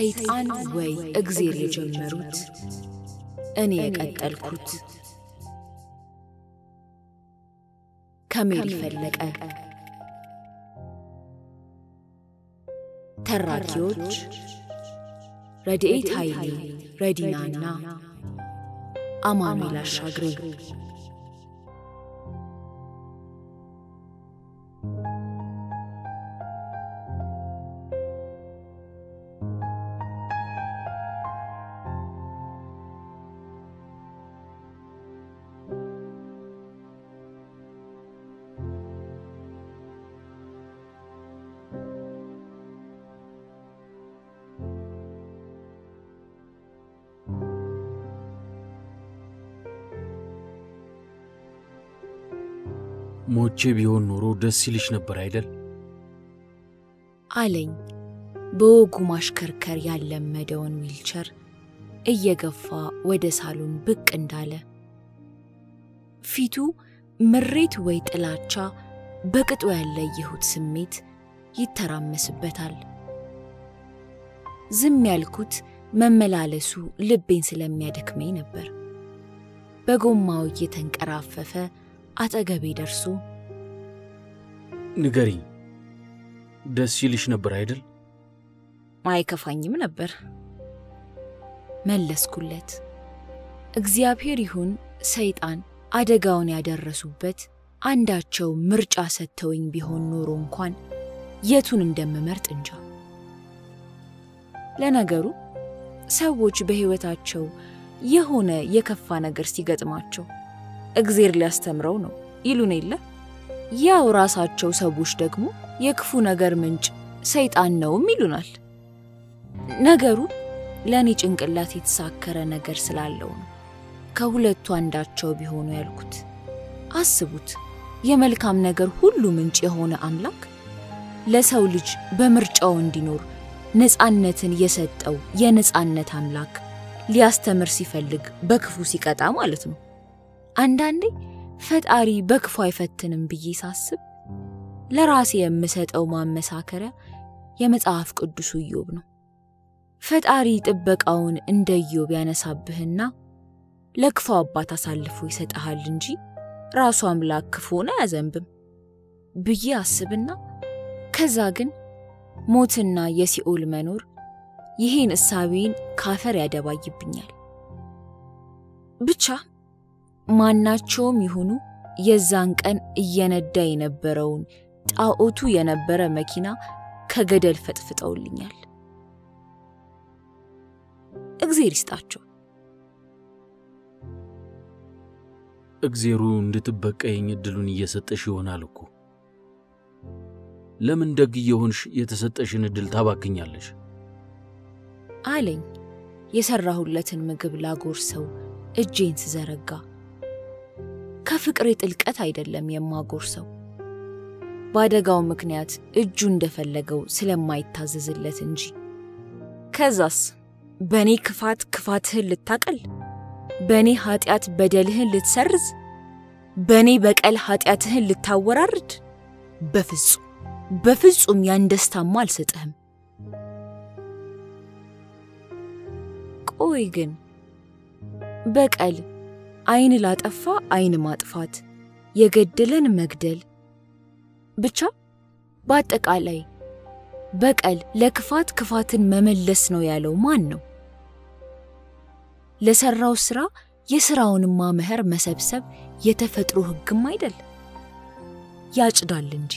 ሰይጣን ወይ እግዜር የጀመሩት እኔ የቀጠልኩት። ከሜሪ ፈለቀ። ተራኪዎች ረድኤት ኃይሌ፣ ረዲናና አማኑኤል አሻግሬ። ሞቼ ቢሆን ኖሮ ደስ ይልሽ ነበር አይደል? አለኝ በወጉ ማሽከርከር ያለመደውን ዊልቸር እየገፋ ወደ ሳሎን ብቅ እንዳለ ፊቱ ምሬት ወይ ጥላቻ በቅጡ ያለየሁት ስሜት ይተራመስበታል። ዝም ያልኩት መመላለሱ ልቤን ስለሚያደክመኝ ነበር። በጎማው እየተንቀራፈፈ አጠገቤ ደርሶ ንገሪኝ፣ ደስ ይልሽ ነበር አይደል? አይከፋኝም ነበር መለስኩለት። እግዚአብሔር ይሁን ሰይጣን አደጋውን ያደረሱበት አንዳቸው ምርጫ ሰጥተውኝ ቢሆን ኖሮ እንኳን የቱን እንደምመርጥ እንጃ። ለነገሩ ሰዎች በሕይወታቸው የሆነ የከፋ ነገር ሲገጥማቸው እግዜር ሊያስተምረው ነው ይሉን የለ? ያው ራሳቸው ሰዎች ደግሞ የክፉ ነገር ምንጭ ሰይጣን ነውም ይሉናል። ነገሩ ለእኔ ጭንቅላት የተሳከረ ነገር ስላለው ነው ከሁለቱ አንዳቸው ቢሆኑ ያልኩት። አስቡት፣ የመልካም ነገር ሁሉ ምንጭ የሆነ አምላክ ለሰው ልጅ በምርጫው እንዲኖር ነፃነትን የሰጠው የነፃነት አምላክ ሊያስተምር ሲፈልግ በክፉ ሲቀጣ ማለት ነው። አንዳንዴ ፈጣሪ በክፉ አይፈትንም ብዬ ሳስብ ለራሴ የምሰጠው ማመሳከሪያ የመጽሐፍ ቅዱሱ ኢዮብ ነው። ፈጣሪ ጥበቃውን እንደ ኢዮብ ያነሳብህና ለክፉ አባት አሳልፎ ይሰጠሃል እንጂ ራሱ አምላክ ክፉን አያዘንብም ብዬ አስብና ከዛ ግን ሞትና የሲኦል መኖር ይሄን እሳቤን ካፈር ያደባይብኛል። ብቻ ማናቸውም ይሁኑ የዛን ቀን እየነዳ የነበረውን ጣዖቱ የነበረ መኪና ከገደል ፈጥፍጠውልኛል። እግዜር ይስጣቸው። እግዜሩ እንድትበቀየኝ እድሉን እየሰጠሽ ይሆናል እኮ። ለምን ደግ እየሆንሽ የተሰጠሽን እድል ታባክኛለሽ? አለኝ የሰራሁለትን ምግብ ላጎርሰው እጄን ስዘረጋ። ከፍቅሬ ጥልቀት አይደለም የማጎርሰው፣ በአደጋው ምክንያት እጁ እንደፈለገው ስለማይታዘዝለት እንጂ። ከዛስ? በእኔ ክፋት ክፋትህን ልታቀል፣ በእኔ ኃጢአት በደልህን ልትሰርዝ፣ በእኔ በቀል ኃጢአትህን ልታወራርድ፣ በፍጹም በፍጹም ያን ደስታማ አልሰጥህም። ቆይ ግን በቀል ዓይን ላጠፋ ዓይን ማጥፋት፣ የገደለን መግደል፣ ብቻ በአጠቃላይ በቀል ለክፋት ክፋትን መመለስ ነው ያለው ማን ነው? ለሰራው ስራ የስራውንማ መኸር መሰብሰብ የተፈጥሮ ሕግም አይደል? ያጭዳል እንጂ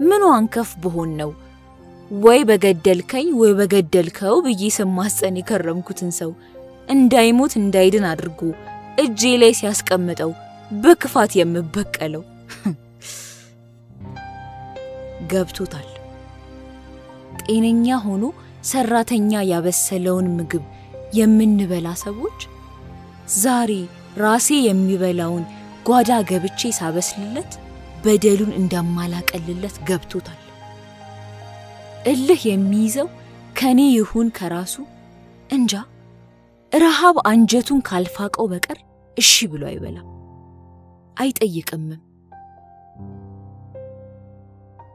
ምኑ አንከፍ ብሆን ነው ወይ በገደልከኝ ወይ በገደልከው ብዬ ስማጸን የከረምኩትን ሰው እንዳይሞት እንዳይድን አድርጎ እጄ ላይ ሲያስቀምጠው በክፋት የምበቀለው? ገብቶታል። ጤነኛ ሆኖ ሰራተኛ ያበሰለውን ምግብ የምንበላ ሰዎች ዛሬ ራሴ የሚበላውን ጓዳ ገብቼ ሳበስልለት በደሉን እንደማላቀልለት ገብቶታል። እልህ የሚይዘው ከኔ ይሁን ከራሱ እንጃ። ረሃብ አንጀቱን ካልፋቀው በቀር እሺ ብሎ አይበላም፣ አይጠይቅምም።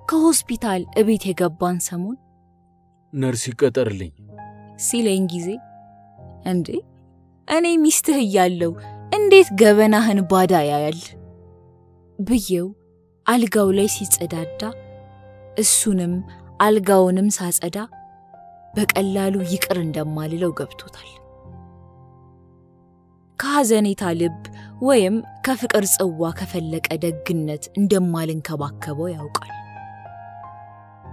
ከሆስፒታል እቤት የገባን ሰሞን ነርስ ይቀጠርልኝ ሲለኝ ጊዜ እንዴ እኔ ሚስትህ እያለው እንዴት ገበናህን ባዳ ያያል ብዬው አልጋው ላይ ሲጸዳዳ እሱንም አልጋውንም ሳጸዳ በቀላሉ ይቅር እንደማልለው ገብቶታል። ከሐዘኔታ ልብ ወይም ከፍቅር ጽዋ ከፈለቀ ደግነት እንደማልንከባከበው ያውቃል።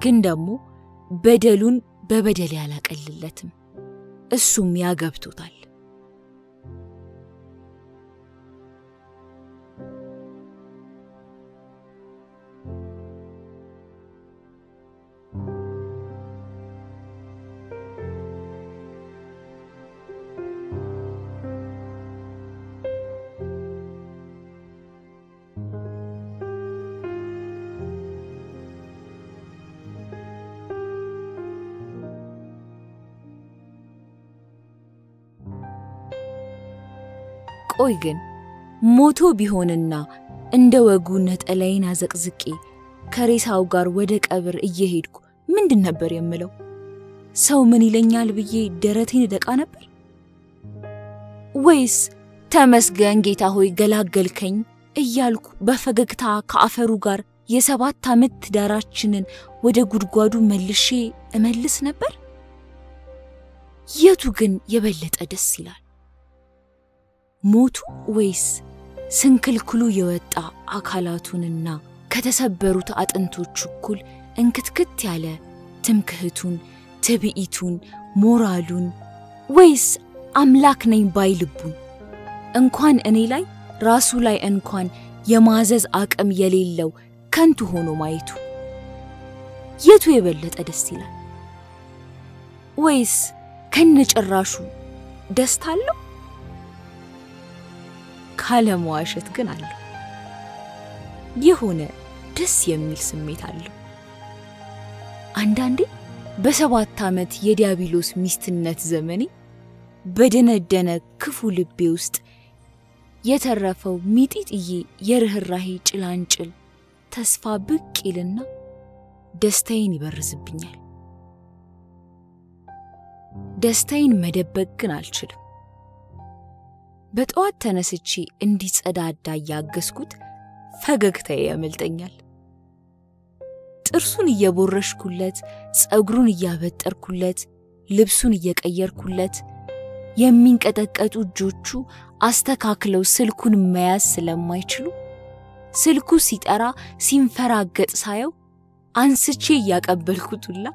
ግን ደግሞ በደሉን በበደል ያላቀልለትም እሱም ያገብቶታል። ቆይ ግን ሞቶ ቢሆንና እንደ ወጉ ነጠላዬን አዘቅዝቄ ከሬሳው ጋር ወደ ቀብር እየሄድኩ ምንድን ነበር የምለው? ሰው ምን ይለኛል ብዬ ደረቴን ደቃ ነበር? ወይስ ተመስገን ጌታ ሆይ ገላገልከኝ እያልኩ በፈገግታ ከአፈሩ ጋር የሰባት ዓመት ትዳራችንን ወደ ጉድጓዱ መልሼ እመልስ ነበር? የቱ ግን የበለጠ ደስ ይላል? ሞቱ ወይስ ስንክልክሉ የወጣ አካላቱንና ከተሰበሩት አጥንቶች እኩል እንክትክት ያለ ትምክህቱን፣ ትዕቢቱን፣ ሞራሉን ወይስ አምላክ ነኝ ባይ ልቡን እንኳን እኔ ላይ ራሱ ላይ እንኳን የማዘዝ አቅም የሌለው ከንቱ ሆኖ ማየቱ የቱ የበለጠ ደስ ይላል? ወይስ ከነጭራሹ ደስታ አለው? ካለመዋሸት ግን አለው። የሆነ ደስ የሚል ስሜት አለው። አንዳንዴ በሰባት ዓመት የዲያብሎስ ሚስትነት ዘመኔ በደነደነ ክፉ ልቤ ውስጥ የተረፈው ሚጢጥዬ የርኅራሄ ጭላንጭል ተስፋ ብቅ ይልና ደስታዬን ይበርዝብኛል። ደስታዬን መደበቅ ግን አልችልም። በጠዋት ተነስቼ እንዲጸዳዳ እያገዝኩት ፈገግታዬ ያመልጠኛል። ጥርሱን እየቦረሽኩለት፣ ፀጉሩን እያበጠርኩለት፣ ልብሱን እየቀየርኩለት የሚንቀጠቀጡ እጆቹ አስተካክለው ስልኩን መያዝ ስለማይችሉ ስልኩ ሲጠራ ሲንፈራገጥ ሳየው አንስቼ እያቀበልኩት ሁላ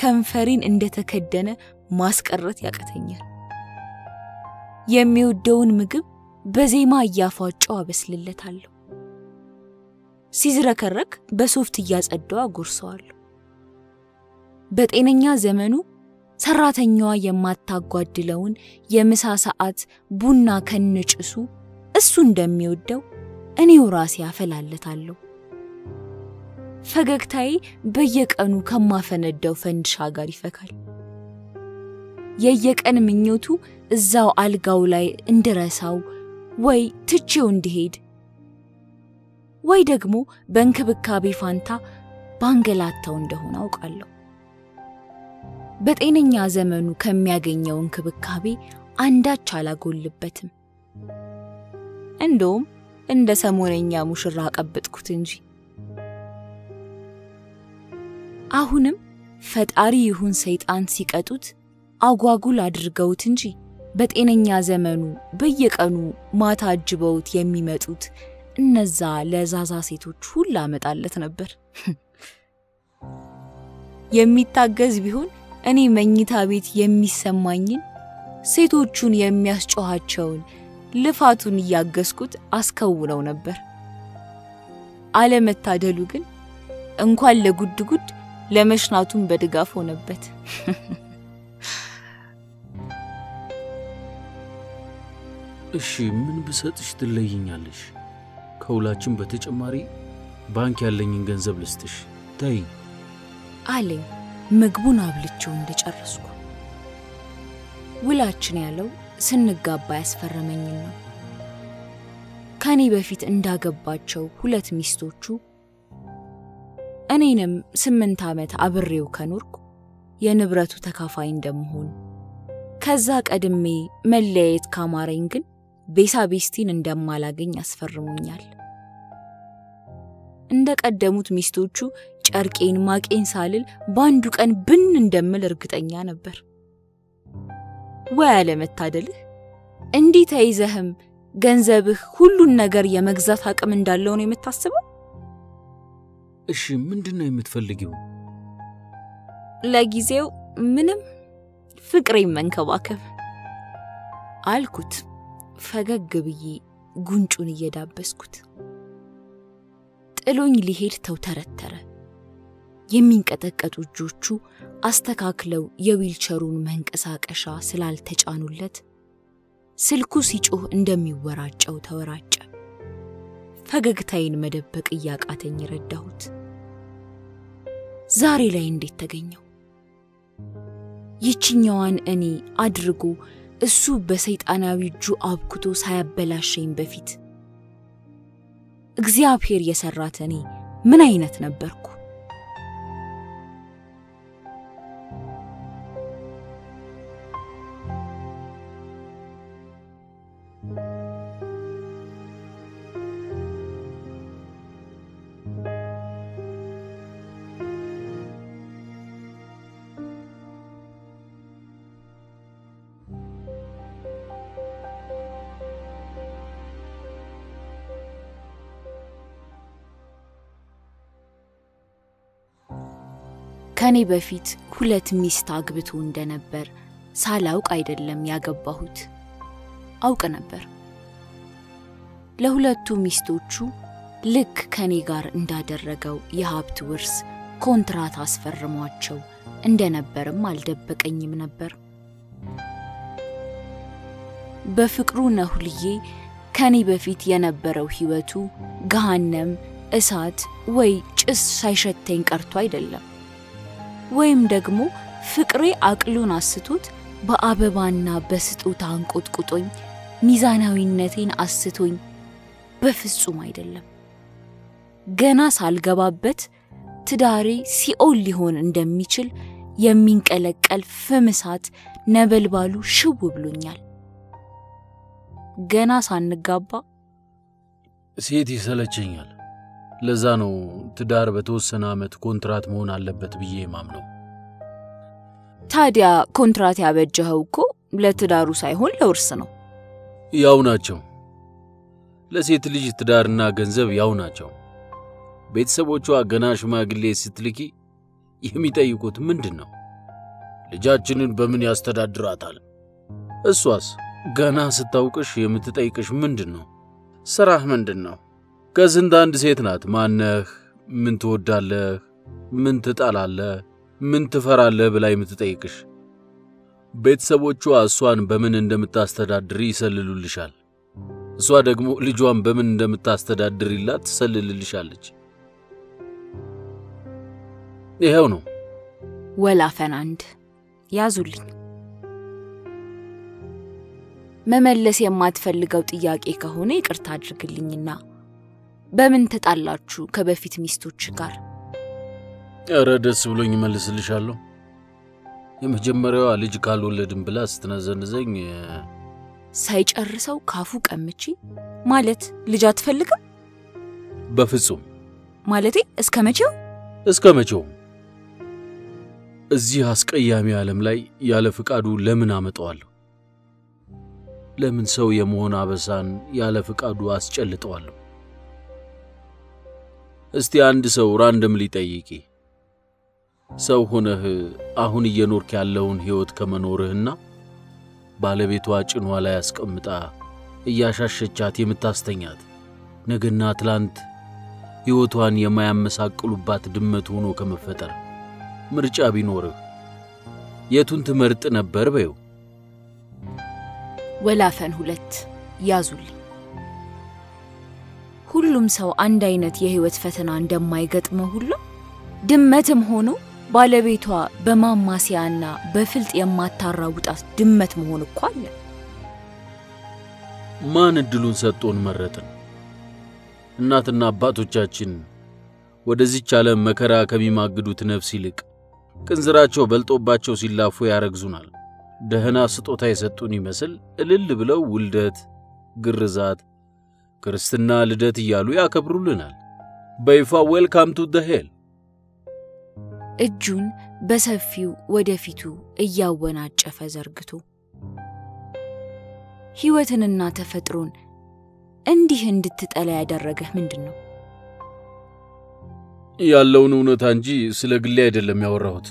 ከንፈሬን እንደተከደነ ማስቀረት ያቅተኛል። የሚወደውን ምግብ በዜማ እያፏጨው አበስልለታለሁ። ሲዝረከረክ በሶፍት እያጸዳው አጎርሰዋለሁ። በጤነኛ ዘመኑ ሰራተኛዋ የማታጓድለውን የምሳ ሰዓት ቡና ከነጭሱ እሱ እንደሚወደው እኔው ራሴ አፈላለታለሁ። ፈገግታዬ በየቀኑ ከማፈነዳው ፈንድሻ ጋር ይፈካል። የየቀን ምኞቱ እዛው አልጋው ላይ እንድረሳው ወይ ትቼው እንድሄድ ወይ ደግሞ በእንክብካቤ ፋንታ ባንገላታው እንደሆነ አውቃለሁ። በጤነኛ ዘመኑ ከሚያገኘው እንክብካቤ አንዳች አላጎልበትም። እንደውም እንደ ሰሞነኛ ሙሽራ ቀበጥኩት እንጂ። አሁንም ፈጣሪ ይሁን ሰይጣን ሲቀጡት አጓጉል አድርገውት እንጂ በጤነኛ ዘመኑ በየቀኑ ማታ አጅበውት የሚመጡት እነዛ ለዛዛ ሴቶች ሁላ አመጣለት ነበር። የሚታገዝ ቢሆን እኔ መኝታ ቤት የሚሰማኝን ሴቶቹን የሚያስጮኋቸውን ልፋቱን እያገዝኩት አስከውነው ነበር። አለመታደሉ ግን እንኳን ለጉድ ጉድ ለመሽናቱን በድጋፍ ሆነበት። እሺ ምን ብሰጥሽ ትለይኛለሽ? ከውላችን በተጨማሪ ባንክ ያለኝን ገንዘብ ልስጥሽ። ተይኝ አለኝ ምግቡን አብልቼው እንደጨረስኩ። ውላችን ያለው ስንጋባ ያስፈረመኝን ነው። ከኔ በፊት እንዳገባቸው ሁለት ሚስቶቹ እኔንም ስምንት ዓመት አብሬው ከኖርኩ የንብረቱ ተካፋይ እንደምሆን። ከዛ ቀድሜ መለያየት ካማረኝ ግን ቤሳቤስቲን እንደማላገኝ አስፈርሞኛል። እንደ ቀደሙት ሚስቶቹ ጨርቄን ማቄን ሳልል በአንዱ ቀን ብን እንደምል እርግጠኛ ነበር። ወይ አለመታደልህ! እንዲህ ተይዘህም ገንዘብህ ሁሉን ነገር የመግዛት አቅም እንዳለው ነው የምታስበው? እሺ ምንድን ነው የምትፈልጊው? ለጊዜው ምንም፣ ፍቅሬን መንከባከብ አልኩት ፈገግ ብዬ ጉንጩን እየዳበስኩት። ጥሎኝ ሊሄድ ተውተረተረ። የሚንቀጠቀጡ እጆቹ አስተካክለው የዊልቸሩን መንቀሳቀሻ ስላልተጫኑለት ስልኩ ሲጮህ እንደሚወራጨው ተወራጨ። ፈገግታዬን መደበቅ እያቃተኝ ረዳሁት። ዛሬ ላይ እንዴት ተገኘው? ይችኛዋን እኔ አድርጎ እሱ በሰይጣናዊ እጁ አብኩቶ ሳያበላሸኝ በፊት እግዚአብሔር የሰራት እኔ ምን አይነት ነበርኩ? ከኔ በፊት ሁለት ሚስት አግብቶ እንደነበር ሳላውቅ አይደለም ያገባሁት፣ አውቅ ነበር። ለሁለቱ ሚስቶቹ ልክ ከኔ ጋር እንዳደረገው የሀብት ውርስ ኮንትራት አስፈርሟቸው እንደነበርም አልደበቀኝም ነበር። በፍቅሩ ነሁልዬ ከኔ በፊት የነበረው ሕይወቱ ገሃነም፣ እሳት ወይ ጭስ ሳይሸተኝ ቀርቶ አይደለም ወይም ደግሞ ፍቅሬ አቅሉን አስቶት በአበባና በስጦታ አንቆጥቁጦኝ ሚዛናዊነቴን አስቶኝ በፍጹም አይደለም። ገና ሳልገባበት ትዳሬ ሲኦል ሊሆን እንደሚችል የሚንቀለቀል ፍም እሳት ነበልባሉ ሽው ብሎኛል። ገና ሳንጋባ ሴት ይሰለቸኛል። ለዛ ነው ትዳር በተወሰነ ዓመት ኮንትራት መሆን አለበት ብዬ ማምነው። ታዲያ ኮንትራት ያበጀኸው እኮ ለትዳሩ ሳይሆን ለውርስ ነው። ያው ናቸው። ለሴት ልጅ ትዳርና ገንዘብ ያው ናቸው። ቤተሰቦቿ ገና ሽማግሌ ስትልኪ የሚጠይቁት ምንድን ነው? ልጃችንን በምን ያስተዳድራታል? እሷስ ገና ስታውቅሽ የምትጠይቅሽ ምንድን ነው? ሥራህ ምንድን ነው? ከስንት አንድ ሴት ናት። ማነህ? ምን ትወዳለህ? ምን ትጠላለህ? ምን ትፈራለህ? ብላ የምትጠይቅሽ። ቤተሰቦቿ እሷን በምን እንደምታስተዳድር ይሰልሉልሻል። እሷ ደግሞ ልጇን በምን እንደምታስተዳድርላት ትሰልልልሻለች። ይኸው ነው። ወላፈን አንድ ያዙልኝ። መመለስ የማትፈልገው ጥያቄ ከሆነ ይቅርታ አድርግልኝና በምን ተጣላችሁ ከበፊት ሚስቶች ጋር? ኧረ ደስ ብሎኝ እመልስልሻለሁ። የመጀመሪያዋ ልጅ ካልወለድም ብላ ስትነዘንዘኝ ሳይጨርሰው ካፉ ቀምቼ ማለት ልጅ አትፈልግም በፍጹም ማለቴ እስከ መቼው? እስከ መቼውም እዚህ አስቀያሚ ዓለም ላይ ያለ ፍቃዱ ለምን አመጣዋለሁ? ለምን ሰው የመሆን አበሳን ያለ ፍቃዱ አስጨልጠዋለሁ? እስቲ አንድ ሰው ራንደም ሊጠይቂ ሰው ሆነህ አሁን እየኖርክ ያለውን ሕይወት ከመኖርህና ባለቤቷ ጭኗ ላይ አስቀምጣ እያሻሸቻት የምታስተኛት ነገና ትላንት ሕይወቷን የማያመሳቅሉባት ድመት ሆኖ ከመፈጠር ምርጫ ቢኖርህ የቱን ትመርጥ ነበር? በይው። ወላፈን ሁለት ያዙልኝ። ሁሉም ሰው አንድ አይነት የህይወት ፈተና እንደማይገጥመው ሁሉ ድመትም ሆኖ ባለቤቷ በማማሲያና በፍልጥ የማታራውጣት ድመት መሆን እኮ አለ። ማን እድሉን ሰጥቶን መረጥን? እናትና አባቶቻችን ወደዚች ዓለም መከራ ከሚማግዱት ነፍስ ይልቅ ቅንዝራቸው በልጦባቸው ሲላፉ ያረግዙናል። ደህና ስጦታ የሰጡን ይመስል እልል ብለው ውልደት፣ ግርዛት፣ ክርስትና፣ ልደት እያሉ ያከብሩልናል። በይፋ welcome to the hell። እጁን በሰፊው ወደፊቱ እያወናጨፈ ዘርግቶ ሕይወትንና ተፈጥሮን እንዲህ እንድትጠላ ያደረገህ ምንድን ነው? ያለውን እውነታ እንጂ ስለ ግሌ አይደለም ያወራሁት።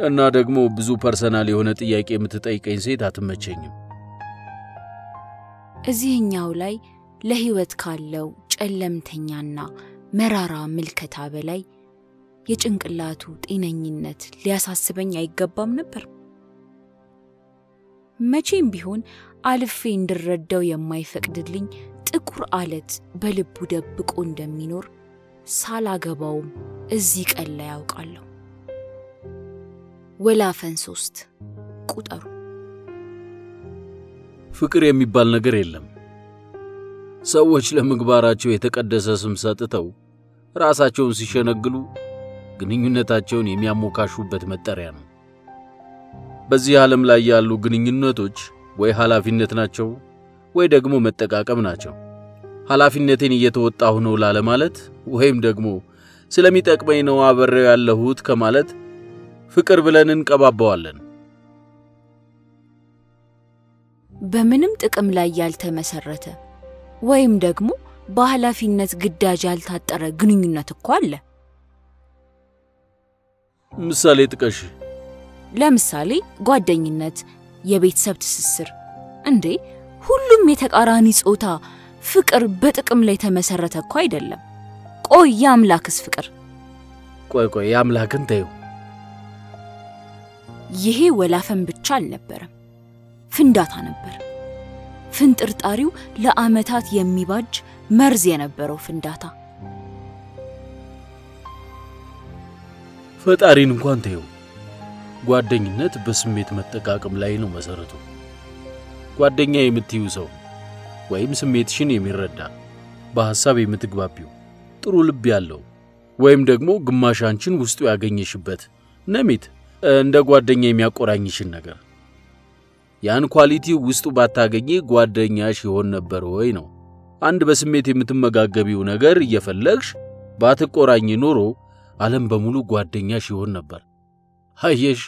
እና ደግሞ ብዙ personal የሆነ ጥያቄ የምትጠይቀኝ ሴት አትመቸኝም። እዚህኛው ላይ ለሕይወት ካለው ጨለምተኛና መራራ ምልከታ በላይ የጭንቅላቱ ጤነኝነት ሊያሳስበኝ አይገባም ነበር? መቼም ቢሆን አልፌ እንድረዳው የማይፈቅድልኝ ጥቁር አለት በልቡ ደብቆ እንደሚኖር ሳላገባውም እዚህ ቀን ላይ ያውቃለሁ። ወላፈን ሶስት ቁጠሩ። ፍቅር የሚባል ነገር የለም። ሰዎች ለምግባራቸው የተቀደሰ ስም ሰጥተው ራሳቸውን ሲሸነግሉ ግንኙነታቸውን የሚያሞካሹበት መጠሪያ ነው። በዚህ ዓለም ላይ ያሉ ግንኙነቶች ወይ ኃላፊነት ናቸው ወይ ደግሞ መጠቃቀም ናቸው። ኃላፊነቴን እየተወጣሁ ነው ላለማለት ወይም ደግሞ ስለሚጠቅመኝ ነው አበሬው ያለሁት ከማለት ፍቅር ብለን እንቀባባዋለን። በምንም ጥቅም ላይ ያልተመሰረተ ወይም ደግሞ በኃላፊነት ግዳጅ ያልታጠረ ግንኙነት እኮ አለ። ምሳሌ ጥቀሽ። ለምሳሌ ጓደኝነት፣ የቤተሰብ ትስስር። እንዴ ሁሉም የተቃራኒ ጾታ ፍቅር በጥቅም ላይ የተመሰረተ እኮ አይደለም። ቆይ የአምላክስ ፍቅር? ቆይ ቆይ የአምላክን ተይው። ይሄ ወላፈን ብቻ አልነበረም፣ ፍንዳታ ነበር። ፍንጥርጣሪው ለዓመታት የሚባጅ መርዝ የነበረው ፍንዳታ። ፈጣሪን እንኳን ተይው። ጓደኝነት በስሜት መጠቃቀም ላይ ነው መሰረቱ። ጓደኛ የምትዩ ሰው ወይም ስሜትሽን የሚረዳ በሐሳብ የምትግባቢው ጥሩ ልብ ያለው ወይም ደግሞ ግማሽ አንቺን ውስጡ ያገኘሽበት ነሚት እንደ ጓደኛ የሚያቆራኝሽን ነገር ያን quality ውስጡ ባታገኚ ጓደኛሽ ይሆን ነበር ወይ ነው። አንድ በስሜት የምትመጋገቢው ነገር እየፈለግሽ ባትቆራኝ ኖሮ ዓለም በሙሉ ጓደኛሽ ይሆን ነበር። አየሽ፣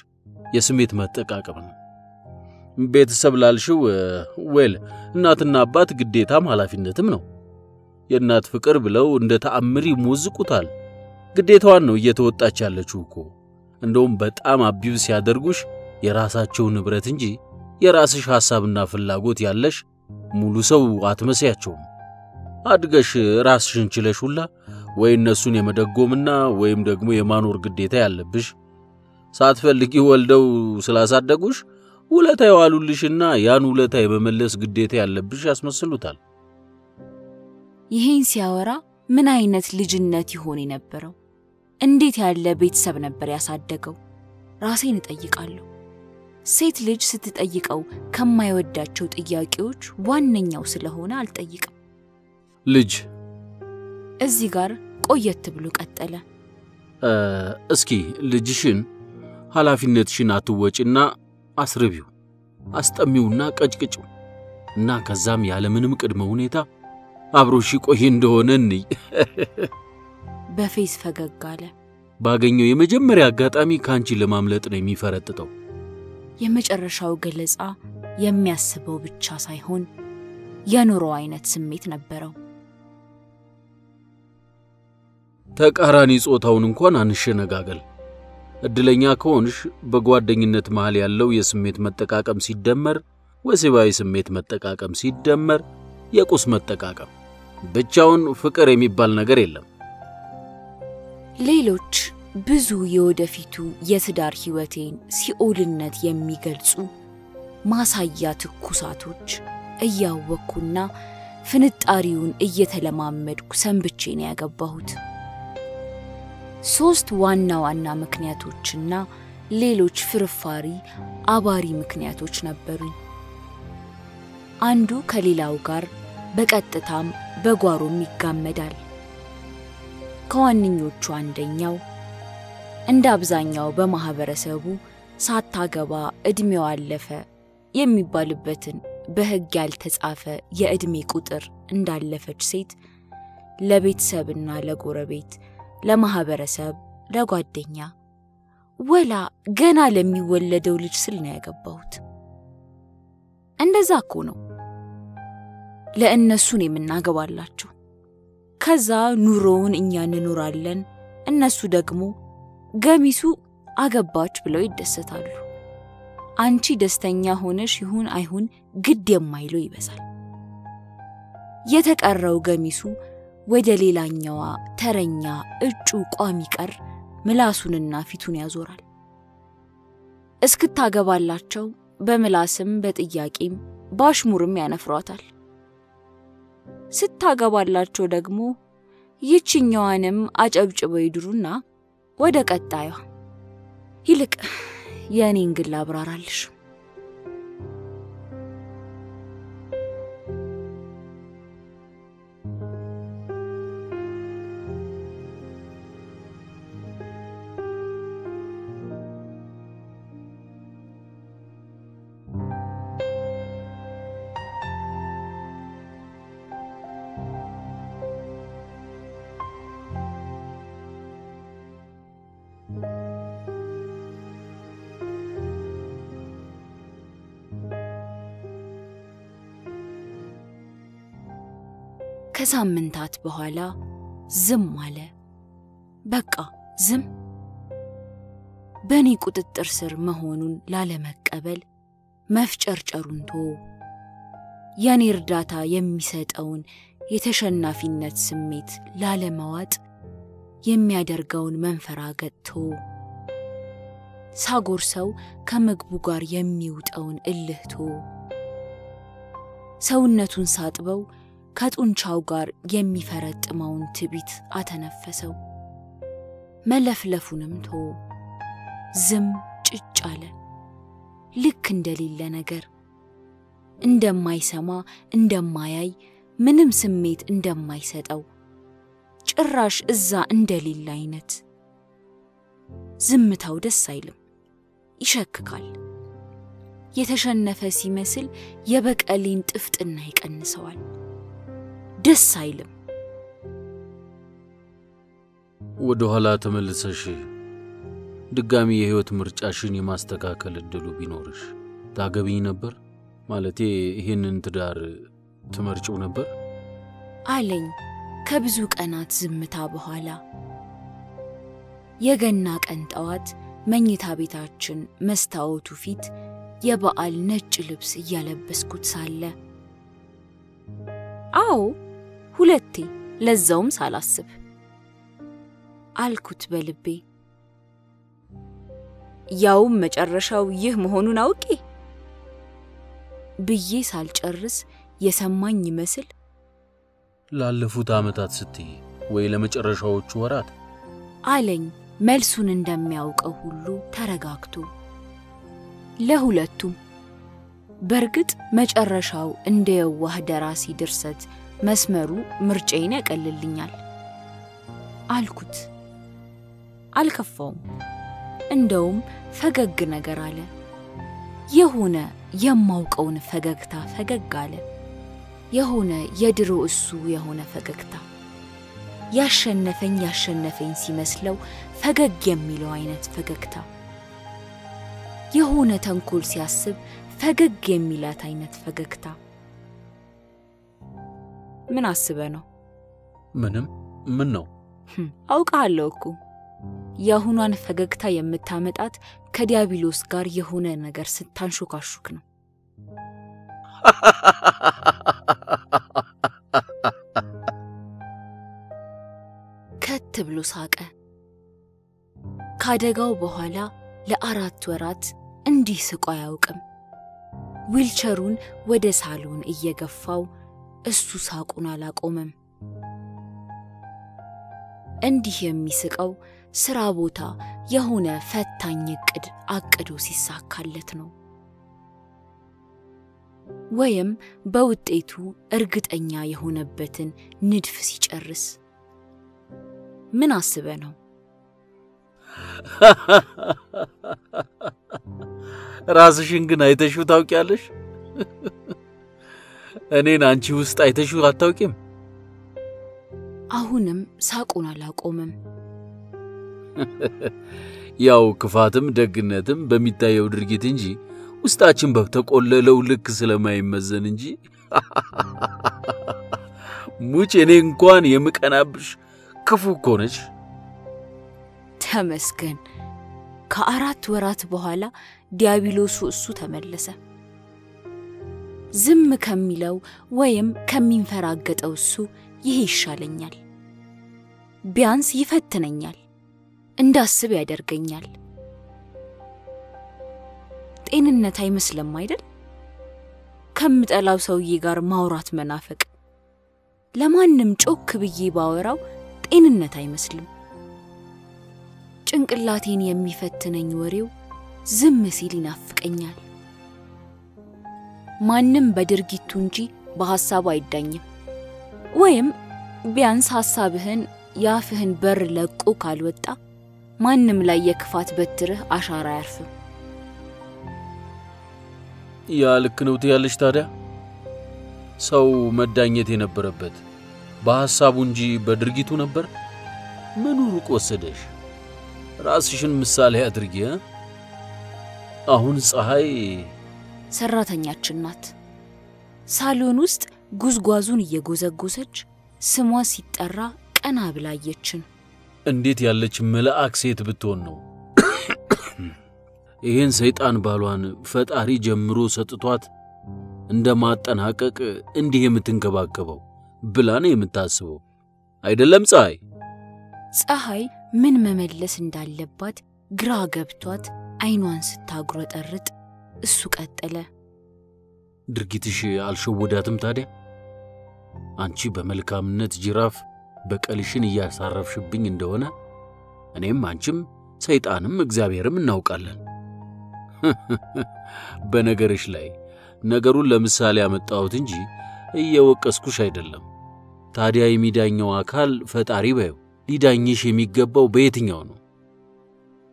የስሜት መጠቃቀም ነው። ቤተሰብ ላልሽው well እናትና አባት ግዴታም ኃላፊነትም ነው። የእናት ፍቅር ብለው እንደ ተአምር ይሞዝቁታል። ግዴታዋን ነው እየተወጣች ያለችው እኮ። እንደውም በጣም አቢው ሲያደርጉሽ የራሳቸው ንብረት እንጂ የራስሽ ሐሳብና ፍላጎት ያለሽ ሙሉ ሰው አትመስያቸውም። አድገሽ ራስሽን ችለሽ ሁላ ወይ እነሱን የመደጎምና ወይም ደግሞ የማኖር ግዴታ ያለብሽ ሳትፈልጊ ወልደው ስላሳደጉሽ ውለታ የዋሉልሽና ያን ውለታ የመመለስ ግዴታ ያለብሽ ያስመስሉታል። ይሄን ሲያወራ ምን አይነት ልጅነት ይሆን የነበረው? እንዴት ያለ ቤተሰብ ነበር ያሳደገው? ራሴን እጠይቃለሁ። ሴት ልጅ ስትጠይቀው ከማይወዳቸው ጥያቄዎች ዋነኛው ስለሆነ አልጠይቅም። ልጅ እዚህ ጋር ቆየት ብሎ ቀጠለ። እስኪ ልጅሽን ኃላፊነትሽን አትወጪና አስርቢው፣ አስጠሚውና ቀጭቅጭው እና ከዛም ያለምንም ቅድመ ሁኔታ አብሮሽ ቆይ እንደሆነ እንይ። በፌስ ፈገግ አለ። ባገኘው የመጀመሪያ አጋጣሚ ከአንቺ ለማምለጥ ነው የሚፈረጥጠው። የመጨረሻው ገለጻ የሚያስበው ብቻ ሳይሆን የኑሮ አይነት ስሜት ነበረው። ተቃራኒ ጾታውን እንኳን አንሸነጋገል። እድለኛ ከሆንሽ በጓደኝነት መሃል ያለው የስሜት መጠቃቀም ሲደመር ወሲባዊ ስሜት መጠቃቀም ሲደመር የቁስ መጠቃቀም ብቻውን ፍቅር የሚባል ነገር የለም። ሌሎች ብዙ የወደፊቱ የትዳር ሕይወቴን ሲኦልነት የሚገልጹ ማሳያ ትኩሳቶች እያወቅኩና ፍንጣሪውን እየተለማመድኩ ሰንብቼ ነው ያገባሁት። ሦስት ዋና ዋና ምክንያቶችና ሌሎች ፍርፋሪ አባሪ ምክንያቶች ነበሩኝ። አንዱ ከሌላው ጋር በቀጥታም በጓሮም ይጋመዳል። ከዋነኞቹ አንደኛው እንደ አብዛኛው በማህበረሰቡ ሳታገባ ዕድሜዋ አለፈ የሚባልበትን በሕግ ያልተጻፈ የዕድሜ ቁጥር እንዳለፈች ሴት ለቤተሰብና ለጎረቤት፣ ለማህበረሰብ፣ ለጓደኛ ወላ ገና ለሚወለደው ልጅ ስል ነው ያገባሁት። እንደዛ እኮ ነው ለእነሱን የምናገባላቸው። ከዛ ኑሮውን እኛ እንኖራለን፣ እነሱ ደግሞ ገሚሱ አገባች ብለው ይደሰታሉ። አንቺ ደስተኛ ሆነሽ ይሁን አይሁን ግድ የማይለው ይበዛል። የተቀረው ገሚሱ ወደ ሌላኛዋ ተረኛ እጩ ቋሚ ቀር ምላሱንና ፊቱን ያዞራል። እስክታገባላቸው በምላስም በጥያቄም ባሽሙርም ያነፍሯታል። ስታገባላቸው ደግሞ ይችኛዋንም አጨብጭበው ይድሩና ወደ ቀጣዩ ይልቅ የእኔን ግን ላብራራልሽ። ከሳምንታት በኋላ ዝም አለ። በቃ ዝም። በእኔ ቁጥጥር ስር መሆኑን ላለመቀበል መፍጨርጨሩን ቶ የእኔ እርዳታ የሚሰጠውን የተሸናፊነት ስሜት ላለመዋጥ የሚያደርገውን መንፈራገጥ ቶ ሳጎርሰው ከምግቡ ጋር የሚውጠውን እልህ ቶ ሰውነቱን ሳጥበው ከጡንቻው ጋር የሚፈረጥመውን ትቢት አተነፈሰው። መለፍለፉንም ቶ ዝም ጭጭ አለ። ልክ እንደሌለ ነገር እንደማይሰማ እንደማያይ ምንም ስሜት እንደማይሰጠው ጭራሽ እዛ እንደሌለ አይነት ዝምታው ደስ አይልም፣ ይሸክካል። የተሸነፈ ሲመስል የበቀሌን ጥፍጥና ይቀንሰዋል። ደስ አይልም። ወደ ኋላ ተመልሰሽ ድጋሚ የህይወት ምርጫሽን የማስተካከል እድሉ ቢኖርሽ ታገቢኝ ነበር? ማለቴ ይህንን ትዳር ትመርጭው ነበር? አለኝ ከብዙ ቀናት ዝምታ በኋላ። የገና ቀን ጠዋት መኝታ ቤታችን መስታወቱ ፊት የበዓል ነጭ ልብስ እያለበስኩት ሳለ አዎ ሁለቴ፣ ለዛውም ሳላስብ አልኩት በልቤ። ያውም መጨረሻው ይህ መሆኑን አውቄ ብዬ ሳልጨርስ የሰማኝ ይመስል ላለፉት ዓመታት ስትይ ወይ ለመጨረሻዎቹ ወራት አለኝ መልሱን እንደሚያውቀው ሁሉ ተረጋግቶ። ለሁለቱም በእርግጥ መጨረሻው እንደ የዋህ ደራሲ ድርሰት መስመሩ ምርጫዬን ያቀልልኛል አልኩት። አልከፋውም። እንደውም ፈገግ ነገር አለ። የሆነ የማውቀውን ፈገግታ ፈገግ አለ። የሆነ የድሮ እሱ የሆነ ፈገግታ ያሸነፈኝ ያሸነፈኝ ሲመስለው ፈገግ የሚለው አይነት ፈገግታ የሆነ ተንኮል ሲያስብ ፈገግ የሚላት አይነት ፈገግታ። ምን አስበ ነው? ምንም። ምን ነው? አውቃለሁ እኮ የአሁኗን ፈገግታ የምታመጣት ከዲያብሎስ ጋር የሆነ ነገር ስታንሾካሹክ ነው። ከት ብሎ ሳቀ። ከአደጋው በኋላ ለአራት ወራት እንዲህ ስቆ አያውቅም። ዊልቸሩን ወደ ሳሎን እየገፋው እሱ ሳቁን አላቆመም። እንዲህ የሚስቀው ስራ ቦታ የሆነ ፈታኝ እቅድ አቅዶ ሲሳካለት ነው፣ ወይም በውጤቱ እርግጠኛ የሆነበትን ንድፍ ሲጨርስ። ምን አስበ ነው? ራስሽን ግን አይተሽው ታውቂያለሽ? እኔን አንቺ ውስጥ አይተሽው አታውቂም? አሁንም ሳቁን አላቆምም። ያው ክፋትም ደግነትም በሚታየው ድርጊት እንጂ ውስጣችን በተቆለለው ልክ ስለማይመዘን እንጂ ሙች እኔ እንኳን የምቀናብሽ ክፉ እኮ ነች። ተመስገን። ከአራት ወራት በኋላ ዲያብሎሱ እሱ ተመለሰ። ዝም ከሚለው ወይም ከሚንፈራገጠው እሱ ይሄ ይሻለኛል። ቢያንስ ይፈትነኛል፣ እንዳስብ ያደርገኛል። ጤንነት አይመስልም አይደል? ከምጠላው ሰውዬ ጋር ማውራት መናፈቅ። ለማንም ጮክ ብዬ ባወራው ጤንነት አይመስልም። ጭንቅላቴን የሚፈትነኝ ወሬው ዝም ሲል ይናፍቀኛል። ማንም በድርጊቱ እንጂ በሐሳቡ አይዳኝም። ወይም ቢያንስ ሐሳብህን የአፍህን በር ለቆ ካልወጣ ማንም ላይ የክፋት በትርህ አሻራ አያርፍም። ያ ልክ ነው ትያለሽ። ታዲያ ሰው መዳኘት የነበረበት በሐሳቡ እንጂ በድርጊቱ ነበር። ምኑ ሩቅ ወሰደሽ? ራስሽን ምሳሌ አድርጊ። እ? አሁን ፀሐይ ሰራተኛችን ናት። ሳሎን ውስጥ ጉዝጓዙን እየጎዘጎሰች ስሟ ሲጠራ ቀና ብላ አየችን። እንዴት ያለች መልአክ ሴት ብትሆን ነው ይህን ሰይጣን ባሏን ፈጣሪ ጀምሮ ሰጥቷት እንደ ማጠናቀቅ እንዲህ የምትንከባከበው ብላ ነው የምታስበው። አይደለም ፀሐይ? ፀሐይ ምን መመለስ እንዳለባት ግራ ገብቷት አይኗን ስታጉረጠርጥ እሱ ቀጠለ። ድርጊትሽ አልሸወዳትም ታዲያ? አንቺ በመልካምነት ጅራፍ በቀልሽን እያሳረፍሽብኝ እንደሆነ እኔም አንቺም ሰይጣንም እግዚአብሔርም እናውቃለን። በነገርሽ ላይ ነገሩን ለምሳሌ ያመጣሁት እንጂ እየወቀስኩሽ አይደለም። ታዲያ የሚዳኘው አካል ፈጣሪ በየው። ሊዳኝሽ የሚገባው በየትኛው ነው?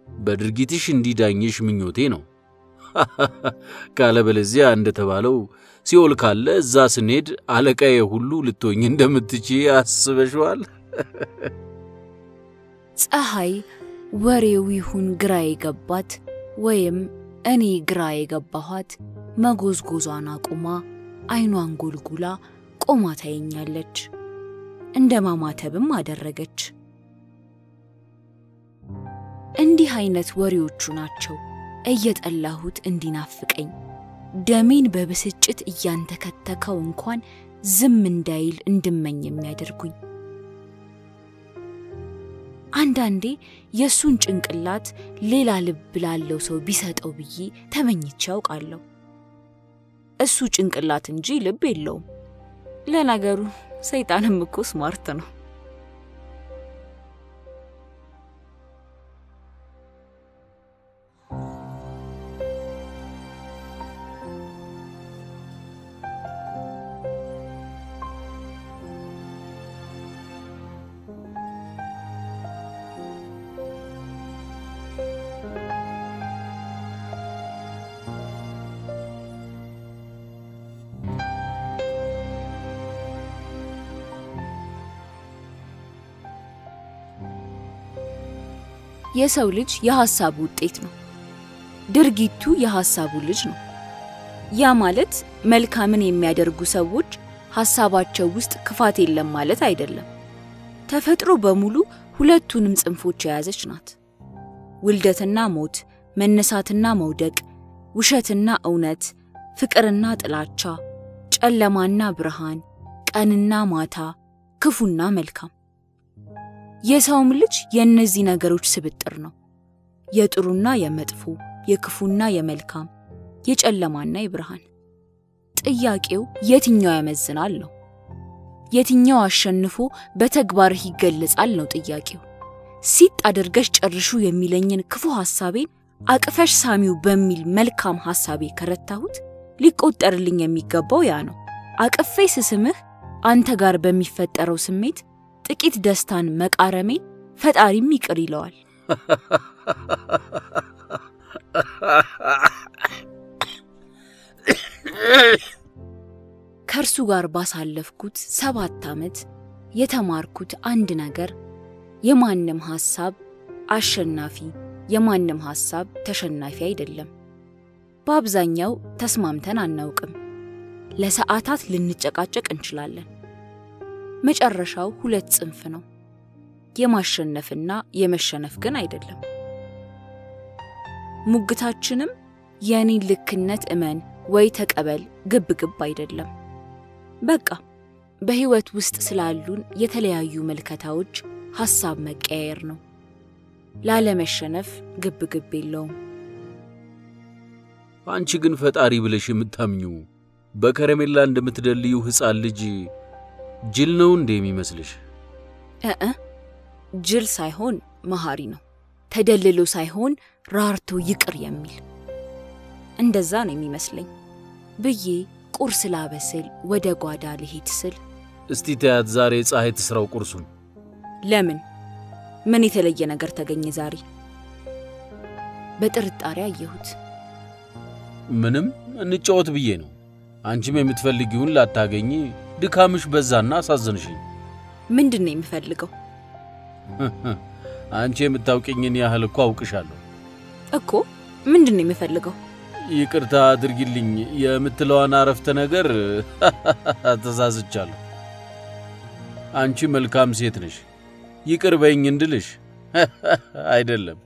በድርጊትሽ እንዲዳኝሽ ምኞቴ ነው። ካለበለዚያ እንደተባለው ሲኦል ካለ እዛ ስንሄድ አለቃዬ ሁሉ ልትሆኝ እንደምትችይ አስበሽዋል? ፀሐይ ወሬው ይሁን ግራ የገባት ወይም እኔ ግራ የገባኋት መጎዝጎዟን አቁማ አይኗን ጎልጉላ ቆማ ታየኛለች። እንደ ማማተብም አደረገች። እንዲህ አይነት ወሬዎቹ ናቸው እየጠላሁት እንዲናፍቀኝ ደሜን በብስጭት እያንተከተከው እንኳን ዝም እንዳይል እንድመኝ የሚያደርጉኝ። አንዳንዴ የእሱን ጭንቅላት ሌላ ልብ ላለው ሰው ቢሰጠው ብዬ ተመኝቼ ያውቃለሁ። እሱ ጭንቅላት እንጂ ልብ የለውም። ለነገሩ ሰይጣንም እኮ ስማርት ነው። የሰው ልጅ የሐሳቡ ውጤት ነው። ድርጊቱ የሐሳቡ ልጅ ነው። ያ ማለት መልካምን የሚያደርጉ ሰዎች ሐሳባቸው ውስጥ ክፋት የለም ማለት አይደለም። ተፈጥሮ በሙሉ ሁለቱንም ጽንፎች የያዘች ናት። ውልደትና ሞት፣ መነሳትና መውደቅ፣ ውሸትና እውነት፣ ፍቅርና ጥላቻ፣ ጨለማና ብርሃን፣ ቀንና ማታ፣ ክፉና መልካም። የሰውም ልጅ የእነዚህ ነገሮች ስብጥር ነው። የጥሩና የመጥፎ፣ የክፉና የመልካም፣ የጨለማና የብርሃን። ጥያቄው የትኛው ያመዝናል ነው። የትኛው አሸንፎ በተግባርህ ይገለጻል ነው ጥያቄው። ሲጥ አድርገሽ ጨርሹ የሚለኝን ክፉ ሐሳቤን አቅፈሽ ሳሚው በሚል መልካም ሐሳቤ ከረታሁት ሊቆጠርልኝ የሚገባው ያ ነው። አቅፌ ስስምህ አንተ ጋር በሚፈጠረው ስሜት ጥቂት ደስታን መቃረሜ ፈጣሪም ይቅር ይለዋል። ከእርሱ ጋር ባሳለፍኩት ሰባት ዓመት የተማርኩት አንድ ነገር የማንም ሐሳብ አሸናፊ፣ የማንም ሐሳብ ተሸናፊ አይደለም። በአብዛኛው ተስማምተን አናውቅም። ለሰዓታት ልንጨቃጨቅ እንችላለን። መጨረሻው ሁለት ጽንፍ ነው። የማሸነፍና የመሸነፍ ግን አይደለም። ሙግታችንም የእኔን ልክነት እመን ወይ ተቀበል ግብ ግብ አይደለም። በቃ በሕይወት ውስጥ ስላሉን የተለያዩ ምልከታዎች ሐሳብ መቀያየር ነው። ላለመሸነፍ ግብ ግብ የለውም። አንቺ ግን ፈጣሪ ብለሽ የምታምኙ በከረሜላ እንደምትደልዩ ሕፃን ልጅ ጅል ነው እንዴ የሚመስልሽ? እእ ጅል ሳይሆን መሐሪ ነው። ተደልሎ ሳይሆን ራርቶ ይቅር የሚል እንደዛ ነው የሚመስለኝ ብዬ ቁርስ ላበስል ወደ ጓዳ ልሄድ ስል እስቲ ተያት ዛሬ ፀሐይ ትስራው ቁርሱን። ለምን ምን የተለየ ነገር ተገኘ ዛሬ? በጥርጣሬ አየሁት። ምንም እንጫወት ብዬ ነው። አንቺም የምትፈልጊውን ላታገኝ ድካምሽ በዛና አሳዘንሽኝ። ምንድን ነው የምፈልገው አንቺ የምታውቂኝን ያህል እኮ አውቅሻለሁ። እኮ ምንድን ነው የምፈልገው? ይቅርታ አድርጊልኝ የምትለዋን አረፍተ ነገር ተሳስቻለሁ። አንቺ መልካም ሴት ነሽ። ይቅር በይኝ እንድልሽ አይደለም፣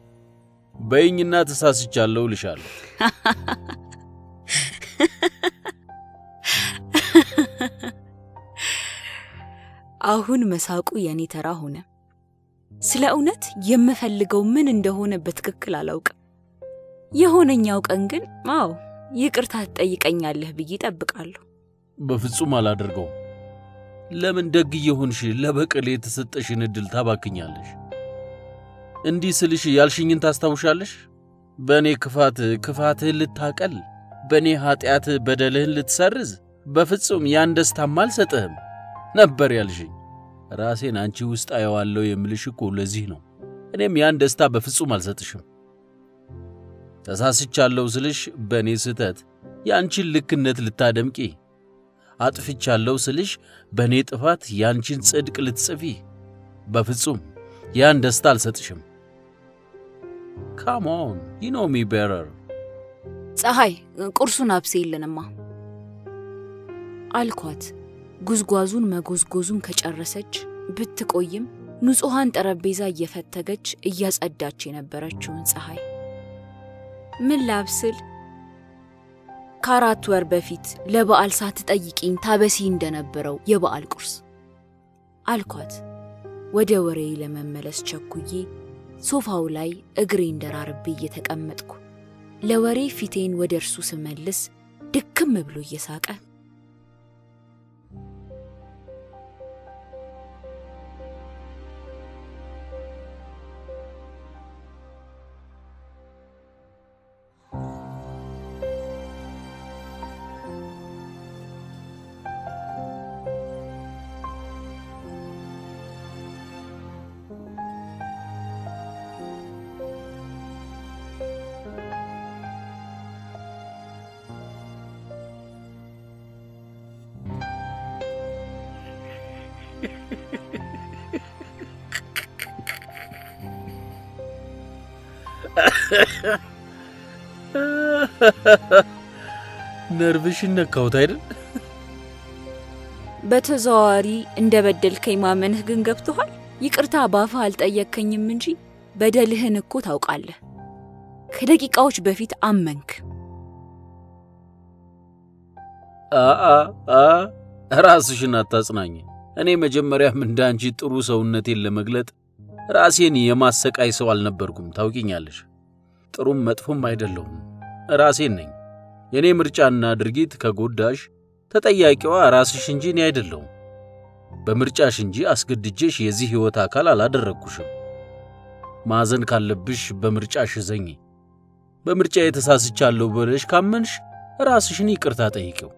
በይኝና ተሳስቻለሁ እልሻለሁ። አሁን መሳቁ የእኔ ተራ ሆነ። ስለ እውነት የምፈልገው ምን እንደሆነ በትክክል አላውቅም። የሆነኛው ቀን ግን አዎ ይቅርታ ትጠይቀኛለህ ብዬ ጠብቃለሁ። በፍጹም አላደርገውም። ለምን ደግ እየሆንሽ ለበቀል የተሰጠሽን ዕድል ታባክኛለሽ? እንዲህ ስልሽ ያልሽኝን ታስታውሻለሽ? በእኔ ክፋት ክፋትህን ልታቀል፣ በእኔ ኀጢአት በደልህን ልትሰርዝ፣ በፍጹም ያን ደስታም አልሰጥህም ነበር ያልሽኝ። ራሴን አንቺ ውስጥ አየዋለሁ የምልሽ እኮ ለዚህ ነው። እኔም ያን ደስታ በፍጹም አልሰጥሽም። ተሳስቻለሁ ስልሽ በእኔ ስህተት የአንቺን ልክነት ልታደምቂ፣ አጥፍቻለሁ ስልሽ በእኔ ጥፋት የአንቺን ጽድቅ ልትጽፊ፣ በፍጹም ያን ደስታ አልሰጥሽም። come on you know me better። ፀሐይ ቁርሱን አብሴልንማ አልኳት። ጉዝጓዙን መጎዝጎዙን ከጨረሰች ብትቆይም ንጹሐን ጠረጴዛ እየፈተገች እያጸዳች የነበረችውን ፀሐይ ምን ላብስል? ከአራት ወር በፊት ለበዓል ሳትጠይቂኝ ታበሲ እንደነበረው የበዓል ቁርስ አልኳት። ወደ ወሬ ለመመለስ ቸኩዬ ሶፋው ላይ እግሬ እንደራርቤ እየተቀመጥኩ ለወሬ ፊቴን ወደ እርሱ ስመልስ ድክም ብሎ እየሳቀ ነርቭሽን ነካሁት አይደል? በተዘዋዋሪ እንደ በደልከኝ ማመንህ ግን ገብቶሃል? ይቅርታ ባፍህ አልጠየቅከኝም እንጂ በደልህን እኮ ታውቃለህ። ከደቂቃዎች በፊት አመንክ። አአ አ ራስሽን አታጽናኝ። እኔ መጀመሪያም እንደ አንቺ ጥሩ ሰውነቴን ለመግለጥ ራሴን የማሰቃይ ሰው አልነበርኩም። ታውቂኛለሽ። ጥሩም መጥፎም አይደለሁም፣ ራሴን ነኝ። የእኔ ምርጫና ድርጊት ከጎዳሽ ተጠያቂዋ ራስሽ እንጂ እኔ አይደለሁም። በምርጫሽ እንጂ አስገድጄሽ የዚህ ሕይወት አካል አላደረግኩሽም። ማዘን ካለብሽ በምርጫሽ ዘኝ። በምርጫ የተሳስቻለሁ ብለሽ ካመንሽ ራስሽን ይቅርታ ጠይቂው።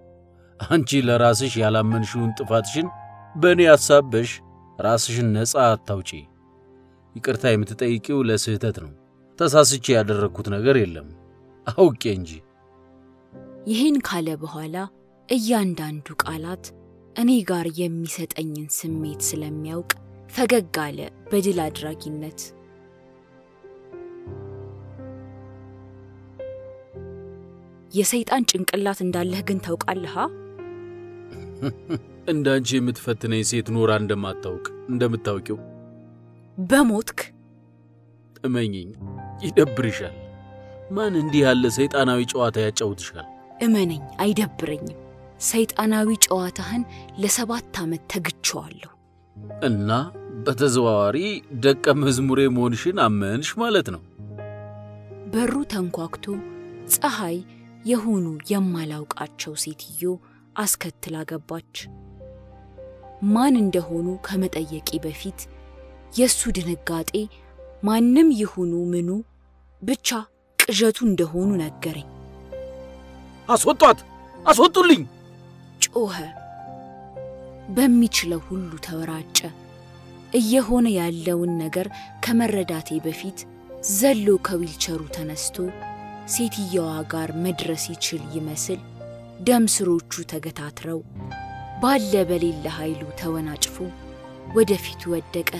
አንቺ ለራስሽ ያላመንሽውን ጥፋትሽን በእኔ ያሳበሽ ራስሽን ነፃ አታውጪ። ይቅርታ የምትጠይቂው ለስህተት ነው። ተሳስቼ ያደረግኩት ነገር የለም አውቄ እንጂ። ይህን ካለ በኋላ እያንዳንዱ ቃላት እኔ ጋር የሚሰጠኝን ስሜት ስለሚያውቅ ፈገግ አለ በድል አድራጊነት። የሰይጣን ጭንቅላት እንዳለህ ግን ታውቃለህ? እንደ አንቺ የምትፈትነኝ ሴት ኖራ እንደማታውቅ እንደምታውቂው በሞትክ እመኝኝ፣ ይደብርሻል። ማን እንዲህ ያለ ሰይጣናዊ ጨዋታ ያጫውትሻል? እመነኝ፣ አይደብረኝም። ሰይጣናዊ ጨዋታህን ለሰባት ዓመት ተግቼዋለሁ። እና በተዘዋዋሪ ደቀ መዝሙሬ መሆንሽን አመንሽ ማለት ነው። በሩ ተንኳኩቶ ፀሐይ የሆኑ የማላውቃቸው ሴትዮ አስከትላ ገባች። ማን እንደሆኑ ከመጠየቄ በፊት የእሱ ድንጋጤ ማንም ይሁኑ ምኑ ብቻ ቅዠቱ እንደሆኑ ነገረኝ። አስወጧት! አስወጡልኝ! ጮኸ። በሚችለው ሁሉ ተወራጨ። እየሆነ ያለውን ነገር ከመረዳቴ በፊት ዘሎ ከዊልቸሩ ተነስቶ ሴትየዋ ጋር መድረስ ይችል ይመስል ደም ስሮቹ ተገታትረው ባለ በሌለ ኃይሉ ተወናጭፎ ወደፊቱ ወደቀ።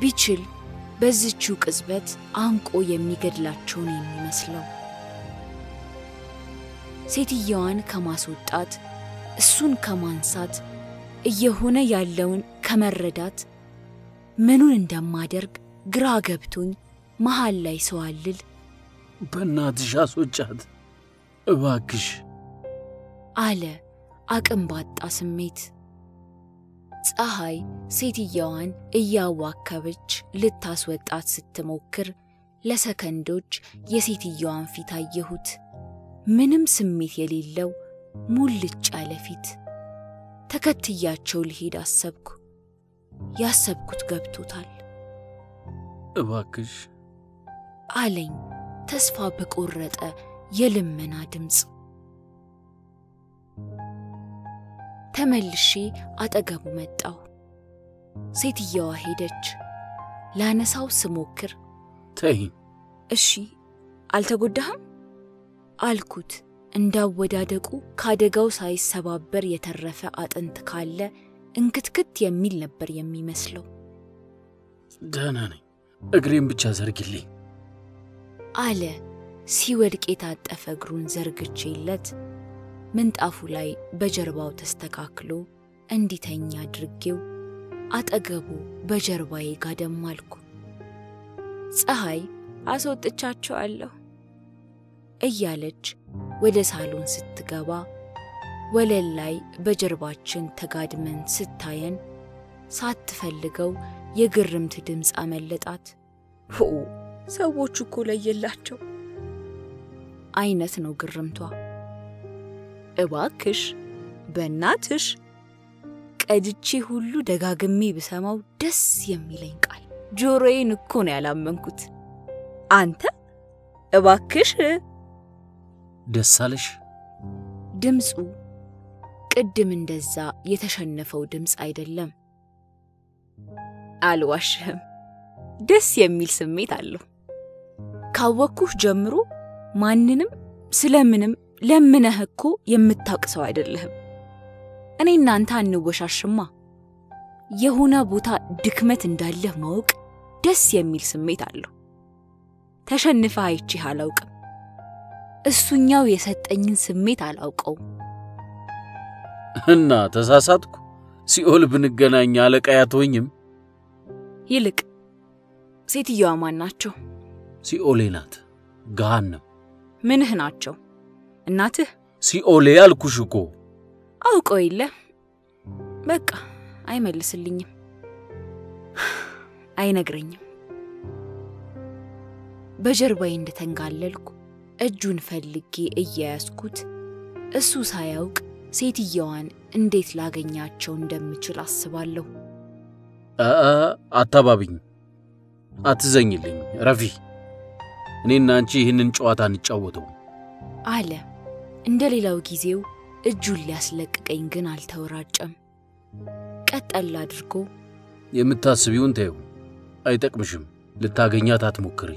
ቢችል በዝችው ቅጽበት አንቆ የሚገድላቸውን የሚመስለው ሴትየዋን ከማስወጣት እሱን ከማንሳት እየሆነ ያለውን ከመረዳት ምኑን እንደማደርግ ግራ ገብቶኝ መሃል ላይ ሰዋልል በእናትሽ አስወጫት እባክሽ አለ አቅም ባጣ ስሜት። ፀሐይ ሴትየዋን እያዋከበች ልታስወጣት ስትሞክር ለሰከንዶች የሴትየዋን ፊት አየሁት። ምንም ስሜት የሌለው ሙልጭ ያለ ፊት። ተከትያቸው ልሄድ አሰብኩ። ያሰብኩት ገብቶታል እባክሽ አለኝ ተስፋ በቆረጠ የልመና ድምፅ። ተመልሼ አጠገቡ መጣሁ። ሴትየዋ ሄደች። ላነሳው ስሞክር ተይኝ። እሺ አልተጎዳህም አልኩት። እንዳወዳደቁ ከአደጋው ሳይሰባበር የተረፈ አጥንት ካለ እንክትክት የሚል ነበር የሚመስለው። ደህና ነኝ፣ እግሬን ብቻ ዘርግልኝ አለ ሲወድቅ የታጠፈ እግሩን ዘርግቼለት ምንጣፉ ላይ በጀርባው ተስተካክሎ እንዲተኛ አድርጌው አጠገቡ በጀርባዬ ጋደም አልኩ። ፀሐይ አስወጥቻቸዋለሁ እያለች ወደ ሳሎን ስትገባ ወለል ላይ በጀርባችን ተጋድመን ስታየን ሳትፈልገው የግርምት ድምፅ አመለጣት። ሆ ሰዎቹ እኮ ለየላቸው አይነት ነው ግርምቷ። እባክሽ በእናትሽ ቀድቼ ሁሉ ደጋግሜ ብሰማው ደስ የሚለኝ ቃል ጆሮዬን እኮ ነው ያላመንኩት። አንተ እባክሽ ደስ አለሽ? ድምፁ ቅድም እንደዛ የተሸነፈው ድምፅ አይደለም። አልዋሽህም፣ ደስ የሚል ስሜት አለው። ካወቅኩህ ጀምሮ ማንንም ስለምንም ለምነህ እኮ የምታውቅ ሰው አይደለህም። እኔ እናንተ አንወሻሽማ። የሆነ ቦታ ድክመት እንዳለህ ማወቅ ደስ የሚል ስሜት አለው። ተሸንፈህ አይቼህ አላውቅም። እሱኛው የሰጠኝን ስሜት አላውቀውም። እና ተሳሳትኩ? ሲኦል ብንገናኝ አለቃ ያትሆኝም? ይልቅ ሴትየዋ ማን ናቸው? ሲኦሌ ናት። ገሃነም ምንህ ናቸው? እናትህ? ሲኦሌ አልኩሽ እኮ። አውቀው የለ በቃ አይመልስልኝም፣ አይነግረኝም። በጀርባዬ እንደተንጋለልኩ እጁን ፈልጌ እየያዝኩት እሱ ሳያውቅ ሴትየዋን እንዴት ላገኛቸው እንደምችል አስባለሁ። አታባብኝ፣ አትዘኝልኝ፣ ረፊ። እኔና አንቺ ይህንን ጨዋታ እንጫወተው አለ። እንደ ሌላው ጊዜው እጁን ሊያስለቅቀኝ ግን አልተወራጨም። ቀጠል አድርጎ የምታስቢውን ተይው፣ አይጠቅምሽም። ልታገኛት አትሞክሪ።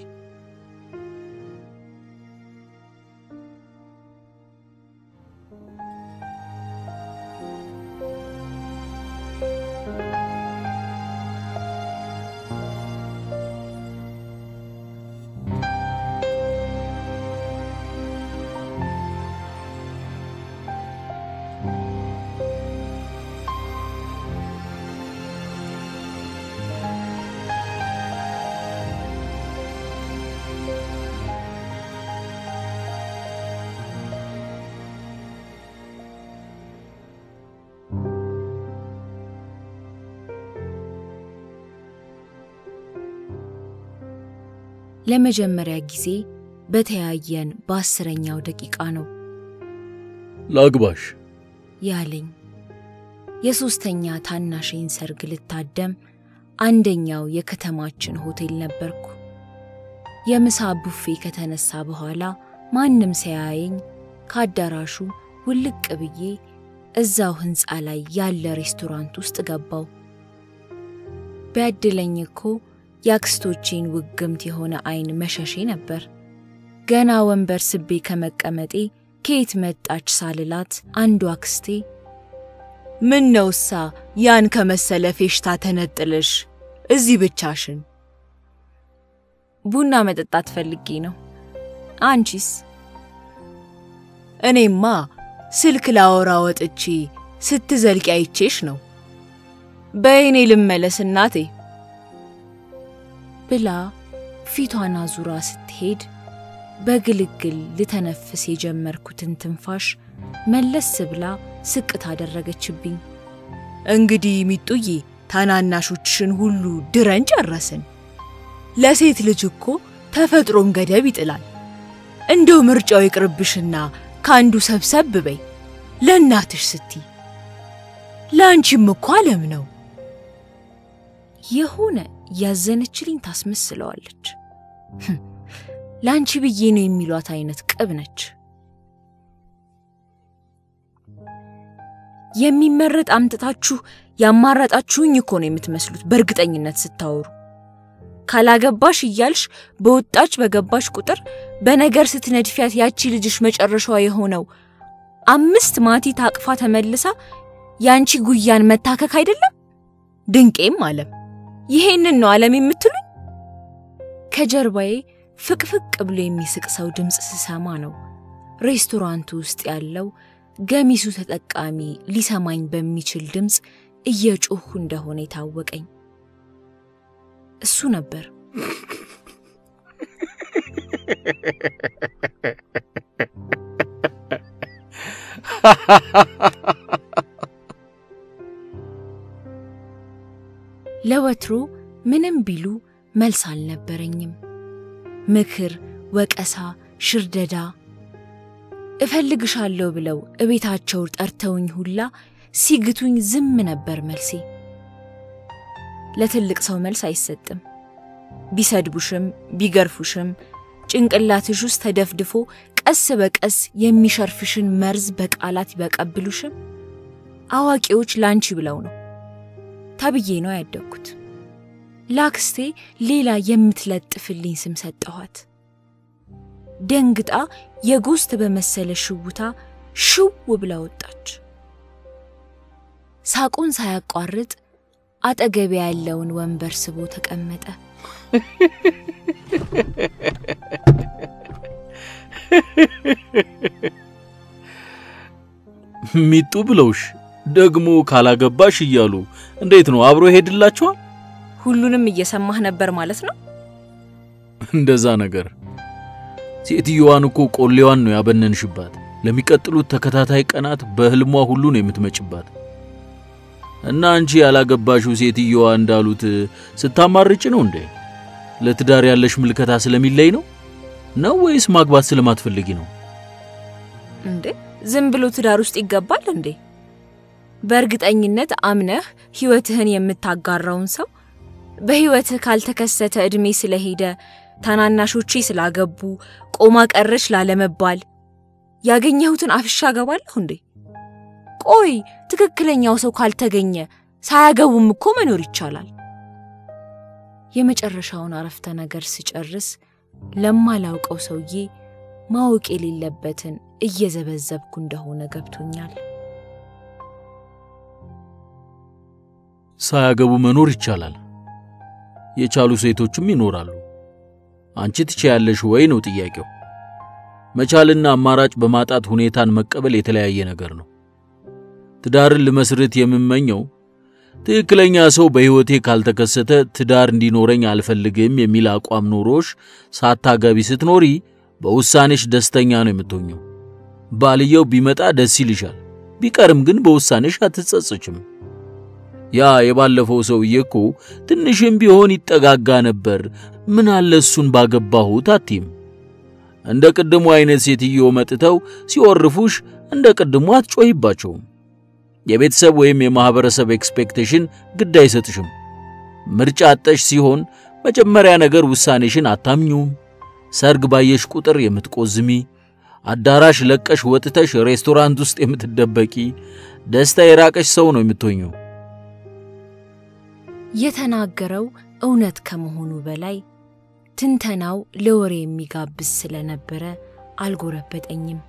ለመጀመሪያ ጊዜ በተያየን በአስረኛው ደቂቃ ነው ላግባሽ ያለኝ። የሦስተኛ ታናሽን ሰርግ ልታደም አንደኛው የከተማችን ሆቴል ነበርኩ። የምሳ ቡፌ ከተነሳ በኋላ ማንም ሳያየኝ ከአዳራሹ ውልቅ ብዬ እዛው ሕንፃ ላይ ያለ ሬስቶራንት ውስጥ ገባው። ቢያድለኝ እኮ የአክስቶቼን ውግምት የሆነ አይን መሸሼ ነበር። ገና ወንበር ስቤ ከመቀመጤ ከየት መጣች ሳልላት አንዱ አክስቴ ምን ነውሳ ያን ከመሰለ ፌሽታ ተነጥለሽ እዚህ ብቻሽን? ቡና መጠጣት ፈልጌ ነው። አንቺስ? እኔማ ስልክ ላወራ ወጥቼ ስትዘልቂ አይቼሽ ነው። በይኔ ልመለስ እናቴ ብላ ፊቷን አዙራ ስትሄድ በግልግል ልተነፍስ የጀመርኩትን ትንፋሽ መለስ ብላ ስቅት አደረገችብኝ። እንግዲህ ሚጡዬ ታናናሾችሽን ሁሉ ድረን ጨረስን። ለሴት ልጅ እኮ ተፈጥሮም ገደብ ይጥላል። እንደው ምርጫው ይቅርብሽና ከአንዱ ሰብሰብ በይ ለእናትሽ ስቲ። ለአንቺም እኮ አለም ነው። የሆነ ያዘነችልኝ ታስመስለዋለች። ለአንቺ ብዬ ነው የሚሏት አይነት ቅብ ነች። የሚመረጥ አምጥታችሁ ያማረጣችሁኝ እኮ ነው የምትመስሉት በእርግጠኝነት ስታወሩ። ካላገባሽ እያልሽ በወጣች በገባሽ ቁጥር በነገር ስትነድፊያት ያቺ ልጅሽ መጨረሻዋ የሆነው አምስት ማቲ ታቅፋ ተመልሳ ያንቺ ጉያን መታከክ አይደለም? ድንቄም አለም ይሄንን ነው አለም የምትሉኝ? ከጀርባዬ ፍቅፍቅ ብሎ የሚስቅ ሰው ድምፅ ስሰማ ነው ሬስቶራንቱ ውስጥ ያለው ገሚሱ ተጠቃሚ ሊሰማኝ በሚችል ድምፅ እየጮሁ እንደሆነ የታወቀኝ። እሱ ነበር። ለወትሮ ምንም ቢሉ መልስ አልነበረኝም። ምክር፣ ወቀሳ፣ ሽርደዳ እፈልግሻለሁ ብለው እቤታቸው ጠርተውኝ ሁላ ሲግቱኝ ዝም ነበር መልሴ። ለትልቅ ሰው መልስ አይሰጥም። ቢሰድቡሽም ቢገርፉሽም ጭንቅላትሽ ውስጥ ተደፍድፎ ቀስ በቀስ የሚሸርፍሽን መርዝ በቃላት ቢያቀብሉሽም አዋቂዎች ላንቺ ብለው ነው ተብዬ ነው ያደግኩት። ላክስቴ ሌላ የምትለጥፍልኝ ስም ሰጠኋት። ደንግጣ የጎስት በመሰለ ሽውታ ሽው ብላ ወጣች። ሳቁን ሳያቋርጥ አጠገቤ ያለውን ወንበር ስቦ ተቀመጠ። ሚጡ ብለውሽ ደግሞ ካላገባሽ እያሉ እንዴት ነው አብሮ ይሄድላችኋል? ሁሉንም እየሰማህ ነበር ማለት ነው። እንደዛ ነገር። ሴትየዋን እኮ ቆሌዋን ነው ያበነንሽባት። ለሚቀጥሉት ተከታታይ ቀናት በህልሟ ሁሉ ነው የምትመጭባት። እና አንቺ ያላገባሽው ሴትየዋ እንዳሉት ስታማርጭ ነው እንዴ? ለትዳር ያለሽ ምልከታ ስለሚለይ ነው ነው ወይስ ማግባት ስለማትፈልጊ ነው? እንዴ ዝም ብሎ ትዳር ውስጥ ይገባል እንዴ? በእርግጠኝነት አምነህ ህይወትህን የምታጋራውን ሰው በህይወትህ ካልተከሰተ ዕድሜ ስለሄደ ታናናሾቼ ስላገቡ ቆማ ቀረች ላለመባል ያገኘሁትን አፍሻ ገባለሁ እንዴ? ቆይ ትክክለኛው ሰው ካልተገኘ ሳያገቡም እኮ መኖር ይቻላል። የመጨረሻውን አረፍተ ነገር ስጨርስ ለማላውቀው ሰውዬ ማወቅ የሌለበትን እየዘበዘብኩ እንደሆነ ገብቶኛል። ሳያገቡ መኖር ይቻላል። የቻሉ ሴቶችም ይኖራሉ። አንቺ ትችያለሽ ወይ ነው ጥያቄው። መቻልና አማራጭ በማጣት ሁኔታን መቀበል የተለያየ ነገር ነው። ትዳርን ልመስርት የምመኘው ትክክለኛ ሰው በሕይወቴ ካልተከሰተ ትዳር እንዲኖረኝ አልፈልግም የሚል አቋም ኖሮሽ ሳታገቢ ስትኖሪ በውሳኔሽ ደስተኛ ነው የምትሆኘው። ባልየው ቢመጣ ደስ ይልሻል፣ ቢቀርም ግን በውሳኔሽ አትጸጽችም። ያ የባለፈው ሰውዬ እኮ ትንሽም ቢሆን ይጠጋጋ ነበር፣ ምን አለ እሱን ባገባሁት አትይም። እንደ ቅድሙ አይነት ሴትዮ መጥተው ሲወርፉሽ እንደ ቅድሙ አትጮሂባቸውም። የቤተሰብ ወይም የማህበረሰብ expectation ግድ አይሰጥሽም። ምርጫ አጥተሽ ሲሆን መጀመሪያ ነገር ውሳኔሽን አታምኚም። ሰርግ ባየሽ ቁጥር የምትቆዝሚ፣ አዳራሽ ለቀሽ ወጥተሽ ሬስቶራንት ውስጥ የምትደበቂ፣ ደስታ የራቀሽ ሰው ነው የምትሆኘው። የተናገረው እውነት ከመሆኑ በላይ ትንተናው ለወሬ የሚጋብዝ ስለነበረ አልጎረበጠኝም።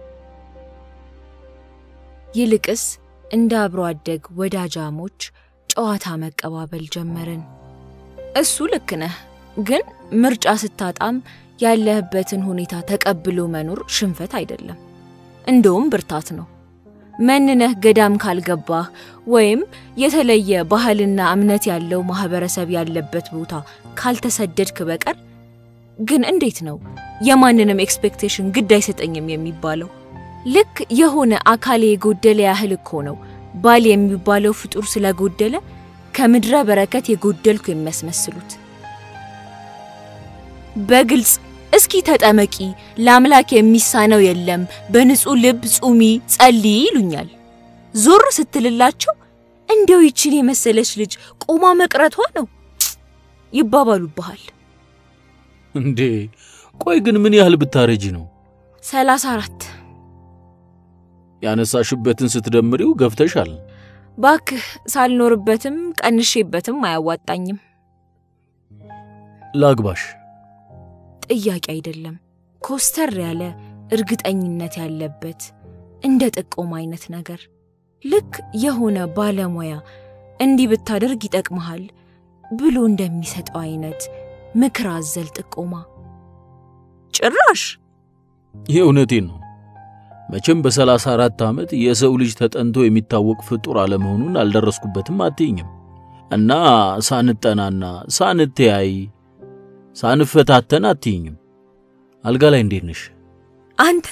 ይልቅስ እንደ አብሮ አደግ ወዳጃሞች ጨዋታ መቀባበል ጀመርን። እሱ ልክ ነህ፣ ግን ምርጫ ስታጣም ያለህበትን ሁኔታ ተቀብሎ መኖር ሽንፈት አይደለም፣ እንደውም ብርታት ነው። መንነህ ገዳም ካልገባህ ወይም የተለየ ባህልና እምነት ያለው ማህበረሰብ ያለበት ቦታ ካልተሰደድክ በቀር ግን እንዴት ነው የማንንም expectation ግድ አይሰጠኝም የሚባለው? ልክ የሆነ አካሌ የጎደለ ያህል እኮ ነው ባል የሚባለው ፍጡር ስለጎደለ ከምድረ በረከት የጎደልኩ የሚያስመስሉት። በግልጽ እስኪ ተጠመቂ፣ ለአምላክ የሚሳነው የለም፣ በንጹሕ ልብ ጹሚ፣ ጸልይ ይሉኛል። ዞር ስትልላቸው እንደው ይችን የመሰለች ልጅ ቆማ መቅረቷ ነው ይባባሉብሃል። እንዴ ቆይ ግን ምን ያህል ብታረጂ ነው? ሰላሳ አራት ያነሳሽበትን ስትደምሪው ገፍተሻል። ባክህ ሳልኖርበትም ቀንሼበትም አያዋጣኝም። ላግባሽ ጥያቄ አይደለም፣ ኮስተር ያለ እርግጠኝነት ያለበት እንደ ጥቆማ አይነት ነገር። ልክ የሆነ ባለሙያ እንዲህ ብታደርግ ይጠቅመሃል ብሎ እንደሚሰጠው አይነት ምክር አዘል ጥቆማ። ጭራሽ ይህ እውነቴን ነው። መቼም በሰላሳ አራት ዓመት የሰው ልጅ ተጠንቶ የሚታወቅ ፍጡር አለመሆኑን አልደረስኩበትም አትይኝም። እና ሳንጠናና ሳንተያይ ሳንፈታተን አትይኝም። አልጋ ላይ እንዴት ነሽ? አንተ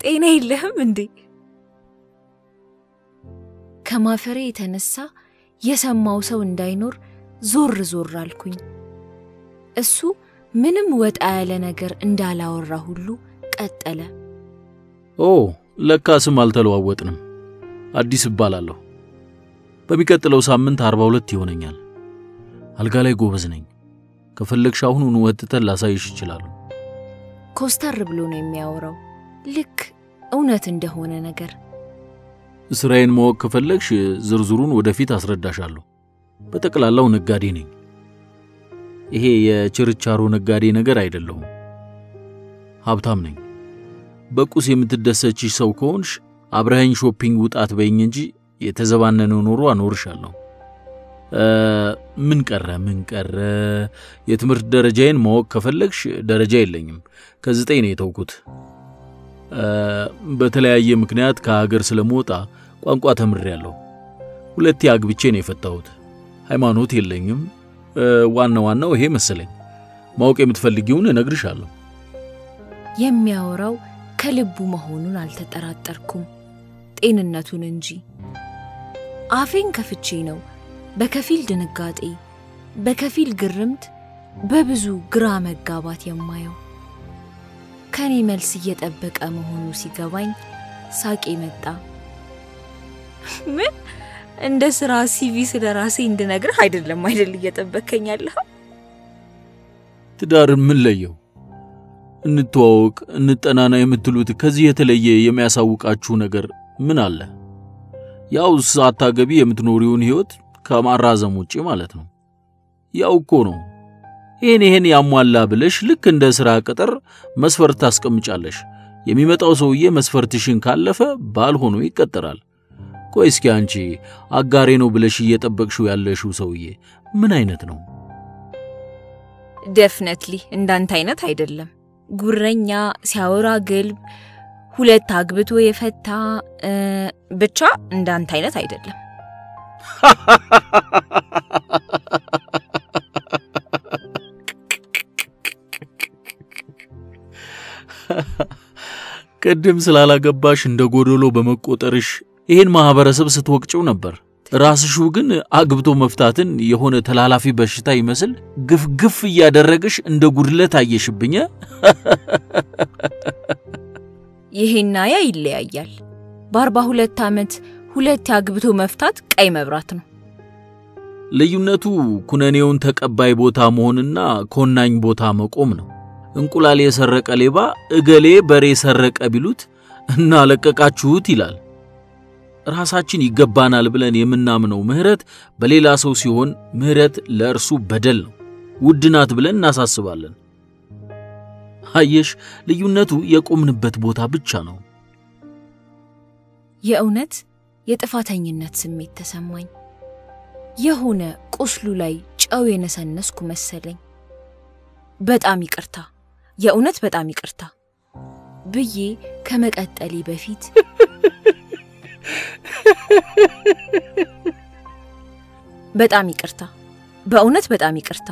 ጤና የለህም እንዴ? ከማፈሬ የተነሳ የሰማው ሰው እንዳይኖር ዞር ዞር አልኩኝ። እሱ ምንም ወጣ ያለ ነገር እንዳላወራ ሁሉ ቀጠለ። ኦ ለካ ስም አልተለዋወጥንም። አዲስ እባላለሁ። በሚቀጥለው ሳምንት አርባ ሁለት ይሆነኛል። አልጋ ላይ ጎበዝ ነኝ። ከፈለግሽ አሁኑን ወጥተን ላሳይሽ እችላለሁ። ኮስተር ብሎ ነው የሚያወራው፣ ልክ እውነት እንደሆነ ነገር። ስራዬን ማወቅ ከፈለግሽ ዝርዝሩን ወደፊት አስረዳሻለሁ። በጠቅላላው ነጋዴ ነኝ። ይሄ የችርቻሮ ነጋዴ ነገር አይደለሁም። ሀብታም ነኝ። በቁስ የምትደሰቺ ሰው ከሆንሽ አብረኸኝ shopping ውጣት በይኝ እንጂ የተዘባነነ ኑሮ አኖርሻለሁ። ምን ቀረ ምን ቀረ? የትምህርት ደረጃዬን ማወቅ ከፈለግሽ ደረጃ የለኝም። ከዘጠኝ ነው የተውኩት። በተለያየ ምክንያት ከሀገር ስለመውጣ ቋንቋ ተምሬያለሁ። ሁለቴ አግብቼ ነው የፈታሁት። ሃይማኖት የለኝም። ዋና ዋናው ይሄ መሰለኝ። ማወቅ የምትፈልጊውን እነግርሻለሁ። የሚያወራው ከልቡ መሆኑን አልተጠራጠርኩም፣ ጤንነቱን እንጂ። አፌን ከፍቼ ነው በከፊል ድንጋጤ፣ በከፊል ግርምት፣ በብዙ ግራ መጋባት የማየው። ከኔ መልስ እየጠበቀ መሆኑ ሲገባኝ ሳቄ መጣ። ምን እንደ ስራ ሲቪ ስለ ራሴ እንድነግርህ አይደለም አይደል እየጠበከኝ ያለኸው? ትዳርን ምን ለየው? እንተዋወቅ፣ እንጠናና የምትሉት ከዚህ የተለየ የሚያሳውቃችሁ ነገር ምን አለ? ያው ሳታገቢ የምትኖሪውን ሕይወት ከማራዘም ውጪ ማለት ነው። ያው እኮ ነው። ይህን ይህን ያሟላ ብለሽ ልክ እንደ ሥራ ቅጥር መስፈርት ታስቀምጫለሽ። የሚመጣው ሰውዬ መስፈርትሽን ካለፈ ባል ሆኖ ይቀጠራል። ቆይ እስኪ አንቺ አጋሬ ነው ብለሽ እየጠበቅሽው ያለሽው ሰውዬ ምን አይነት ነው? ደፍነትሊ እንዳንተ አይነት አይደለም። ጉረኛ፣ ሲያወራ ግልብ፣ ሁለት አግብቶ የፈታ ብቻ እንዳንተ አይነት አይደለም። ቅድም ስላላገባሽ እንደ ጎደሎ በመቆጠርሽ ይህን ማህበረሰብ ስትወቅጭው ነበር። ራስሹ ግን አግብቶ መፍታትን የሆነ ተላላፊ በሽታ ይመስል ግፍ ግፍ እያደረግሽ እንደ ጉድለት አየሽብኝ። ይሄና ያ ይለያያል። በአርባ ሁለት ዓመት ሁለት አግብቶ መፍታት ቀይ መብራት ነው። ልዩነቱ ኩነኔውን ተቀባይ ቦታ መሆንና ኮናኝ ቦታ መቆም ነው። እንቁላል የሰረቀ ሌባ እገሌ በሬ ሰረቀ ቢሉት እና ለቀቃችሁት ይላል። ራሳችን ይገባናል ብለን የምናምነው ምህረት በሌላ ሰው ሲሆን ምህረት ለእርሱ በደል ነው፣ ውድ ናት ብለን እናሳስባለን። አየሽ፣ ልዩነቱ የቆምንበት ቦታ ብቻ ነው። የእውነት የጥፋተኝነት ስሜት ተሰማኝ። የሆነ ቁስሉ ላይ ጨው የነሰነስኩ መሰለኝ። በጣም ይቅርታ፣ የእውነት በጣም ይቅርታ ብዬ ከመቀጠሌ በፊት በጣም ይቅርታ፣ በእውነት በጣም ይቅርታ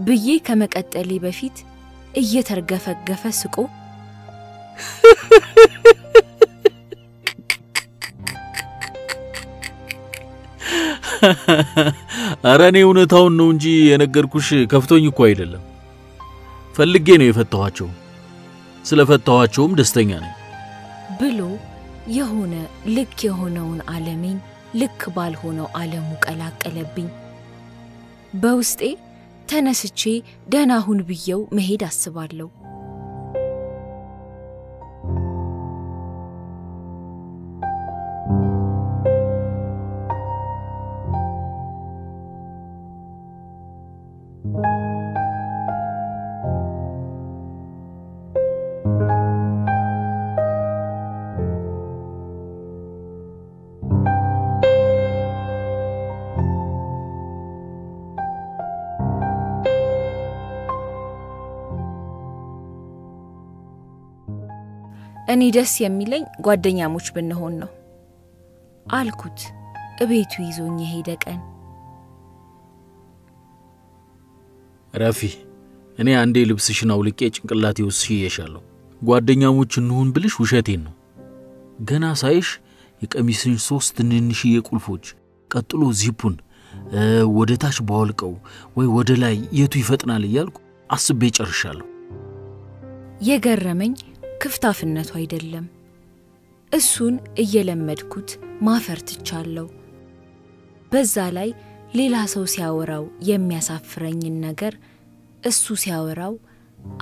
ብዬ ከመቀጠሌ በፊት እየተርገፈገፈ ስቆ አረ እኔ እውነታውን ነው እንጂ የነገርኩሽ ከፍቶኝ እኮ አይደለም። ፈልጌ ነው የፈታኋቸው። ስለፈታኋቸውም ደስተኛ ነኝ። ብሎ የሆነ ልክ የሆነውን ዓለሜን ልክ ባልሆነው ዓለሙ ቀላቀለብኝ። በውስጤ ተነስቼ ደህና ሁን ብዬው መሄድ አስባለሁ። እኔ ደስ የሚለኝ ጓደኛሞች ብንሆን ነው አልኩት። እቤቱ ይዞኝ የሄደ ቀን ረፊ፣ እኔ አንዴ ልብስሽን አውልቄ ጭንቅላቴ ውስጥ ሽየሻለሁ። ጓደኛሞች እንሁን ብልሽ ውሸቴን ነው። ገና ሳይሽ የቀሚስን ሶስት ትንንሽዬ ቁልፎች፣ ቀጥሎ ዚፑን ወደ ታች ባወልቀው ወይ ወደ ላይ የቱ ይፈጥናል እያልኩ አስቤ ጨርሻለሁ። የገረመኝ ክፍታፍነቱ አይደለም፣ እሱን እየለመድኩት ማፈር ትቻለሁ። በዛ ላይ ሌላ ሰው ሲያወራው የሚያሳፍረኝን ነገር እሱ ሲያወራው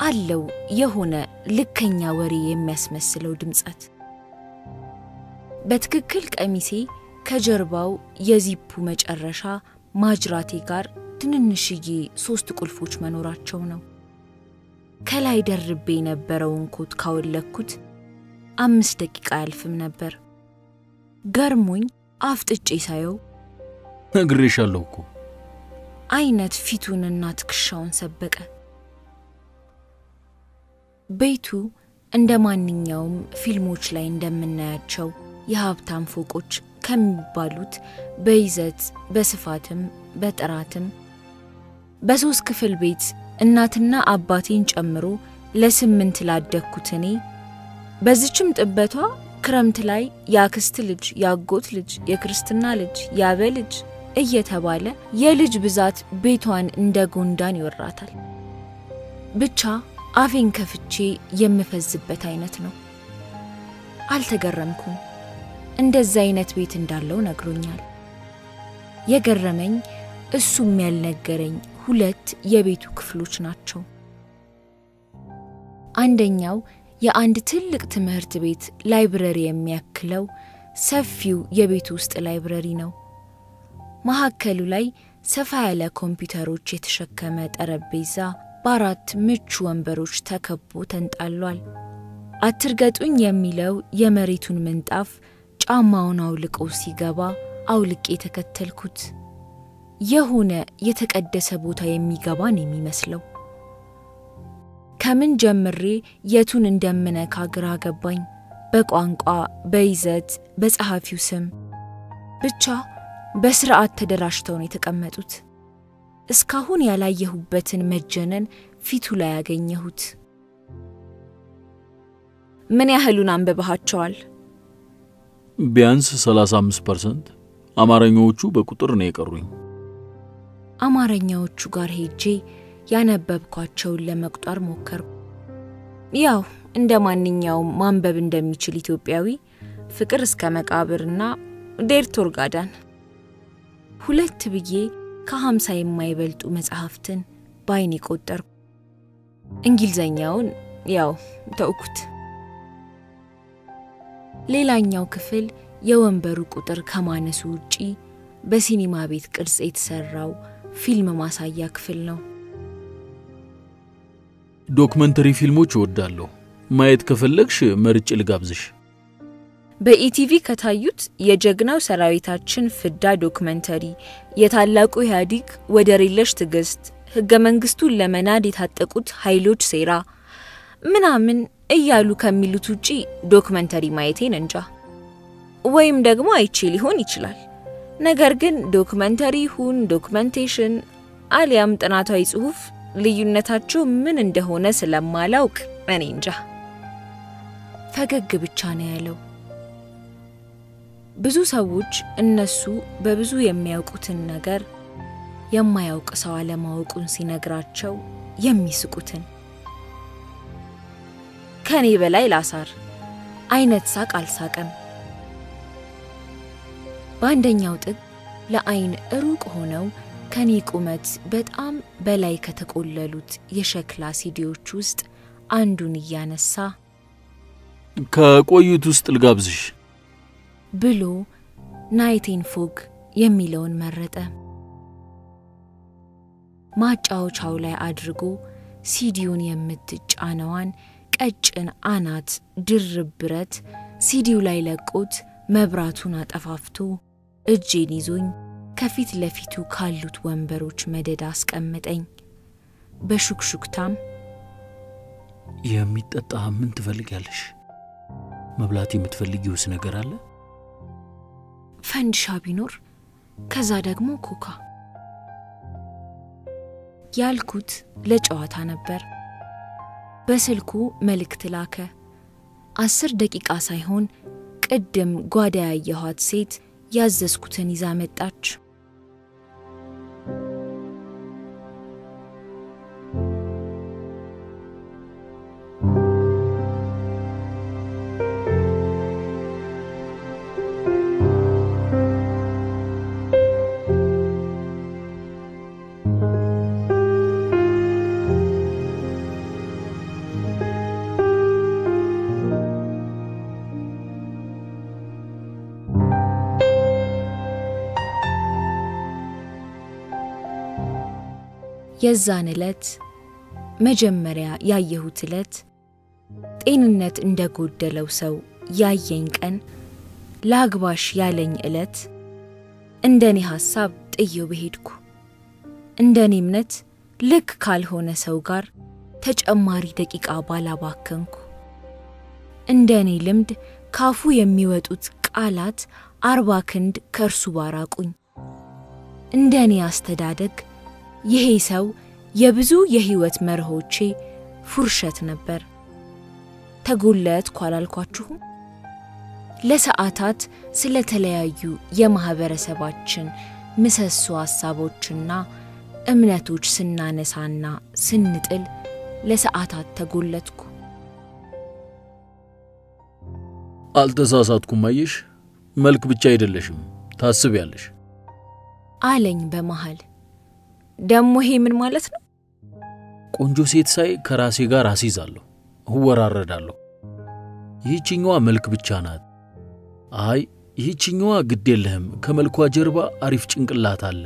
አለው የሆነ ልከኛ ወሬ የሚያስመስለው ድምጸት። በትክክል ቀሚሴ ከጀርባው የዚፑ መጨረሻ ማጅራቴ ጋር ትንንሽዬ ሶስት ቁልፎች መኖራቸው ነው። ከላይ ደርቤ የነበረውን ኮት ካወለኩት አምስት ደቂቃ አያልፍም ነበር። ገርሞኝ አፍጥጬ ሳየው ነግሬሻለሁ እኮ አይነት ፊቱንና ትከሻውን ሰበቀ። ቤቱ እንደ ማንኛውም ፊልሞች ላይ እንደምናያቸው የሀብታም ፎቆች ከሚባሉት በይዘት በስፋትም በጥራትም በሶስት ክፍል ቤት እናትና አባቴን ጨምሮ ለስምንት ላደግኩት እኔ በዚችም ጥበቷ ክረምት ላይ የአክስት ልጅ፣ የአጎት ልጅ፣ የክርስትና ልጅ፣ ያበ ልጅ እየተባለ የልጅ ብዛት ቤቷን እንደ ጎንዳን ይወራታል። ብቻ አፌን ከፍቼ የምፈዝበት አይነት ነው። አልተገረምኩም። እንደዛ አይነት ቤት እንዳለው ነግሮኛል። የገረመኝ እሱም ያልነገረኝ ሁለት የቤቱ ክፍሎች ናቸው። አንደኛው የአንድ ትልቅ ትምህርት ቤት ላይብረሪ የሚያክለው ሰፊው የቤቱ ውስጥ ላይብረሪ ነው። መሀከሉ ላይ ሰፋ ያለ ኮምፒውተሮች የተሸከመ ጠረጴዛ በአራት ምቹ ወንበሮች ተከቦ ተንጣሏል። አትርገጡኝ የሚለው የመሬቱን ምንጣፍ ጫማውን አውልቆ ሲገባ አውልቄ የተከተልኩት የሆነ የተቀደሰ ቦታ የሚገባን የሚመስለው ከምን ጀምሬ የቱን እንደምነካ ግራ ገባኝ። በቋንቋ፣ በይዘት፣ በጸሐፊው ስም ብቻ በስርዓት ተደራጅተው ነው የተቀመጡት። እስካሁን ያላየሁበትን መጀነን ፊቱ ላይ ያገኘሁት። ምን ያህሉን አንብበሃቸዋል? ቢያንስ 35 percent። አማርኛዎቹ በቁጥር ነው የቀሩኝ። አማርኛዎቹ ጋር ሄጄ ያነበብኳቸውን ለመቁጠር ሞከርኩ። ያው እንደ ማንኛውም ማንበብ እንደሚችል ኢትዮጵያዊ ፍቅር እስከ መቃብርና ዴርቶጋዳን ሁለት ብዬ ከሀምሳ የማይበልጡ መጽሐፍትን በአይኔ ቆጠርኩ። እንግሊዘኛውን ያው ተውኩት። ሌላኛው ክፍል የወንበሩ ቁጥር ከማነሱ ውጪ በሲኒማ ቤት ቅርጽ የተሰራው ፊልም ማሳያ ክፍል ነው። ዶክመንተሪ ፊልሞች እወዳለሁ። ማየት ከፈለግሽ መርጬ ልጋብዝሽ። በኢቲቪ ከታዩት የጀግናው ሰራዊታችን ፍዳ ዶክመንተሪ፣ የታላቁ ኢህአዴግ ወደር የለሽ ትዕግስት፣ ህገ መንግስቱን ለመናድ የታጠቁት ኃይሎች ሴራ ምናምን እያሉ ከሚሉት ውጪ ዶክመንተሪ ማየቴን እንጃ። ወይም ደግሞ አይቼ ሊሆን ይችላል። ነገር ግን ዶክመንተሪ ይሁን documentation አሊያም ጥናታዊ ጽሑፍ ልዩነታቸው ምን እንደሆነ ስለማላውቅ እኔ እንጃ። ፈገግ ብቻ ነው ያለው። ብዙ ሰዎች እነሱ በብዙ የሚያውቁትን ነገር የማያውቅ ሰው አለማወቁን ሲነግራቸው የሚስቁትን ከኔ በላይ ላሳር አይነት ሳቅ አልሳቀም። በአንደኛው ጥግ ለአይን ሩቅ ሆነው ከኔ ቁመት በጣም በላይ ከተቆለሉት የሸክላ ሲዲዎች ውስጥ አንዱን እያነሳ ከቆዩት ውስጥ ልጋብዝሽ ብሎ ናይቴን ፎግ የሚለውን መረጠ። ማጫወቻው ላይ አድርጎ ሲዲውን የምትጫነዋን ቀጭን አናት ድርብ ብረት ሲዲው ላይ ለቆት መብራቱን አጠፋፍቶ እጄን ይዞኝ ከፊት ለፊቱ ካሉት ወንበሮች መደዳ አስቀመጠኝ። በሹክሹክታም የሚጠጣ ምን ትፈልጊያለሽ? መብላት የምትፈልጊውስ ነገር አለ? ፈንድሻ ቢኖር ከዛ ደግሞ ኮካ ያልኩት ለጨዋታ ነበር። በስልኩ መልእክት ላከ። አስር ደቂቃ ሳይሆን ቅድም ጓዳ ያየኋት ሴት ያዘዝኩትን ይዛ መጣች። የዛን ዕለት መጀመሪያ ያየሁት ዕለት ጤንነት እንደጎደለው ሰው ያየኝ ቀን ላግባሽ ያለኝ ዕለት እንደ እኔ ሐሳብ ጥየው በሄድኩ። እንደ እኔ እምነት ልክ ካልሆነ ሰው ጋር ተጨማሪ ደቂቃ ባላባከንኩ። እንደ እኔ ልምድ ካፉ የሚወጡት ቃላት አርባ ክንድ ከእርሱ ባራቁኝ። እንደ እኔ አስተዳደግ ይሄ ሰው የብዙ የሕይወት መርሆቼ ፉርሸት ነበር። ተጎለትኩ አላልኳችሁም? ለሰዓታት ስለተለያዩ የማኅበረሰባችን ምሰሶ ሐሳቦችና እምነቶች ስናነሳና ስንጥል ለሰዓታት ተጎለትኩ። አልተሳሳትኩም። አየሽ፣ መልክ ብቻ አይደለሽም፣ ታስቢያለሽ አለኝ በመሃል። ደሞ ይሄ ምን ማለት ነው? ቆንጆ ሴት ሳይ ከራሴ ጋር አስይዛለሁ፣ እወራረዳለሁ። ይህችኛዋ መልክ ብቻ ናት፣ አይ ይህችኛዋ ግድ የለህም ከመልኳ ጀርባ አሪፍ ጭንቅላት አለ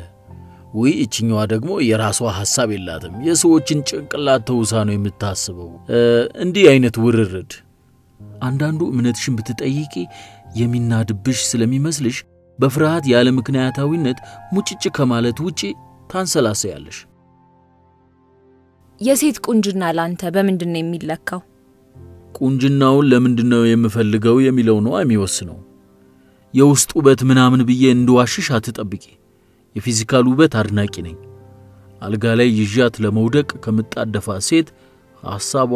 ወይ? እችኛዋ ደግሞ የራሷ ሐሳብ የላትም የሰዎችን ጭንቅላት ተውሳ ነው የምታስበው። እንዲህ አይነት ውርርድ። አንዳንዱ እምነትሽን ብትጠይቂ የሚናድብሽ ስለሚመስልሽ በፍርሃት ያለ ምክንያታዊነት ሙጭጭ ከማለት ውጪ ታንሰላሰያለሽ። የሴት ቁንጅና ላንተ በምንድን ነው የሚለካው? ቁንጅናውን ለምንድን ነው የምፈልገው የሚለው ነው የሚወስነው። የውስጥ ውበት ምናምን ብዬ እንድዋሽሽ አትጠብቂ። የፊዚካል ውበት አድናቂ ነኝ። አልጋ ላይ ይዣት ለመውደቅ ከምጣደፋ ሴት ሐሳቧ፣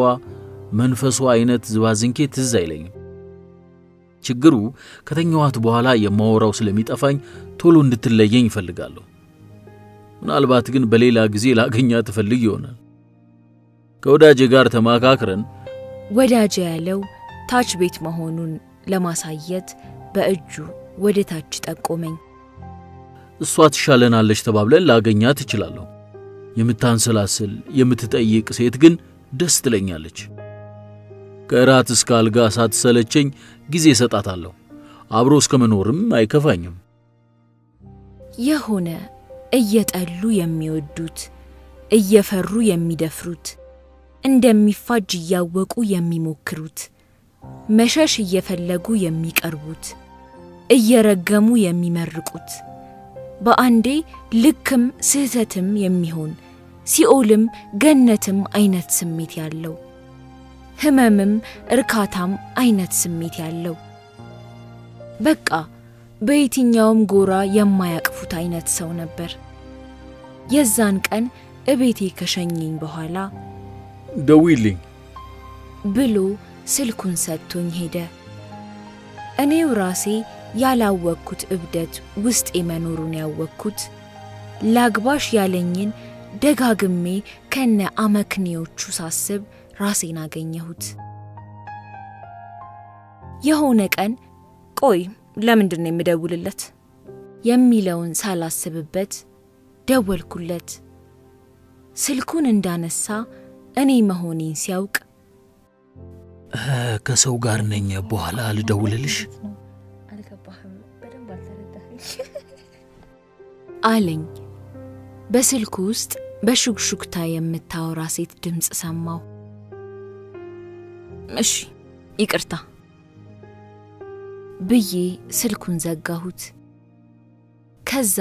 መንፈሷ አይነት ዝባዝንኬ ትዝ አይለኝም። ችግሩ ከተኛዋት በኋላ የማወራው ስለሚጠፋኝ ቶሎ እንድትለየኝ እፈልጋለሁ። ምናልባት ግን በሌላ ጊዜ ላገኛ ትፈልግ ይሆናል። ከወዳጄ ጋር ተማካክረን ወዳጄ ያለው ታች ቤት መሆኑን ለማሳየት በእጁ ወደ ታች ጠቆመኝ። እሷ ትሻለናለች ተባብለን ላገኛት እችላለሁ። የምታንሰላስል የምትጠይቅ ሴት ግን ደስ ትለኛለች። ከእራት እስከ አልጋ ሳትሰለቸኝ ጊዜ እሰጣታለሁ። አብሮ እስከ መኖርም አይከፋኝም። የሆነ እየጠሉ የሚወዱት እየፈሩ የሚደፍሩት እንደሚፋጅ እያወቁ የሚሞክሩት መሸሽ እየፈለጉ የሚቀርቡት እየረገሙ የሚመርቁት በአንዴ ልክም ስህተትም የሚሆን ሲኦልም ገነትም አይነት ስሜት ያለው ህመምም እርካታም አይነት ስሜት ያለው። በቃ በየትኛውም ጎራ የማያቅፉት አይነት ሰው ነበር። የዛን ቀን እቤቴ ከሸኘኝ በኋላ ደዊልኝ ብሎ ስልኩን ሰጥቶኝ ሄደ። እኔው ራሴ ያላወቅኩት እብደት ውስጤ መኖሩን ያወቅኩት ላግባሽ ያለኝን ደጋግሜ ከነ አመክንዮቹ ሳስብ ራሴን አገኘሁት። የሆነ ቀን ቆይ ለምንድን ነው የምደውልለት የሚለውን ሳላስብበት ደወልኩለት። ስልኩን እንዳነሳ እኔ መሆኔን ሲያውቅ ከሰው ጋር ነኝ፣ በኋላ ልደውልልሽ አለኝ። በስልኩ ውስጥ በሹክሹክታ የምታወራ ሴት ድምፅ ሰማሁ። እሺ ይቅርታ ብዬ ስልኩን ዘጋሁት። ከዛ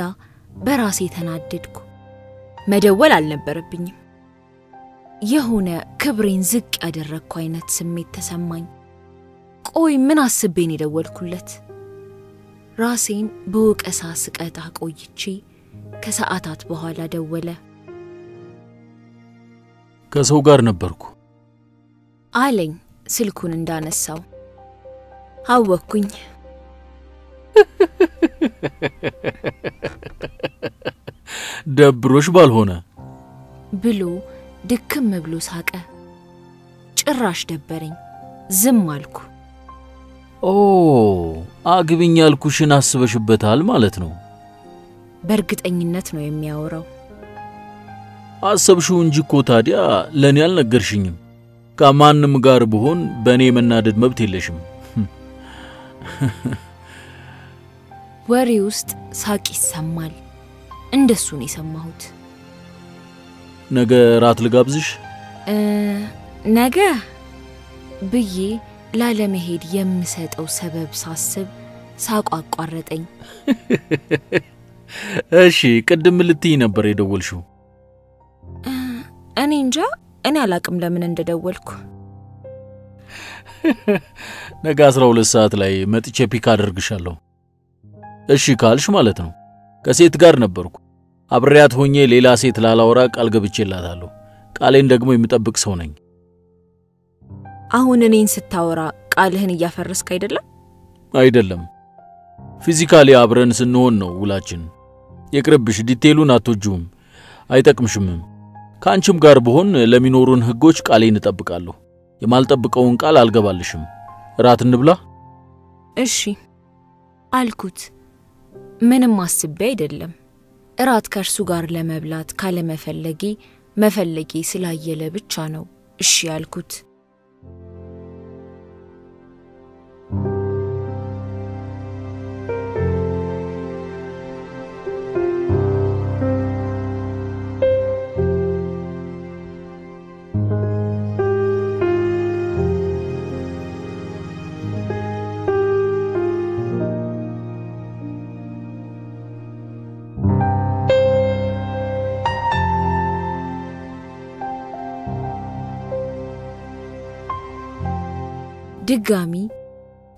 በራሴ ተናደድኩ። መደወል አልነበረብኝም። የሆነ ክብሬን ዝቅ ያደረግኩ አይነት ስሜት ተሰማኝ። ቆይ ምን አስቤን የደወልኩለት? ራሴን በወቀሳ ስቀጣ ቆይቼ ከሰዓታት በኋላ ደወለ። ከሰው ጋር ነበርኩ አለኝ ስልኩን እንዳነሳው። አወቅኩኝ። ደብሮሽ ባልሆነ ብሎ ድክም ብሎ ሳቀ። ጭራሽ ደበረኝ። ዝም አልኩ። ኦ አግብኝ ያልኩሽን አስበሽበታል ማለት ነው። በእርግጠኝነት ነው የሚያወራው። አሰብሽው እንጂ እኮ ታዲያ ለእኔ አልነገርሽኝም። ከማንም ጋር ብሆን በእኔ መናደድ መብት የለሽም። ወሬ ውስጥ ሳቅ ይሰማል። እንደሱ ነው የሰማሁት። ነገ ራት ልጋብዝሽ? ነገ ብዬ ላለመሄድ የምሰጠው ሰበብ ሳስብ ሳቋ አቋረጠኝ። እሺ ቅድም ልትይ ነበር የደወልሽው። እኔ እንጃ፣ እኔ አላቅም ለምን እንደደወልኩ። ነገ አስራ ሁለት ሰዓት ላይ መጥቼ ፒክ አደርግሻለሁ። እሺ ካልሽ ማለት ነው። ከሴት ጋር ነበርኩ። አብሬያት ሆኜ ሌላ ሴት ላላወራ ቃል ገብቼላታለሁ። ቃሌን ደግሞ የምጠብቅ ሰው ነኝ። አሁን እኔን ስታወራ ቃልህን እያፈረስክ አይደለም? አይደለም physically አብረን ስንሆን ነው ውላችን። ይቅርብሽ፣ detail ኡን አትወጂውም፣ አይጠቅምሽምም። ከአንቺም ጋር ብሆን ለሚኖሩን ሕጎች ቃሌን እጠብቃለሁ። የማልጠብቀውን ቃል አልገባልሽም። እራት እንብላ። እሺ አልኩት። ምንም አስቤ አይደለም። እራት ከእርሱ ጋር ለመብላት ካለመፈለጌ መፈለጌ ስላየለ ብቻ ነው እሺ ያልኩት። ድጋሚ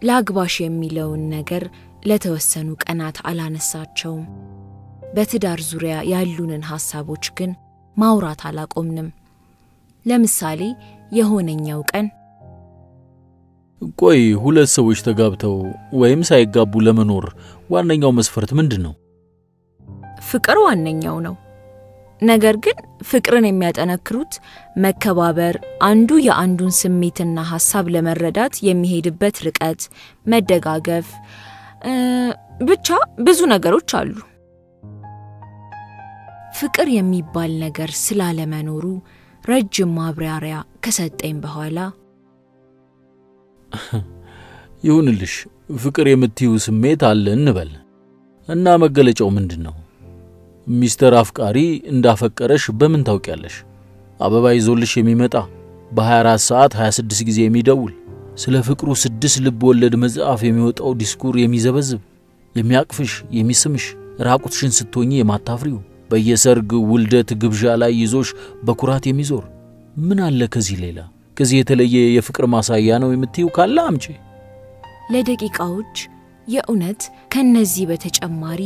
ላግባሽ የሚለውን ነገር ለተወሰኑ ቀናት አላነሳቸውም። በትዳር ዙሪያ ያሉንን ሐሳቦች ግን ማውራት አላቆምንም። ለምሳሌ የሆነኛው ቀን ቆይ ሁለት ሰዎች ተጋብተው ወይም ሳይጋቡ ለመኖር ዋነኛው መስፈርት ምንድን ነው? ፍቅር ዋነኛው ነው። ነገር ግን ፍቅርን የሚያጠነክሩት መከባበር፣ አንዱ የአንዱን ስሜትና ሐሳብ ለመረዳት የሚሄድበት ርቀት፣ መደጋገፍ፣ ብቻ ብዙ ነገሮች አሉ። ፍቅር የሚባል ነገር ስላለመኖሩ ረጅም ማብራሪያ ከሰጠኝ በኋላ ይሁንልሽ፣ ፍቅር የምትዩ ስሜት አለ እንበል እና መገለጫው ምንድን ነው? ሚስተር አፍቃሪ እንዳፈቀረሽ በምን ታውቂያለሽ? አበባ ይዞልሽ የሚመጣ በ24 ሰዓት 26 ጊዜ የሚደውል ስለ ፍቅሩ ስድስት ልብ ወለድ መጽሐፍ የሚወጣው ዲስኩር የሚዘበዝብ የሚያቅፍሽ፣ የሚስምሽ፣ ራቁትሽን ስትሆኚ የማታፍሪው በየሰርግ ውልደት ግብዣ ላይ ይዞሽ በኩራት የሚዞር ምን አለ ከዚህ ሌላ? ከዚህ የተለየ የፍቅር ማሳያ ነው የምትዪው ካለ አምጪ። ለደቂቃዎች የእውነት ከነዚህ በተጨማሪ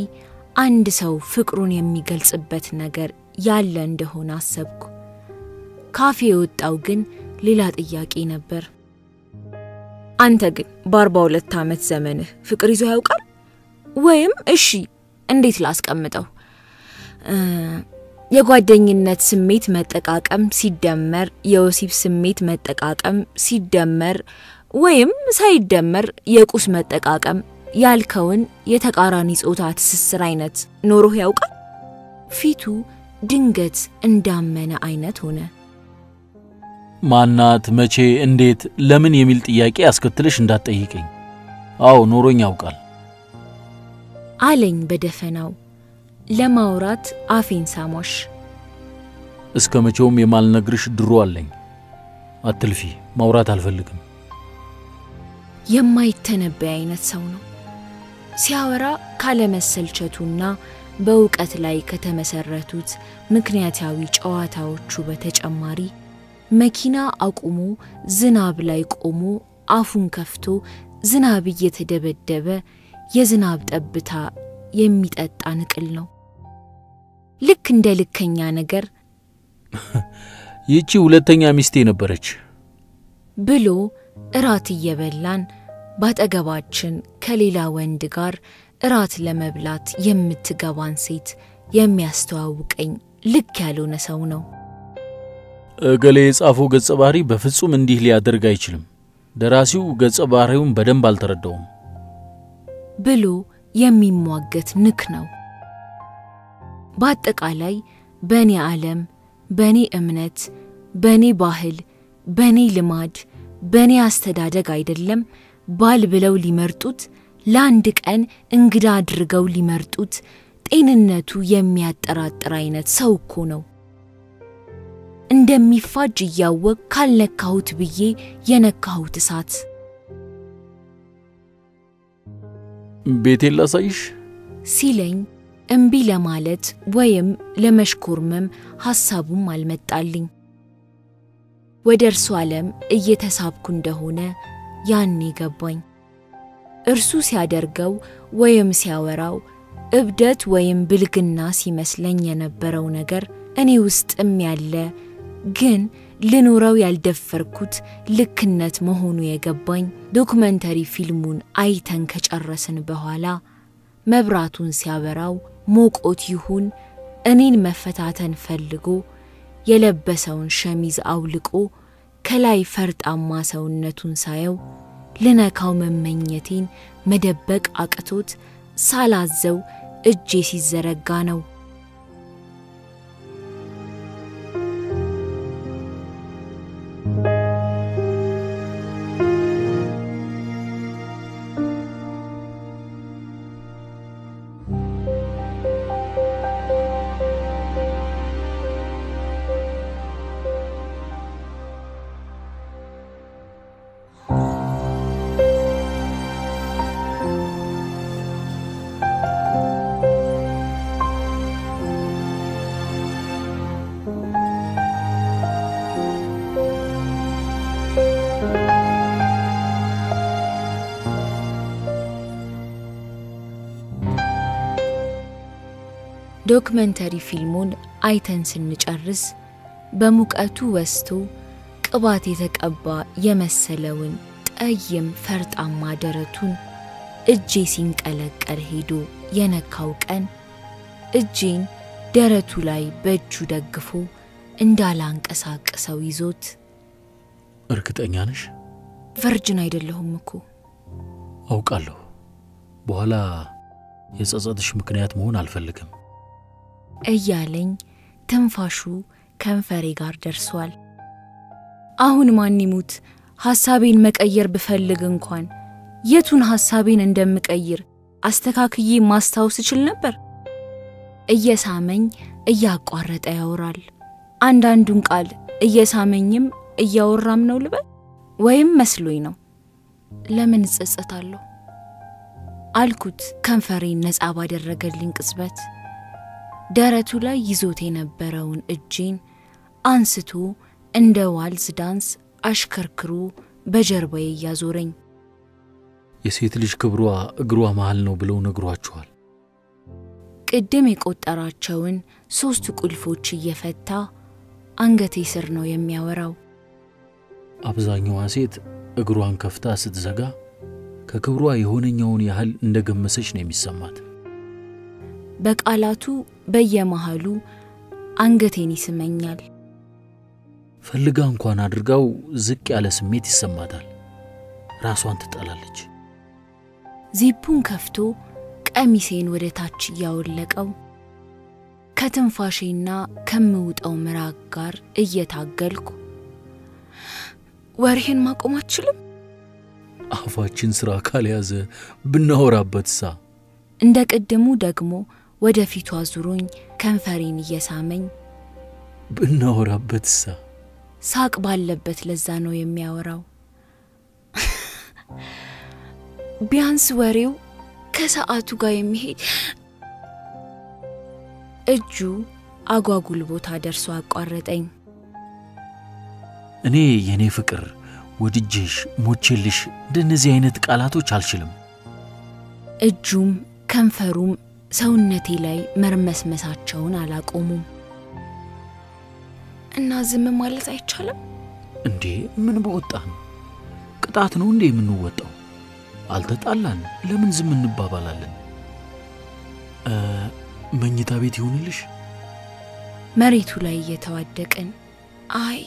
አንድ ሰው ፍቅሩን የሚገልጽበት ነገር ያለ እንደሆነ አሰብኩ። ካፌ የወጣው ግን ሌላ ጥያቄ ነበር። አንተ ግን በአርባ ሁለት ዓመት ዘመንህ ፍቅር ይዞ ያውቃል? ወይም እሺ እንዴት ላስቀምጠው የጓደኝነት ስሜት መጠቃቀም ሲደመር የወሲብ ስሜት መጠቃቀም ሲደመር ወይም ሳይደመር የቁስ መጠቃቀም ያልከውን የተቃራኒ ጾታ ትስስር አይነት ኖሮህ ያውቃል? ፊቱ ድንገት እንዳመነ አይነት ሆነ። ማናት፣ መቼ፣ እንዴት፣ ለምን የሚል ጥያቄ አስከትለሽ እንዳትጠይቀኝ። አዎ ኖሮኝ ያውቃል አለኝ በደፈናው ለማውራት አፌን ሳሟሽ። እስከ መቼውም የማልነግርሽ ድሮ አለኝ። አትልፊ፣ ማውራት አልፈልግም። የማይተነበይ አይነት ሰው ነው። ሲያወራ ካለመሰልቸቱና በእውቀት ላይ ከተመሰረቱት ምክንያታዊ ጨዋታዎቹ በተጨማሪ መኪና አቁሞ ዝናብ ላይ ቆሞ አፉን ከፍቶ ዝናብ እየተደበደበ የዝናብ ጠብታ የሚጠጣ ንቅል ነው። ልክ እንደ ልከኛ ነገር ይህቺ ሁለተኛ ሚስቴ ነበረች ብሎ እራት እየበላን ባጠገባችን ከሌላ ወንድ ጋር እራት ለመብላት የምትገባን ሴት የሚያስተዋውቀኝ ልክ ያልሆነ ሰው ነው። እገሌ የጻፈው ገጸ ባህሪ በፍጹም እንዲህ ሊያደርግ አይችልም። ደራሲው ገጸ ባህሪውን በደንብ አልተረዳውም ብሎ የሚሟገት ንክ ነው። በአጠቃላይ በእኔ ዓለም፣ በእኔ እምነት፣ በእኔ ባህል፣ በእኔ ልማድ፣ በእኔ አስተዳደግ አይደለም ባል ብለው ሊመርጡት ለአንድ ቀን እንግዳ አድርገው ሊመርጡት ጤንነቱ የሚያጠራጥር አይነት ሰው እኮ ነው። እንደሚፋጅ እያወቅ ካልነካሁት ብዬ የነካሁት እሳት ቤቴን ላሳይሽ ሲለኝ እምቢ ለማለት ወይም ለመሽኮርመም ሐሳቡም አልመጣልኝ። ወደ እርሱ ዓለም እየተሳብኩ እንደሆነ ያኔ ገባኝ። እርሱ ሲያደርገው ወይም ሲያወራው እብደት ወይም ብልግና ሲመስለኝ የነበረው ነገር እኔ ውስጥም ያለ ግን ልኖረው ያልደፈርኩት ልክነት መሆኑ የገባኝ ዶክመንተሪ ፊልሙን አይተን ከጨረስን በኋላ መብራቱን ሲያበራው ሞቆት ይሁን እኔን መፈታተን ፈልጎ የለበሰውን ሸሚዝ አውልቆ ከላይ ፈርጣማ ሰውነቱን ሳየው ልነካው መመኘቴን መደበቅ አቅቶት ሳላዘው እጄ ሲዘረጋ ነው። ዶክመንተሪ ፊልሙን አይተን ስንጨርስ በሙቀቱ ወስቶ ቅባት የተቀባ የመሰለውን ጠይም ፈርጣማ ደረቱን እጄ ሲንቀለቀል ሄዶ የነካው ቀን እጄን ደረቱ ላይ በእጁ ደግፎ እንዳላንቀሳቅሰው ይዞት እርግጠኛ ነሽ? ቨርጅን አይደለሁም እኮ አውቃለሁ። በኋላ የጸጸትሽ ምክንያት መሆን አልፈልግም። እያለኝ ትንፋሹ ከንፈሬ ጋር ደርሷል። አሁን ማን ይሙት ሐሳቤን መቀየር ብፈልግ እንኳን የቱን ሐሳቤን እንደምቀይር አስተካክዬ ማስታወስ እችል ነበር። እየሳመኝ እያቋረጠ ያወራል። አንዳንዱን ቃል እየሳመኝም እያወራም ነው ልበል ወይም መስሎኝ ነው። ለምን እጸጸታለሁ አልኩት ከንፈሬን ነፃ ባደረገልኝ ቅጽበት። ደረቱ ላይ ይዞት የነበረውን እጄን አንስቶ እንደ ዋልዝ ዳንስ አሽከርክሮ በጀርባዬ እያዞረኝ የሴት ልጅ ክብሯ እግሯ መሃል ነው ብለው ነግሯችኋል። ቅድም የቆጠራቸውን ሦስት ቁልፎች እየፈታ አንገቴ ስር ነው የሚያወራው። አብዛኛዋ ሴት እግሯን ከፍታ ስትዘጋ ከክብሯ የሆነኛውን ያህል እንደገመሰች ነው የሚሰማት። በቃላቱ በየመሃሉ አንገቴን ይስመኛል። ፈልጋ እንኳን አድርጋው ዝቅ ያለ ስሜት ይሰማታል። ራሷን ትጠላለች። ዚፑን ከፍቶ ቀሚሴን ወደ ታች እያወለቀው ከትንፋሼና ከምውጠው ምራቅ ጋር እየታገልኩ ወሬህን ማቆም አትችልም? አፋችን ስራ ካልያዘ ብናወራበት ሳ እንደ ቅድሙ ደግሞ ወደ ፊቱ አዙሮኝ ከንፈሬን እየሳመኝ ብናወራበት ሳ ሳቅ ባለበት ለዛ ነው የሚያወራው። ቢያንስ ወሬው ከሰዓቱ ጋር የሚሄድ እጁ አጓጉል ቦታ ደርሶ አቋረጠኝ። እኔ የእኔ ፍቅር ወድጄሽ ሞቼልሽ እንደነዚህ አይነት ቃላቶች አልችልም። እጁም ከንፈሩም ሰውነቴ ላይ መርመስመሳቸውን አላቆሙም። እና ዝም ማለት አይቻልም? እንዴ ምን በወጣ ነው? ቅጣት ነው እንዴ የምንወጣው? አልተጣላን፣ ለምን ዝም እንባባላለን? መኝታ ቤት ይሁንልሽ? መሬቱ ላይ እየተዋደቅን አይ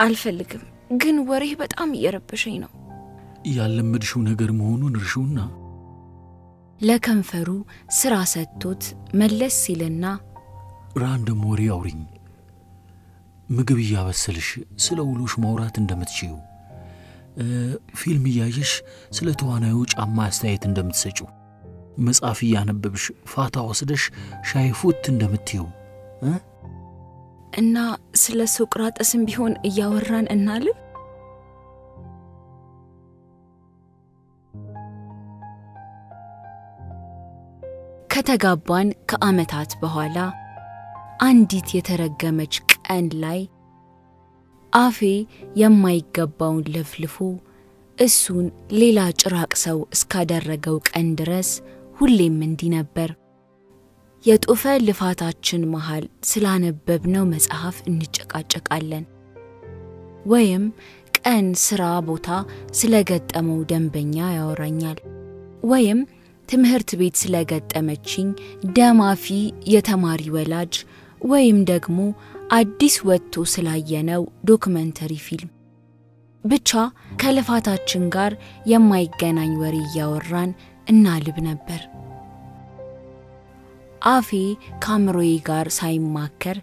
አልፈልግም፣ ግን ወሬህ በጣም እየረበሸኝ ነው። ያለመድሽው ነገር መሆኑን እርሹና ለከንፈሩ ስራ ሰጥቶት መለስ ሲልና ራንደም ወሬ አውሪኝ። ምግብ እያበሰልሽ ስለ ውሎሽ ማውራት እንደምትችዩ፣ ፊልም እያየሽ ስለ ተዋናዩ ጫማ አስተያየት እንደምትሰጩ፣ መጽሐፍ እያነበብሽ ፋታ ወስደሽ ሻይ ፉት እንደምትዩ እ እና ስለ ሶቅራጠስም ቢሆን እያወራን እናልን። ከተጋባን ከዓመታት በኋላ አንዲት የተረገመች ቀን ላይ አፌ የማይገባውን ለፍልፎ እሱን ሌላ ጭራቅ ሰው እስካደረገው ቀን ድረስ ሁሌም እንዲህ ነበር። የጦፈ ልፋታችን መሃል ስላነበብነው መጽሐፍ እንጨቃጨቃለን፣ ወይም ቀን ስራ ቦታ ስለገጠመው ደንበኛ ያወራኛል፣ ወይም ትምህርት ቤት ስለገጠመችኝ ደማፊ የተማሪ ወላጅ ወይም ደግሞ አዲስ ወጥቶ ስላየነው ዶክመንተሪ ፊልም ብቻ ከልፋታችን ጋር የማይገናኝ ወሬ እያወራን እናልብ ነበር። አፌ ከአእምሮዬ ጋር ሳይማከር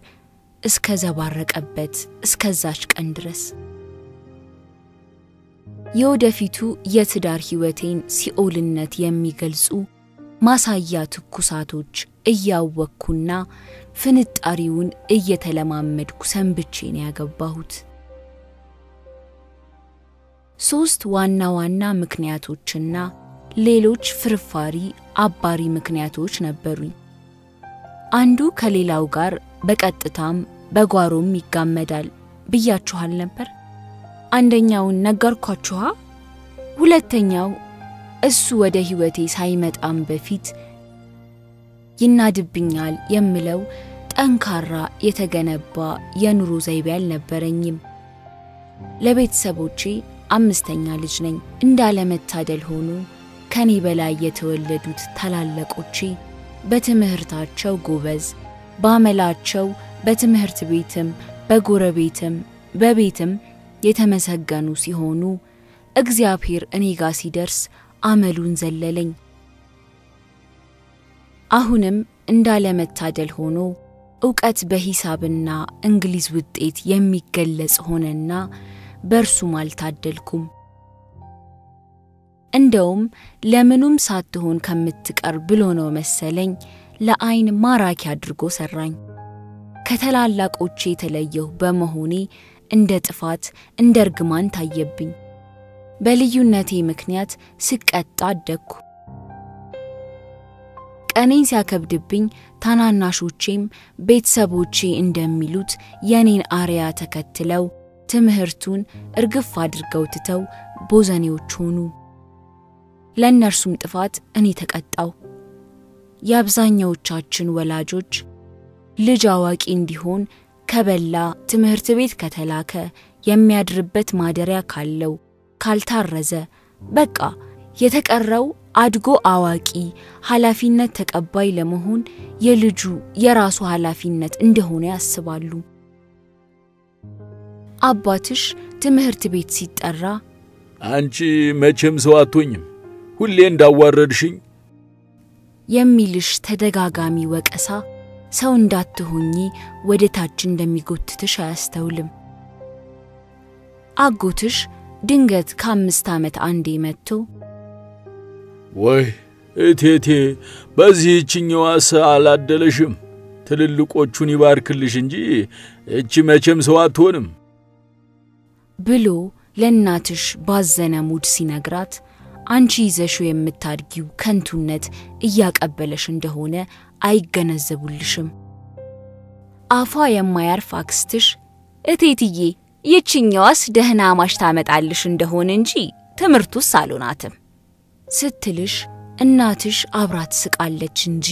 እስከ ዘባረቀበት እስከዛች ቀን ድረስ የወደፊቱ የትዳር ሕይወቴን ሲኦልነት የሚገልጹ ማሳያ ትኩሳቶች እያወቅኩና ፍንጣሪውን እየተለማመድኩ ሰንብቼን ያገባሁት። ሦስት ዋና ዋና ምክንያቶችና ሌሎች ፍርፋሪ አባሪ ምክንያቶች ነበሩኝ። አንዱ ከሌላው ጋር በቀጥታም በጓሮም ይጋመዳል ብያችኋል ነበር። አንደኛውን ነገርኳችኋ። ሁለተኛው እሱ ወደ ሕይወቴ ሳይመጣም በፊት ይናድብኛል የምለው ጠንካራ የተገነባ የኑሮ ዘይቤ አልነበረኝም። ለቤተሰቦቼ አምስተኛ ልጅ ነኝ። እንዳለመታደል ሆኖ ከኔ በላይ የተወለዱት ታላላቆቼ በትምህርታቸው ጎበዝ፣ በአመላቸው በትምህርት ቤትም በጎረቤትም በቤትም የተመሰገኑ ሲሆኑ እግዚአብሔር እኔ ጋር ሲደርስ አመሉን ዘለለኝ። አሁንም እንዳለመታደል ሆኖ ዕውቀት በሂሳብና እንግሊዝ ውጤት የሚገለጽ ሆነና በእርሱም አልታደልኩም። እንደውም ለምኑም ሳትሆን ከምትቀር ብሎ ነው መሰለኝ ለዐይን ማራኪ አድርጎ ሰራኝ። ከታላላቆቼ የተለየሁ በመሆኔ እንደ ጥፋት እንደ እርግማን ታየብኝ። በልዩነቴ ምክንያት ስቀጣ አደግኩ። ቀኔን ሲያከብድብኝ ታናናሾቼም ቤተሰቦቼ እንደሚሉት የኔን አርያ ተከትለው ትምህርቱን እርግፍ አድርገው ትተው ቦዘኔዎች ሆኑ። ለእነርሱም ጥፋት እኔ ተቀጣው። የአብዛኛዎቻችን ወላጆች ልጅ አዋቂ እንዲሆን ከበላ፣ ትምህርት ቤት ከተላከ፣ የሚያድርበት ማደሪያ ካለው፣ ካልታረዘ፣ በቃ የተቀረው አድጎ አዋቂ ኃላፊነት ተቀባይ ለመሆን የልጁ የራሱ ኃላፊነት እንደሆነ ያስባሉ። አባትሽ ትምህርት ቤት ሲጠራ አንቺ መቼም ሰው አትሆኝም፣ ሁሌ እንዳዋረድሽኝ የሚልሽ ተደጋጋሚ ወቀሳ ሰው እንዳትሆኚ ወደ ታች እንደሚጎትትሽ አያስተውልም። አጎትሽ ድንገት ከአምስት ዓመት አንዴ መጥቶ ወይ እቴቴ! በዚህችኛዋስ አላደለሽም፣ ትልልቆቹን ይባርክልሽ እንጂ እቺ መቼም ሰው አትሆንም! ብሎ ለእናትሽ ባዘነ ሙድ ሲነግራት አንቺ ይዘሽው የምታድጊው ከንቱነት እያቀበለሽ እንደሆነ አይገነዘቡልሽም። አፏ የማያርፍ አክስትሽ እቴትዬ ይችኛዋስ ደህና ማሽ ታመጣልሽ እንደሆነ እንጂ ትምህርቱስ አልሆናትም ስትልሽ እናትሽ አብራ ትስቃለች እንጂ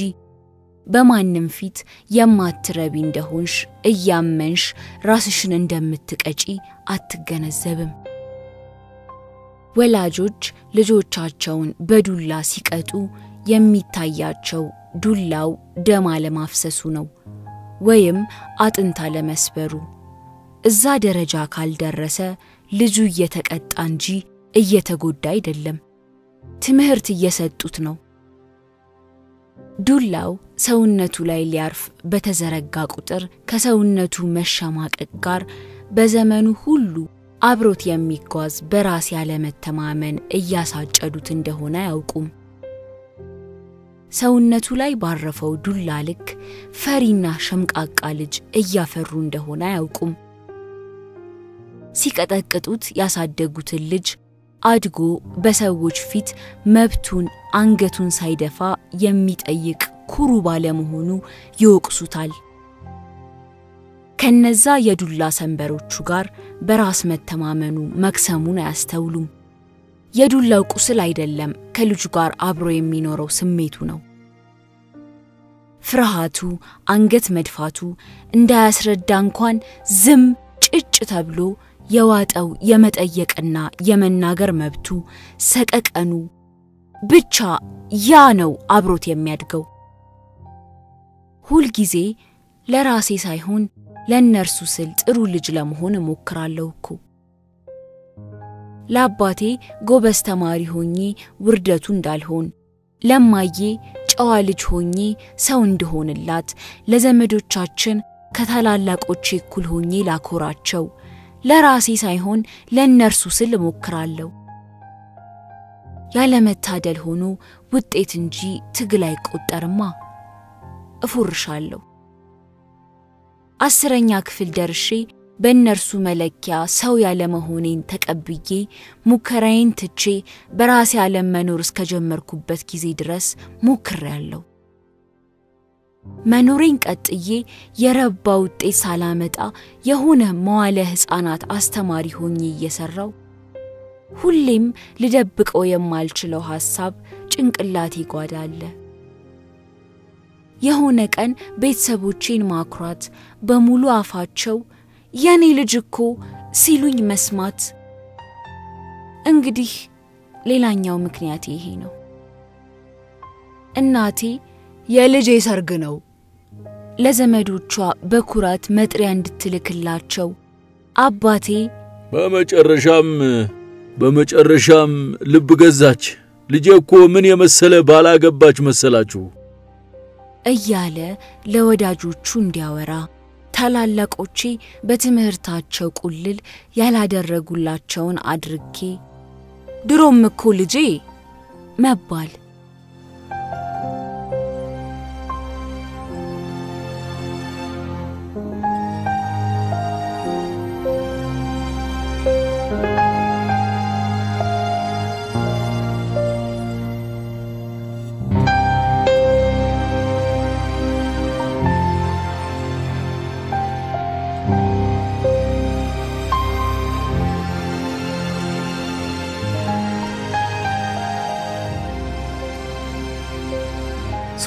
በማንም ፊት የማትረቢ እንደሆንሽ እያመንሽ ራስሽን እንደምትቀጪ አትገነዘብም። ወላጆች ልጆቻቸውን በዱላ ሲቀጡ የሚታያቸው ዱላው ደም አለማፍሰሱ ነው ወይም አጥንት አለመስበሩ። እዛ ደረጃ ካልደረሰ ልጁ እየተቀጣ እንጂ እየተጎዳ አይደለም፣ ትምህርት እየሰጡት ነው። ዱላው ሰውነቱ ላይ ሊያርፍ በተዘረጋ ቁጥር ከሰውነቱ መሸማቀቅ ጋር በዘመኑ ሁሉ አብሮት የሚጓዝ በራስ ያለመተማመን እያሳጨዱት እንደሆነ አያውቁም። ሰውነቱ ላይ ባረፈው ዱላ ልክ ፈሪና ሸምቃቃ ልጅ እያፈሩ እንደሆነ አያውቁም። ሲቀጠቅጡት ያሳደጉትን ልጅ አድጎ በሰዎች ፊት መብቱን አንገቱን ሳይደፋ የሚጠይቅ ኩሩ ባለመሆኑ ይወቅሱታል። ከነዛ የዱላ ሰንበሮቹ ጋር በራስ መተማመኑ መክሰሙን አያስተውሉም። የዱላው ቁስል አይደለም ከልጁ ጋር አብሮ የሚኖረው ስሜቱ ነው። ፍርሃቱ፣ አንገት መድፋቱ እንዳያስረዳ እንኳን ዝም ጭጭ ተብሎ የዋጠው የመጠየቅና የመናገር መብቱ፣ ሰቀቀኑ ብቻ ያ ነው አብሮት የሚያድገው። ሁልጊዜ ለራሴ ሳይሆን ለእነርሱ ስል ጥሩ ልጅ ለመሆን እሞክራለሁ እኮ። ለአባቴ ጎበዝ ተማሪ ሆኜ ውርደቱ እንዳልሆን፣ ለማዬ ጨዋ ልጅ ሆኜ ሰው እንድሆንላት፣ ለዘመዶቻችን ከታላላቆቼ እኩል ሆኜ ላኮራቸው፣ ለራሴ ሳይሆን ለእነርሱ ስል እሞክራለሁ። ያለመታደል ሆኖ ውጤት እንጂ ትግል አይቆጠርማ። እፎርሻለሁ። አስረኛ ክፍል ደርሼ በእነርሱ መለኪያ ሰው ያለመሆኔን ተቀብዬ ሙከራዬን ትቼ በራሴ ዓለም መኖር እስከጀመርኩበት ጊዜ ድረስ ሞክሬያለሁ። መኖሬን ቀጥዬ የረባ ውጤት ሳላመጣ የሆነ መዋለ ሕፃናት አስተማሪ ሆኜ እየሠራው ሁሌም ልደብቀው የማልችለው ሐሳብ ጭንቅላቴ ጓዳ አለ። የሆነ ቀን ቤተሰቦቼን ማኩራት፣ በሙሉ አፋቸው የኔ ልጅ እኮ ሲሉኝ መስማት። እንግዲህ ሌላኛው ምክንያት ይሄ ነው። እናቴ የልጄ ሰርግ ነው ለዘመዶቿ በኩራት መጥሪያ እንድትልክላቸው፣ አባቴ በመጨረሻም በመጨረሻም ልብ ገዛች። ልጄ እኮ ምን የመሰለ ባላገባች መሰላችሁ እያለ ለወዳጆቹ እንዲያወራ ታላላቆቼ በትምህርታቸው ቁልል ያላደረጉላቸውን አድርጌ። ድሮም እኮ ልጄ መባል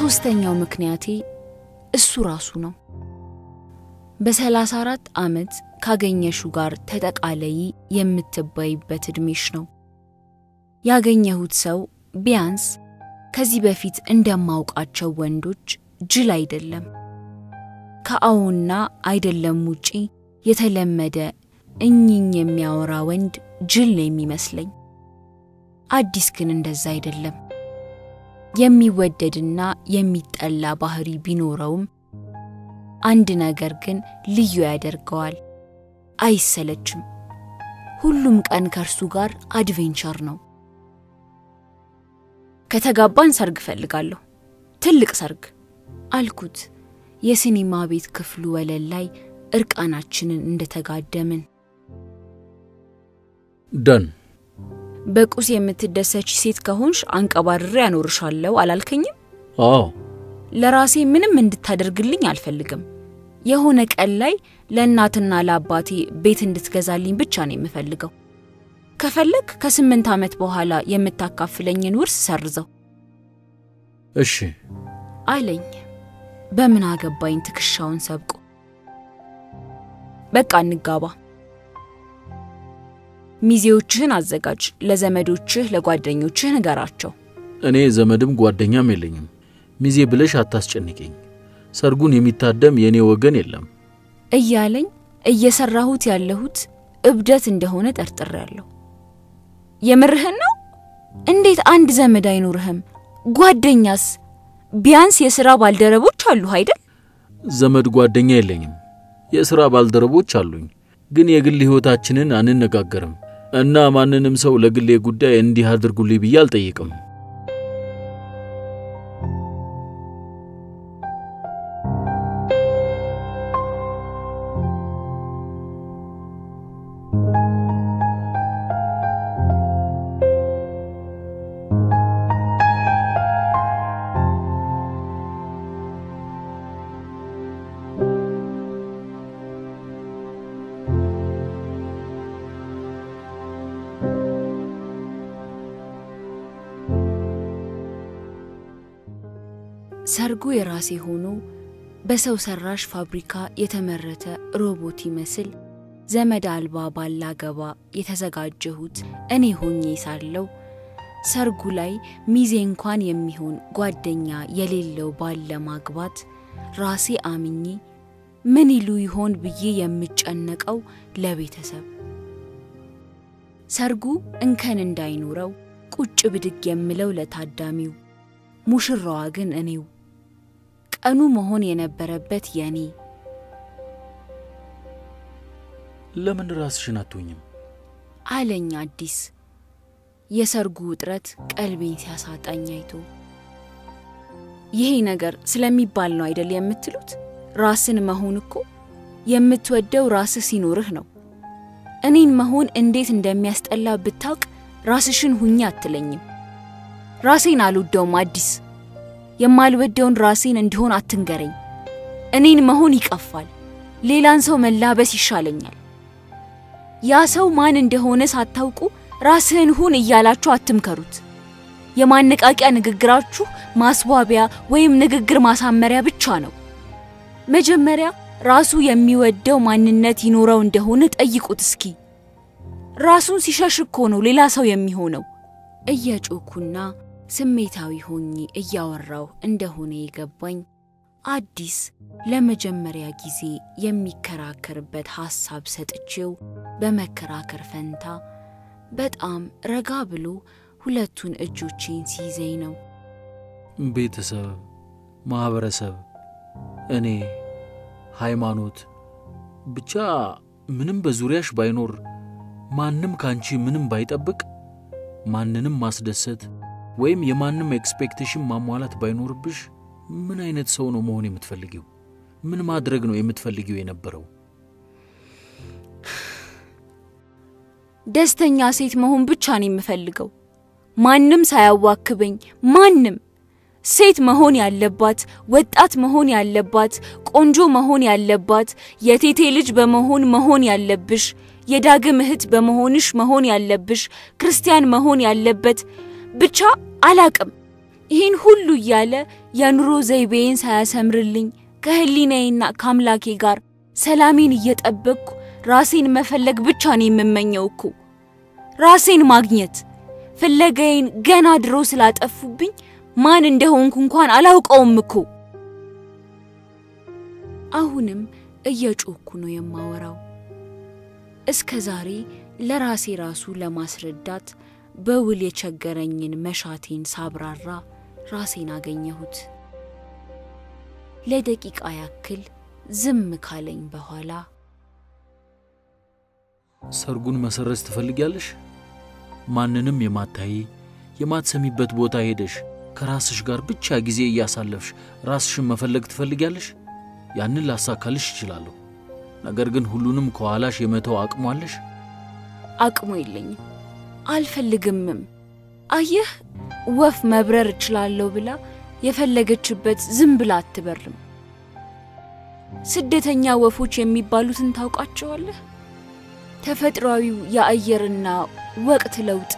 ሶስተኛው ምክንያቴ እሱ ራሱ ነው። በሰላሳ አራት ዓመት ካገኘሹ ጋር ተጠቃለይ የምትባይበት ዕድሜሽ ነው። ያገኘሁት ሰው ቢያንስ ከዚህ በፊት እንደማውቃቸው ወንዶች ጅል አይደለም። ከአዎና አይደለም ውጪ የተለመደ እኝኝ የሚያወራ ወንድ ጅል ነው የሚመስለኝ። አዲስ ግን እንደዛ አይደለም። የሚወደድና የሚጠላ ባህሪ ቢኖረውም አንድ ነገር ግን ልዩ ያደርገዋል። አይሰለችም። ሁሉም ቀን ከእርሱ ጋር አድቬንቸር ነው። ከተጋባን ሰርግ እፈልጋለሁ፣ ትልቅ ሰርግ አልኩት። የሲኒማ ቤት ክፍሉ ወለል ላይ እርቃናችንን እንደተጋደምን ደን በቁስ የምትደሰች ሴት ከሆንሽ አንቀባርሬ ያኖርሻለሁ አላልከኝም? አዎ ለራሴ ምንም እንድታደርግልኝ አልፈልግም። የሆነ ቀን ላይ ለእናትና ለአባቴ ቤት እንድትገዛልኝ ብቻ ነው የምፈልገው። ከፈለግ ከስምንት ዓመት በኋላ የምታካፍለኝን ውርስ ሰርዘው እሺ አለኝ። በምን አገባኝ ትከሻውን ሰብቆ። በቃ እንጋባ። ሚዜዎችህን አዘጋጅ፣ ለዘመዶችህ ለጓደኞችህ ንገራቸው። እኔ ዘመድም ጓደኛም የለኝም። ሚዜ ብለሽ አታስጨንቂኝ። ሰርጉን የሚታደም የእኔ ወገን የለም። እያለኝ እየሰራሁት ያለሁት እብደት እንደሆነ ጠርጥሬያለሁ። የምርህን ነው? እንዴት አንድ ዘመድ አይኖርህም? ጓደኛስ? ቢያንስ የሥራ ባልደረቦች አሉህ አይደል? ዘመድ ጓደኛ የለኝም። የሥራ ባልደረቦች አሉኝ፣ ግን የግል ሕይወታችንን አንነጋገርም እና ማንንም ሰው ለግሌ ጉዳይ እንዲህ አድርጉልኝ ብዬ አልጠይቅም። በሰው ሰራሽ ፋብሪካ የተመረተ ሮቦት ይመስል ዘመድ አልባ ባላገባ የተዘጋጀሁት እኔ ሆኜ ሳለው ሰርጉ ላይ ሚዜ እንኳን የሚሆን ጓደኛ የሌለው ባል ለማግባት ራሴ አምኜ ምን ይሉ ይሆን ብዬ የምጨነቀው ለቤተሰብ። ሰርጉ እንከን እንዳይኖረው ቁጭ ብድግ የምለው ለታዳሚው ሙሽራዋ ግን እኔው ቀኑ መሆን የነበረበት የኔ ለምን ራስሽን አትሆኝም? አለኝ አዲስ የሰርጉ ውጥረት ቀልቤን ሲያሳጣኝ አይቶ። ይሄ ነገር ስለሚባል ነው አይደል የምትሉት? ራስን መሆን እኮ የምትወደው ራስህ ሲኖርህ ነው። እኔን መሆን እንዴት እንደሚያስጠላ ብታውቅ ራስሽን ሁኚ አትለኝም። ራሴን አልወደውም አዲስ። የማልወደውን ራሴን እንዲሆን አትንገረኝ። እኔን መሆን ይቀፋል። ሌላን ሰው መላበስ ይሻለኛል። ያ ሰው ማን እንደሆነ ሳታውቁ ራስህን ሁን እያላችሁ አትምከሩት። የማነቃቂያ ንግግራችሁ ማስዋቢያ ወይም ንግግር ማሳመሪያ ብቻ ነው። መጀመሪያ ራሱ የሚወደው ማንነት ይኖረው እንደሆነ ጠይቁት እስኪ። ራሱን ሲሸሽ እኮ ነው ሌላ ሰው የሚሆነው። እየጮኩና ስሜታዊ ሆኜ እያወራው እንደሆነ የገባኝ አዲስ ለመጀመሪያ ጊዜ የሚከራከርበት ሐሳብ ሰጥቼው በመከራከር ፈንታ በጣም ረጋ ብሎ ሁለቱን እጆቼን ሲይዘኝ ነው። ቤተሰብ፣ ማህበረሰብ፣ እኔ፣ ሃይማኖት፣ ብቻ ምንም በዙሪያሽ ባይኖር ማንም ካንቺ ምንም ባይጠብቅ ማንንም ማስደሰት ወይም የማንም expectation ማሟላት ባይኖርብሽ ምን አይነት ሰው ነው መሆን የምትፈልጊው? ምን ማድረግ ነው የምትፈልጊው የነበረው? ደስተኛ ሴት መሆን ብቻ ነው የምፈልገው። ማንም ሳያዋክበኝ፣ ማንም ሴት መሆን ያለባት፣ ወጣት መሆን ያለባት፣ ቆንጆ መሆን ያለባት፣ የቴቴ ልጅ በመሆን መሆን ያለብሽ፣ የዳግም እህት በመሆንሽ መሆን ያለብሽ፣ ክርስቲያን መሆን ያለበት ብቻ አላቅም። ይህን ሁሉ እያለ የኑሮ ዘይቤዬን ሳያሰምርልኝ ከህሊናዬና ከአምላኬ ጋር ሰላሜን እየጠበቅኩ ራሴን መፈለግ ብቻ ነው የምመኘው እኮ ራሴን ማግኘት። ፍለጋዬን ገና ድሮ ስላጠፉብኝ ማን እንደሆንኩ እንኳን አላውቀውም እኮ። አሁንም እየጮኩ ነው የማወራው። እስከ ዛሬ ለራሴ ራሱ ለማስረዳት በውል የቸገረኝን መሻቴን ሳብራራ ራሴን አገኘሁት። ለደቂቃ ያክል ዝም ካለኝ በኋላ ሰርጉን መሰረዝ ትፈልጊያለሽ? ማንንም የማታይ የማትሰሚበት ቦታ ሄደሽ ከራስሽ ጋር ብቻ ጊዜ እያሳለፍሽ ራስሽን መፈለግ ትፈልጊያለሽ? ያንን ላሳካልሽ እችላለሁ። ነገር ግን ሁሉንም ከኋላሽ የመተው አቅሙ አለሽ? አቅሙ የለኝም፣ አልፈልግምም። አየህ፣ ወፍ መብረር እችላለሁ ብላ የፈለገችበት ዝም ብላ አትበርም። ስደተኛ ወፎች የሚባሉትን ታውቃቸዋለህ? ተፈጥሯዊው የአየርና ወቅት ለውጥ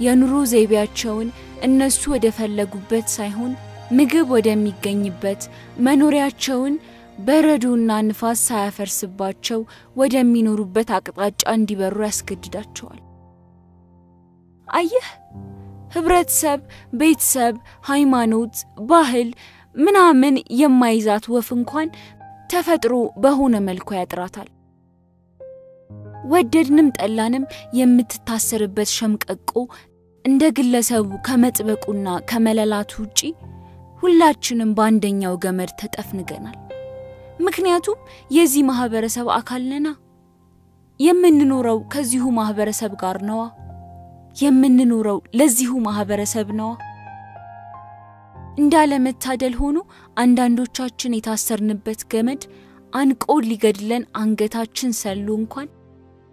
የኑሮ ዘይቤያቸውን እነሱ ወደ ፈለጉበት ሳይሆን ምግብ ወደሚገኝበት መኖሪያቸውን በረዶና ንፋስ ሳያፈርስባቸው ወደሚኖሩበት አቅጣጫ እንዲበሩ ያስገድዳቸዋል። አየህ፣ ህብረተሰብ፣ ቤተሰብ፣ ሃይማኖት፣ ባህል ምናምን የማይዛት ወፍ እንኳን ተፈጥሮ በሆነ መልኩ ያጥራታል። ወደድንም ጠላንም የምትታሰርበት ሸምቀቆ እንደ ግለሰቡ ከመጥበቁና ከመለላቱ ውጪ ሁላችንም በአንደኛው ገመድ ተጠፍንገናል። ምክንያቱም የዚህ ማህበረሰብ አካል ነና። የምንኖረው ከዚሁ ማህበረሰብ ጋር ነዋ። የምንኖረው ለዚሁ ማህበረሰብ ነዋ። እንዳለመታደል ሆኖ አንዳንዶቻችን የታሰርንበት ገመድ አንቆ ሊገድለን አንገታችን ሰሉ እንኳን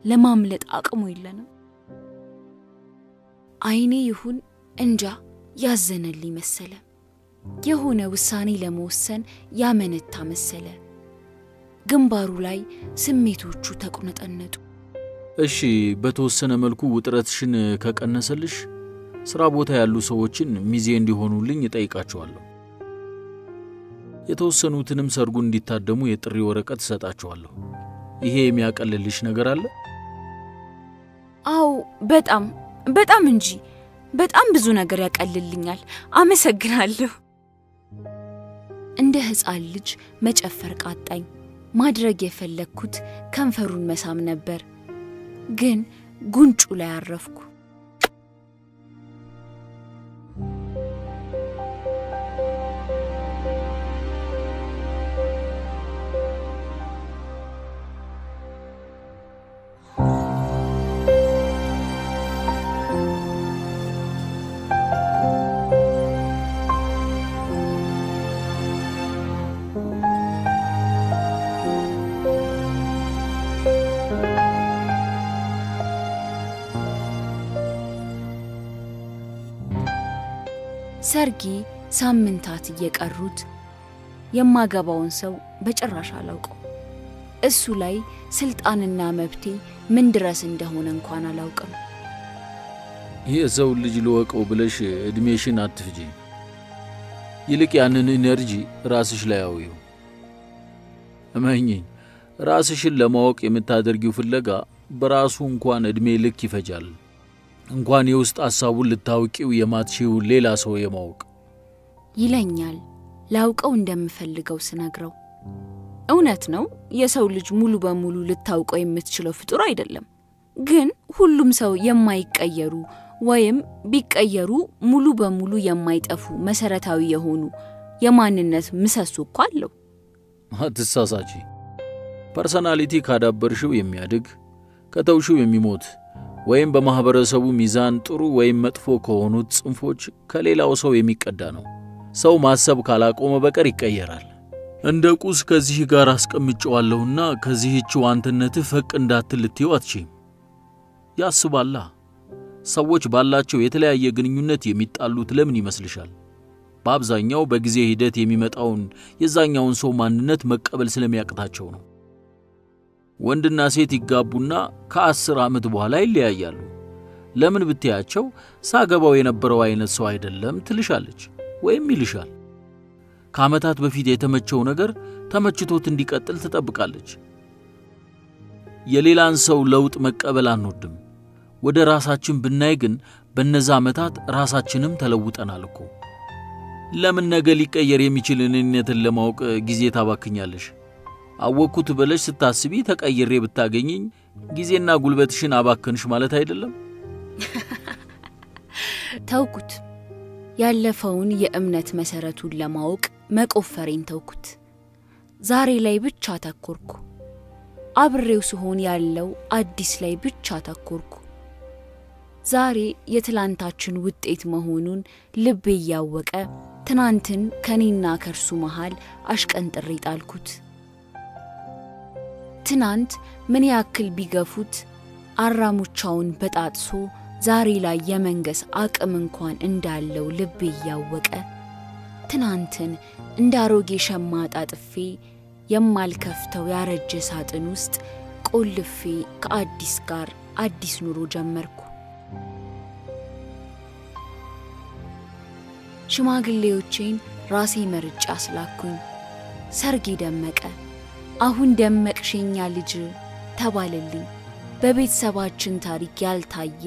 ለማምለጥ አቅሙ የለንም። አይኔ ይሁን እንጃ ያዘነልኝ መሰለ። የሆነ ውሳኔ ለመወሰን ያመነታ መሰለ። ግንባሩ ላይ ስሜቶቹ ተቁነጠነጡ። እሺ፣ በተወሰነ መልኩ ውጥረትሽን ከቀነሰልሽ ስራ ቦታ ያሉ ሰዎችን ሚዜ እንዲሆኑልኝ እጠይቃቸዋለሁ። የተወሰኑትንም ሰርጉን እንዲታደሙ የጥሪ ወረቀት እሰጣቸዋለሁ። ይሄ የሚያቀልልሽ ነገር አለ? አዎ፣ በጣም በጣም እንጂ በጣም ብዙ ነገር ያቀልልኛል። አመሰግናለሁ። እንደ ሕፃን ልጅ መጨፈር ቃጣኝ። ማድረግ የፈለግኩት ከንፈሩን መሳም ነበር፣ ግን ጉንጩ ላይ አረፍኩ። ሰርጌ ሳምንታት እየቀሩት የማገባውን ሰው በጭራሽ አላውቀው። እሱ ላይ ስልጣንና መብቴ ምን ድረስ እንደሆነ እንኳን አላውቅም። የሰው ልጅ ልወቀው ብለሽ ዕድሜሽን አትፍጂ። ይልቅ ያንን energy ራስሽ ላይ አውዪው። እመኚኝ፣ ራስሽን ለማወቅ የምታደርጊው ፍለጋ በራሱ እንኳን ዕድሜ ልክ ይፈጃል። እንኳን የውስጥ ሐሳቡን ልታውቂው የማትችይው ሌላ ሰው የማወቅ ይለኛል ላውቀው እንደምፈልገው ስነግረው። እውነት ነው፣ የሰው ልጅ ሙሉ በሙሉ ልታውቀው የምትችለው ፍጡር አይደለም። ግን ሁሉም ሰው የማይቀየሩ ወይም ቢቀየሩ ሙሉ በሙሉ የማይጠፉ መሰረታዊ የሆኑ የማንነት ምሰሶ እኮ አለው። አትሳሳቺ። personality ካዳበርሽው የሚያድግ ከተውሽው የሚሞት ወይም በማኅበረሰቡ ሚዛን ጥሩ ወይም መጥፎ ከሆኑት ጽንፎች ከሌላው ሰው የሚቀዳ ነው። ሰው ማሰብ ካላቆመ በቀር ይቀየራል። እንደ ቁስ ከዚህ ጋር አስቀምጨዋለሁና ከዚህችው አንተነትህ ፈቅ እንዳትል ልትይው አትችይም። ያስባላ። ሰዎች ባላቸው የተለያየ ግንኙነት የሚጣሉት ለምን ይመስልሻል? በአብዛኛው በጊዜ ሂደት የሚመጣውን የዛኛውን ሰው ማንነት መቀበል ስለሚያቅታቸው ነው። ወንድና ሴት ይጋቡና ከአስር ዓመት በኋላ ይለያያሉ። ለምን ብትያቸው ሳገባው የነበረው አይነት ሰው አይደለም ትልሻለች ወይም ይልሻል። ከዓመታት በፊት የተመቸው ነገር ተመችቶት እንዲቀጥል ትጠብቃለች። የሌላን ሰው ለውጥ መቀበል አንወድም። ወደ ራሳችን ብናይ ግን በነዛ ዓመታት ራሳችንም ተለውጠናል እኮ። ለምን ነገ ሊቀየር የሚችል እኔነትን ለማወቅ ጊዜ ታባክኛለሽ? አወቅኩት ብለሽ ስታስቢ ተቀይሬ ብታገኘኝ ጊዜና ጉልበትሽን አባከንሽ ማለት አይደለም። ተውኩት። ያለፈውን የእምነት መሰረቱን ለማወቅ መቆፈሬን ተውኩት። ዛሬ ላይ ብቻ ተኮርኩ። አብሬው ስሆን ያለው አዲስ ላይ ብቻ ተኮርኩ። ዛሬ የትላንታችን ውጤት መሆኑን ልቤ እያወቀ ትናንትን ከኔና ከእርሱ መሃል አሽቀንጥሬ ጣልኩት። ትናንት ምን ያክል ቢገፉት አራሙቻውን በጣጥሶ ዛሬ ላይ የመንገስ አቅም እንኳን እንዳለው ልቤ እያወቀ ትናንትን እንደ አሮጌ ሸማ ጣጥፌ የማልከፍተው ያረጀ ሳጥን ውስጥ ቆልፌ ከአዲስ ጋር አዲስ ኑሮ ጀመርኩ። ሽማግሌዎቼን ራሴ መርጫ አስላኩኝ። ሰርጌ ደመቀ። አሁን ደመቅሽኛ ልጅ ተባለልኝ። በቤተሰባችን ታሪክ ያልታየ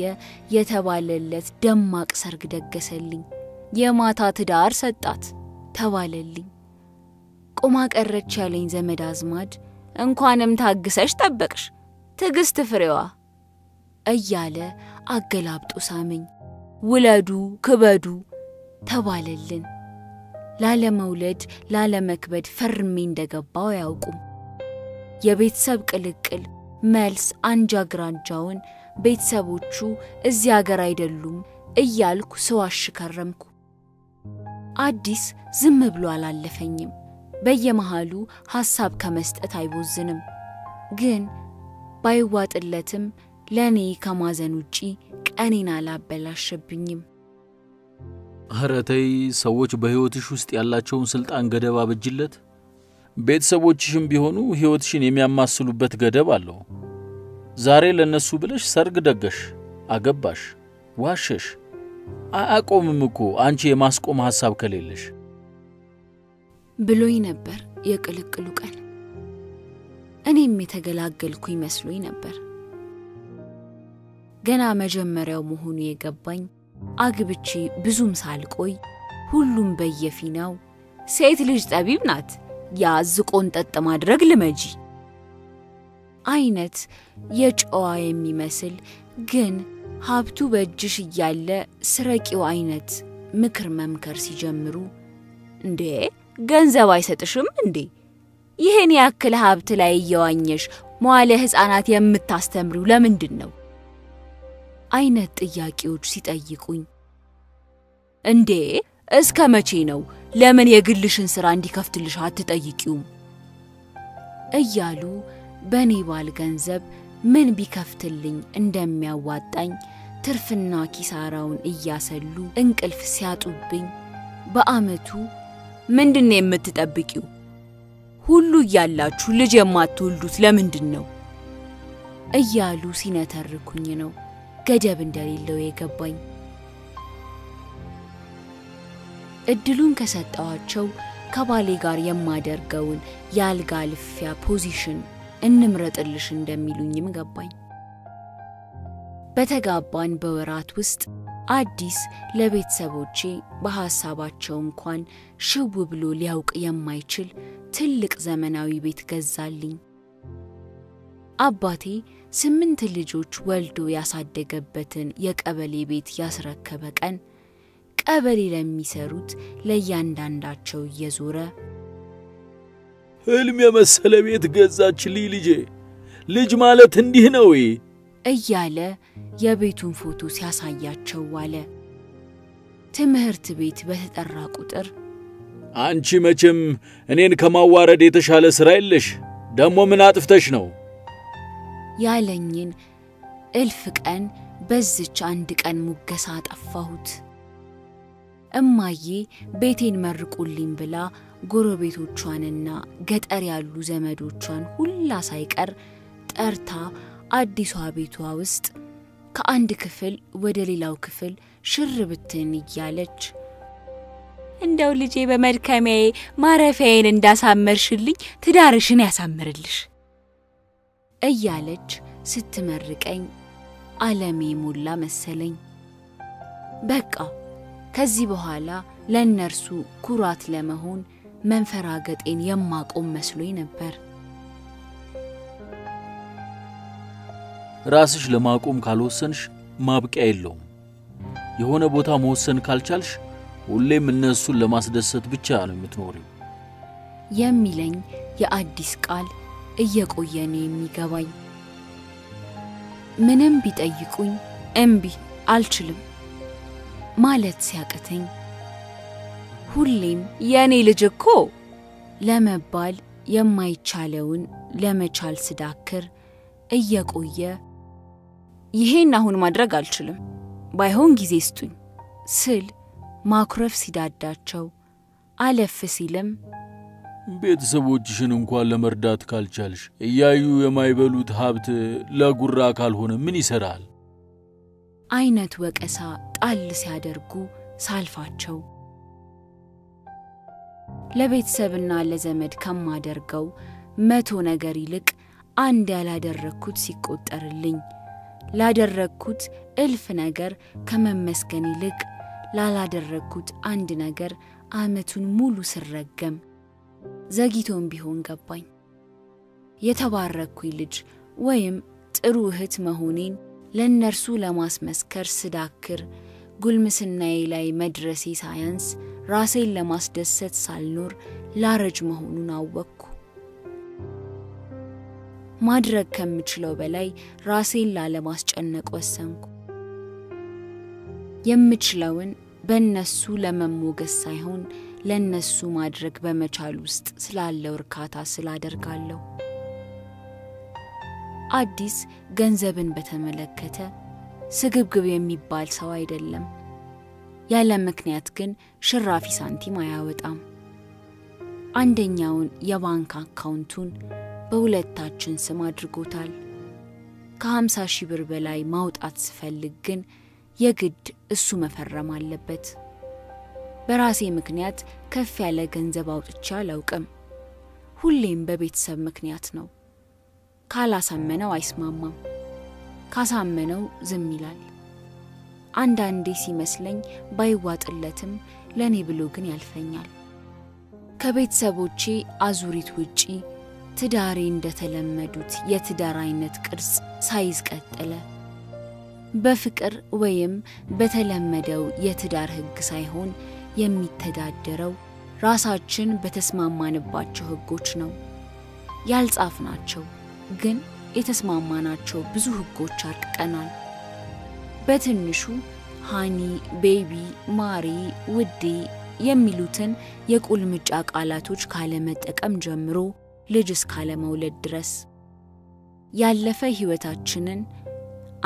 የተባለለት ደማቅ ሰርግ ደገሰልኝ። የማታ ትዳር ሰጣት ተባለልኝ። ቆማ ቀረች ያለኝ ዘመድ አዝማድ እንኳንም ታግሰሽ ጠበቅሽ ትዕግስት ፍሬዋ እያለ አገላብጦ ሳመኝ። ውለዱ ክበዱ ተባለልን። ላለመውለድ ላለመክበድ ፈርሜ እንደገባው አያውቁም። የቤተሰብ ቅልቅል መልስ አንጃ ግራንጃውን ቤተሰቦቹ እዚህ አገር አይደሉም እያልኩ ስዋሽ ከረምኩ። አዲስ ዝም ብሎ አላለፈኝም። በየመሃሉ ሐሳብ ከመስጠት አይቦዝንም። ግን ባይዋጥለትም ለእኔ ከማዘን ውጪ ቀኔን አላበላሸብኝም። ኧረ ተይ፣ ሰዎች በሕይወትሽ ውስጥ ያላቸውን ሥልጣን ገደብ አበጅለት። ቤተሰቦችሽም ቢሆኑ ሕይወትሽን የሚያማስሉበት ገደብ አለው። ዛሬ ለእነሱ ብለሽ ሰርግ ደገሽ፣ አገባሽ፣ ዋሸሽ። አያቆምም እኮ አንቺ የማስቆም ሐሳብ ከሌለሽ ብሎኝ ነበር የቅልቅሉ ቀን። እኔም የተገላገልኩ ይመስሎኝ ነበር። ገና መጀመሪያው መሆኑ የገባኝ አግብቼ ብዙም ሳልቆይ ሁሉም በየፊናው ሴት ልጅ ጠቢብ ናት፣ ያዝ ቆንጠጥ ማድረግ ልመጂ አይነት የጨዋ የሚመስል ግን ሀብቱ በእጅሽ እያለ ስረቂው አይነት ምክር መምከር ሲጀምሩ እንዴ ገንዘብ አይሰጥሽም እንዴ? ይህን ያክል ሀብት ላይ እየዋኘሽ መዋለ ሕፃናት የምታስተምሪው ለምንድን ነው? አይነት ጥያቄዎች ሲጠይቁኝ እንዴ እስከ መቼ ነው? ለምን የግልሽን ሥራ እንዲከፍትልሽ አትጠይቂውም? እያሉ በእኔ ባል ገንዘብ ምን ቢከፍትልኝ እንደሚያዋጣኝ ትርፍና ኪሳራውን እያሰሉ እንቅልፍ ሲያጡብኝ በአመቱ ምንድን ነው የምትጠብቂው? ሁሉ እያላችሁ ልጅ የማትወልዱት ለምንድን ነው? እያሉ ሲነተርኩኝ ነው ገደብ እንደሌለው የገባኝ። እድሉን ከሰጠዋቸው ከባሌ ጋር የማደርገውን የአልጋ ልፊያ ፖዚሽን እንምረጥልሽ እንደሚሉኝም ገባኝ። በተጋባን በወራት ውስጥ አዲስ ለቤተሰቦቼ በሐሳባቸው እንኳን ሽው ብሎ ሊያውቅ የማይችል ትልቅ ዘመናዊ ቤት ገዛልኝ። አባቴ ስምንት ልጆች ወልዶ ያሳደገበትን የቀበሌ ቤት ያስረከበ ቀን ቀበሌ ለሚሰሩት ለእያንዳንዳቸው እየዞረ ሕልም የመሰለ ቤት ገዛችልኝ ልጄ። ልጅ ማለት እንዲህ ነው እያለ የቤቱን ፎቶ ሲያሳያቸው ዋለ። ትምህርት ቤት በተጠራ ቁጥር አንቺ መቼም እኔን ከማዋረድ የተሻለ ሥራ የለሽ። ደግሞ ምን አጥፍተሽ ነው? ያለኝን እልፍ ቀን በዝች አንድ ቀን ሙገሳ አጠፋሁት። እማዬ ቤቴን መርቁልኝ ብላ ጎረቤቶቿንና ገጠር ያሉ ዘመዶቿን ሁላ ሳይቀር ጠርታ አዲሷ ቤቷ ውስጥ ከአንድ ክፍል ወደ ሌላው ክፍል ሽር ብትን እያለች እንደው ልጄ በመድከሚያዬ ማረፊያዬን እንዳሳመርሽልኝ ትዳርሽን ያሳምርልሽ እያለች ስትመርቀኝ ዓለሜ ሞላ መሰለኝ። በቃ ከዚህ በኋላ ለእነርሱ ኩራት ለመሆን መንፈራገጤን የማቆም መስሎኝ ነበር። ራስሽ ለማቆም ካልወሰንሽ ማብቂያ የለውም። የሆነ ቦታ መወሰን ካልቻልሽ ሁሌም እነሱን ለማስደሰት ብቻ ነው የምትኖሪው። የሚለኝ የአዲስ ቃል እየቆየ ነው የሚገባኝ። ምንም ቢጠይቁኝ እምቢ አልችልም ማለት ሲያቅተኝ ሁሌም የእኔ ልጅ እኮ ለመባል የማይቻለውን ለመቻል ስዳክር እየቆየ ይሄን አሁን ማድረግ አልችልም፣ ባይሆን ጊዜ ስጡኝ ስል ማኩረፍ ሲዳዳቸው አለፍ ሲልም ቤተሰቦችሽን እንኳን ለመርዳት ካልቻልሽ እያዩ የማይበሉት ሀብት ለጉራ ካልሆነ ምን ይሠራል? አይነት ወቀሳ ጣል ሲያደርጉ ሳልፋቸው ለቤተሰብና ለዘመድ ከማደርገው መቶ ነገር ይልቅ አንድ ያላደረግኩት ሲቆጠርልኝ ላደረግኩት እልፍ ነገር ከመመስገን ይልቅ ላላደረግኩት አንድ ነገር ዓመቱን ሙሉ ስረገም ዘግይቶም ቢሆን ገባኝ። የተባረኩኝ ልጅ ወይም ጥሩ እህት መሆኔን ለእነርሱ ለማስመስከር ስዳክር ጉልምስናዬ ላይ መድረሴ ሳያንስ ራሴን ለማስደሰት ሳልኖር ላረጅ መሆኑን አወቅኩ። ማድረግ ከምችለው በላይ ራሴን ላለማስጨነቅ ወሰንኩ። የምችለውን በእነሱ ለመሞገስ ሳይሆን ለእነሱ ማድረግ በመቻል ውስጥ ስላለው እርካታ ስላደርጋለሁ። አዲስ ገንዘብን በተመለከተ ስግብግብ የሚባል ሰው አይደለም። ያለ ምክንያት ግን ሽራፊ ሳንቲም አያወጣም። አንደኛውን የባንክ አካውንቱን በሁለታችን ስም አድርጎታል። ከሀምሳ ሺህ ብር በላይ ማውጣት ስፈልግ ግን የግድ እሱ መፈረም አለበት። በራሴ ምክንያት ከፍ ያለ ገንዘብ አውጥቼ አላውቅም። ሁሌም በቤተሰብ ምክንያት ነው። ካላሳመነው አይስማማም፣ ካሳመነው ዝም ይላል። አንዳንዴ ሲመስለኝ ባይዋጥለትም ለእኔ ብሎ ግን ያልፈኛል። ከቤተሰቦቼ አዙሪት ውጪ ትዳሬ እንደተለመዱት የትዳር አይነት ቅርጽ ሳይዝ ቀጠለ። በፍቅር ወይም በተለመደው የትዳር ሕግ ሳይሆን የሚተዳደረው ራሳችን በተስማማንባቸው ሕጎች ነው። ያልጻፍናቸው ግን የተስማማናቸው ብዙ ሕጎች አርቅቀናል። በትንሹ ሃኒ፣ ቤቢ፣ ማሪ፣ ውዴ የሚሉትን የቁልምጫ ቃላቶች ካለመጠቀም ጀምሮ ልጅ እስካለመውለድ ድረስ ያለፈ ሕይወታችንን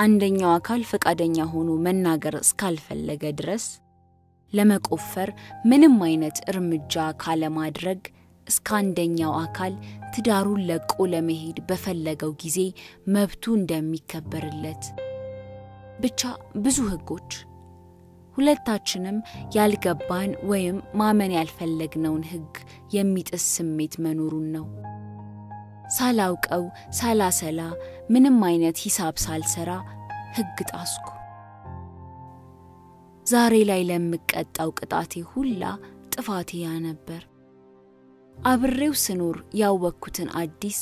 አንደኛው አካል ፈቃደኛ ሆኖ መናገር እስካልፈለገ ድረስ ለመቆፈር ምንም አይነት እርምጃ ካለማድረግ እስከ አንደኛው አካል ትዳሩን ለቆ ለመሄድ በፈለገው ጊዜ መብቱ እንደሚከበርለት ብቻ ብዙ ሕጎች። ሁለታችንም ያልገባን ወይም ማመን ያልፈለግነውን ሕግ የሚጥስ ስሜት መኖሩን ነው። ሳላውቀው ሳላሰላ ምንም አይነት ሂሳብ ሳልሰራ ሕግ ጣስኩ። ዛሬ ላይ ለምቀጣው ቅጣቴ ሁላ ጥፋቴ ያ ነበር። አብሬው ስኖር ያወቅኩትን አዲስ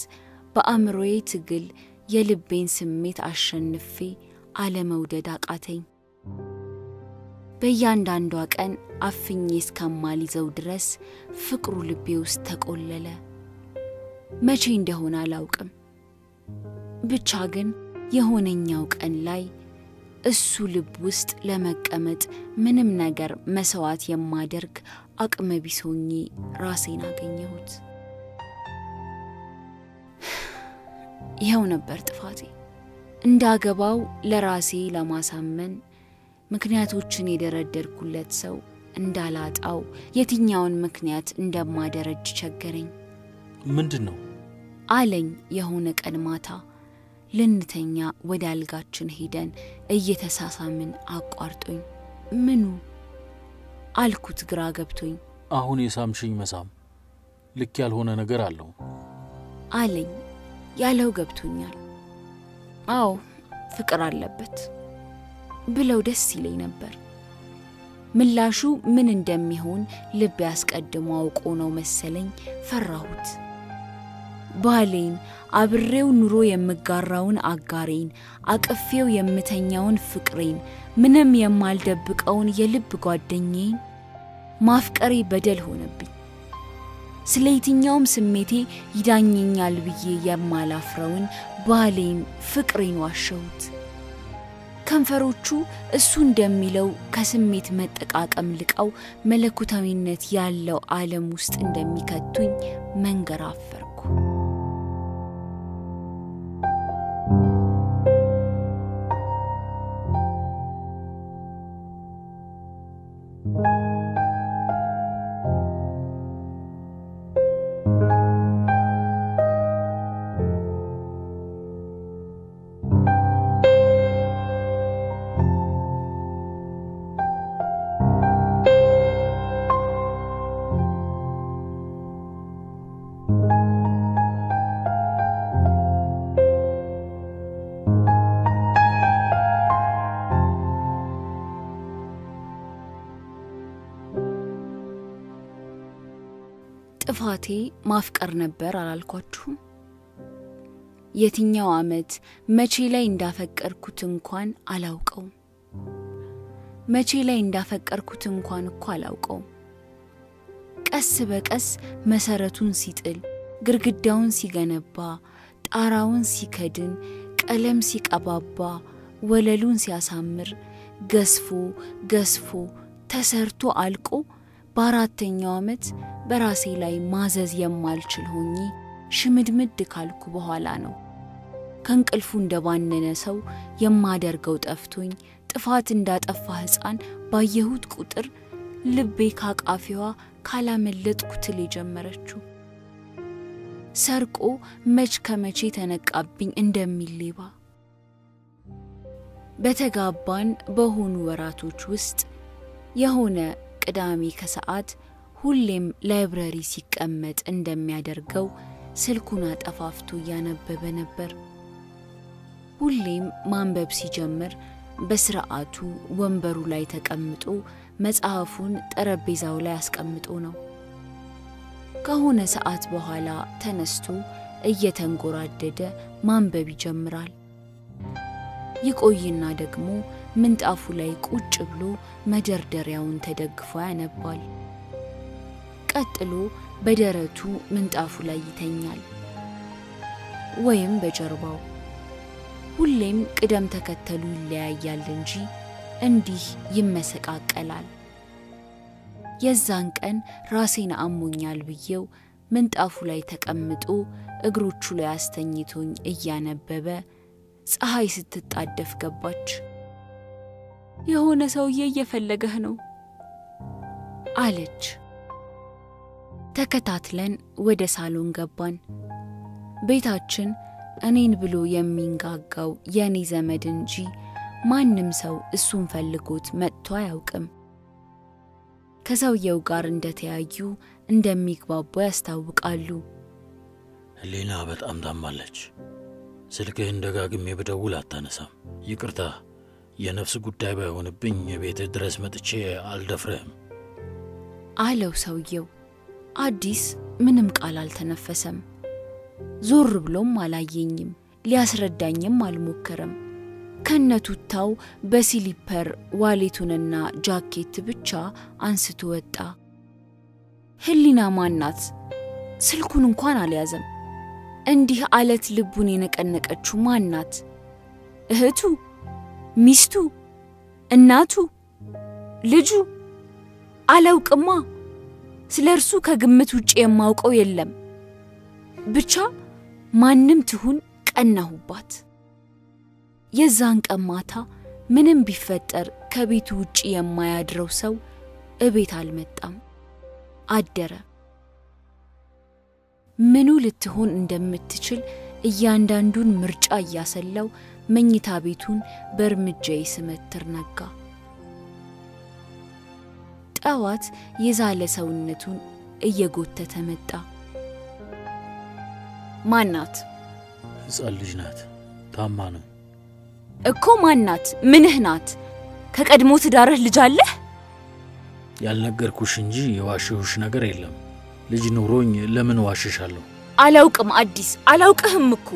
በአእምሮዬ ትግል የልቤን ስሜት አሸንፌ አለመውደድ አቃተኝ። በእያንዳንዷ ቀን አፍኜ እስከማልይዘው ድረስ ፍቅሩ ልቤ ውስጥ ተቆለለ። መቼ እንደሆነ አላውቅም። ብቻ ግን የሆነኛው ቀን ላይ እሱ ልብ ውስጥ ለመቀመጥ ምንም ነገር መሰዋት የማደርግ አቅመ ቢስ ሆኜ ራሴን አገኘሁት። ይኸው ነበር ጥፋቴ። እንዳገባው ለራሴ ለማሳመን ምክንያቶችን የደረደርኩለት ሰው እንዳላጣው የትኛውን ምክንያት እንደማደረጅ ቸገረኝ ምንድን ነው? አለኝ የሆነ ቀን ማታ ልንተኛ ወደ አልጋችን ሄደን እየተሳሳምን አቋርጦኝ። ምኑ አልኩት ግራ ገብቶኝ። አሁን የሳምሽኝ መሳም ልክ ያልሆነ ነገር አለው። አለኝ ያለው ገብቶኛል። አዎ ፍቅር አለበት ብለው ደስ ይለኝ ነበር። ምላሹ ምን እንደሚሆን ልብ ያስቀድሞ አውቆ ነው መሰለኝ ፈራሁት። ባሌን አብሬው ኑሮ የምጋራውን አጋሬን አቅፌው የምተኛውን ፍቅሬን ምንም የማልደብቀውን የልብ ጓደኛዬን ማፍቀሬ በደል ሆነብኝ። ስለ የትኛውም ስሜቴ ይዳኘኛል ብዬ የማላፍረውን ባሌን ፍቅሬን ዋሸሁት። ከንፈሮቹ እሱ እንደሚለው ከስሜት መጠቃቀም ልቀው መለኮታዊነት ያለው ዓለም ውስጥ እንደሚከቱኝ መንገር ጥፋቴ ማፍቀር ነበር አላልኳችሁም? የትኛው ዓመት መቼ ላይ እንዳፈቀርኩት እንኳን አላውቀውም። መቼ ላይ እንዳፈቀርኩት እንኳን እኮ አላውቀውም። ቀስ በቀስ መሰረቱን ሲጥል፣ ግድግዳውን ሲገነባ፣ ጣራውን ሲከድን፣ ቀለም ሲቀባባ፣ ወለሉን ሲያሳምር፣ ገዝፎ ገዝፎ ተሰርቶ አልቆ በአራተኛው ዓመት በራሴ ላይ ማዘዝ የማልችል ሆኜ ሽምድምድ ካልኩ በኋላ ነው ከእንቅልፉ እንደባነነ ሰው የማደርገው ጠፍቶኝ ጥፋት እንዳጠፋ ሕፃን ባየሁት ቁጥር ልቤ ካቃፊዋ ካላመለጥኩ ትል የጀመረችው ሰርቆ መች ከመቼ ተነቃብኝ እንደሚል ሌባ። በተጋባን በሆኑ ወራቶች ውስጥ የሆነ ቅዳሜ ከሰዓት ሁሌም ላይብረሪ ሲቀመጥ እንደሚያደርገው ስልኩን አጠፋፍቶ እያነበበ ነበር። ሁሌም ማንበብ ሲጀምር በስርዓቱ ወንበሩ ላይ ተቀምጦ መጽሐፉን ጠረጴዛው ላይ አስቀምጦ ነው። ከሆነ ሰዓት በኋላ ተነስቶ እየተንጎራደደ ማንበብ ይጀምራል። ይቆይና ደግሞ ምንጣፉ ላይ ቁጭ ብሎ መደርደሪያውን ተደግፎ ያነባል። ቀጥሎ በደረቱ ምንጣፉ ላይ ይተኛል ወይም በጀርባው። ሁሌም ቅደም ተከተሉ ይለያያል እንጂ እንዲህ ይመሰቃቀላል። የዛን ቀን ራሴን አሞኛል ብዬው ምንጣፉ ላይ ተቀምጦ እግሮቹ ላይ አስተኝቶኝ እያነበበ ፀሐይ ስትጣደፍ ገባች። የሆነ ሰውዬ እየፈለገህ ነው አለች። ተከታትለን ወደ ሳሎን ገባን። ቤታችን እኔን ብሎ የሚንጋጋው የእኔ ዘመድ እንጂ ማንም ሰው እሱን ፈልጎት መጥቶ አያውቅም። ከሰውየው ጋር እንደተያዩ እንደሚግባቡ ያስታውቃሉ። ህሊና በጣም ታማለች። ስልክህን ደጋግሜ ብደውል አታነሳም። ይቅርታ፣ የነፍስ ጉዳይ ባይሆንብኝ ቤትህ ድረስ መጥቼ አልደፍርህም አለው ሰውየው። አዲስ ምንም ቃል አልተነፈሰም። ዞር ብሎም አላየኝም፣ ሊያስረዳኝም አልሞከረም። ከነቱታው በሲሊፐር ዋሌቱንና ጃኬት ብቻ አንስቶ ወጣ። ህሊና ማናት? ስልኩን እንኳን አልያዘም። እንዲህ አለት ልቡን የነቀነቀችው ማናት? እህቱ፣ ሚስቱ፣ እናቱ፣ ልጁ? አላውቅማ። ስለ እርሱ ከግምት ውጭ የማውቀው የለም። ብቻ ማንም ትሁን ቀናሁባት። የዛን ቀን ማታ ምንም ቢፈጠር ከቤቱ ውጭ የማያድረው ሰው እቤት አልመጣም፣ አደረ። ምኑ ልትሆን እንደምትችል እያንዳንዱን ምርጫ እያሰላው መኝታ ቤቱን በእርምጃዬ ስመትር ነጋ። ጠዋት የዛለ ሰውነቱን እየጎተተ መጣ። ማናት? ሕፃን ልጅ ናት። ታማ ነው። እኮ ማናት? ምንህ ናት? ከቀድሞ ትዳርህ ልጅ አለህ? ያልነገርኩሽ እንጂ የዋሸሁሽ ነገር የለም። ልጅ ኑሮኝ ለምን ዋሽሻለሁ? አላውቅም አዲስ፣ አላውቅህም እኮ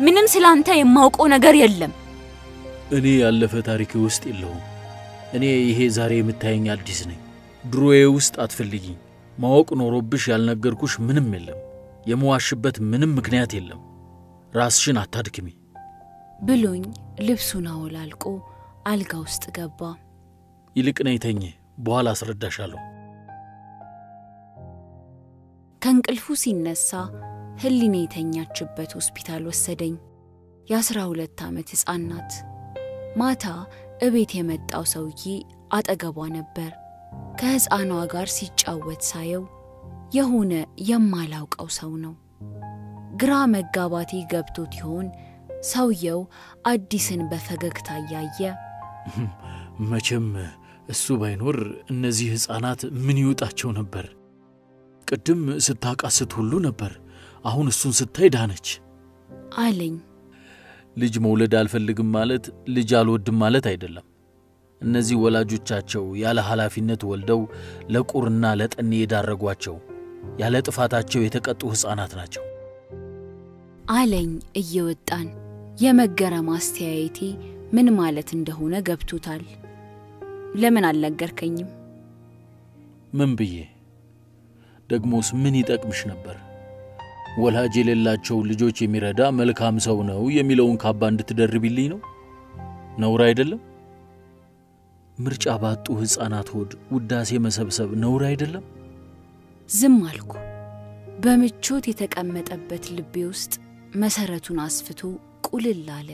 ምንም ስላንተ የማውቀው ነገር የለም። እኔ ያለፈ ታሪክ ውስጥ የለሁም። እኔ ይሄ ዛሬ የምታየኝ አዲስ ነኝ። ድሮዬ ውስጥ አትፈልጊኝ። ማወቅ ኖሮብሽ ያልነገርኩሽ ምንም የለም። የመዋሽበት ምንም ምክንያት የለም። ራስሽን አታድክሚ ብሎኝ ልብሱን አወላልቆ አልጋ ውስጥ ገባ። ይልቅ ነይ ተኝ፣ በኋላ አስረዳሻለሁ። ከእንቅልፉ ሲነሳ ህሊና የተኛችበት ሆስፒታል ወሰደኝ። የአስራ ሁለት ዓመት ሕፃን ናት። ማታ እቤት የመጣው ሰውዬ አጠገቧ ነበር። ከሕፃኗ ጋር ሲጫወት ሳየው የሆነ የማላውቀው ሰው ነው። ግራ መጋባቴ ገብቶት ይሆን ሰውየው አዲስን በፈገግታ እያየ መቼም እሱ ባይኖር እነዚህ ሕፃናት ምን ይውጣቸው ነበር? ቅድም ስታቃስት ሁሉ ነበር። አሁን እሱን ስታይ ዳነች። አለኝ። ልጅ መውለድ አልፈልግም ማለት ልጅ አልወድም ማለት አይደለም። እነዚህ ወላጆቻቸው ያለ ኃላፊነት ወልደው ለቁርና ለጠኔ የዳረጓቸው ያለ ጥፋታቸው የተቀጡ ሕፃናት ናቸው። አለኝ እየወጣን። የመገረም አስተያየቴ ምን ማለት እንደሆነ ገብቶታል። ለምን አልነገርከኝም? ምን ብዬ ደግሞስ ምን ይጠቅምሽ ነበር? ወላጅ የሌላቸው ልጆች የሚረዳ መልካም ሰው ነው የሚለውን ካባ እንድትደርቢልኝ ነው? ነውር አይደለም? ምርጫ ባጡ ሕፃናት ሆድ ውዳሴ መሰብሰብ ነውር አይደለም? ዝም አልኩ። በምቾት የተቀመጠበት ልቤ ውስጥ መሰረቱን አስፍቶ ቁልል አለ።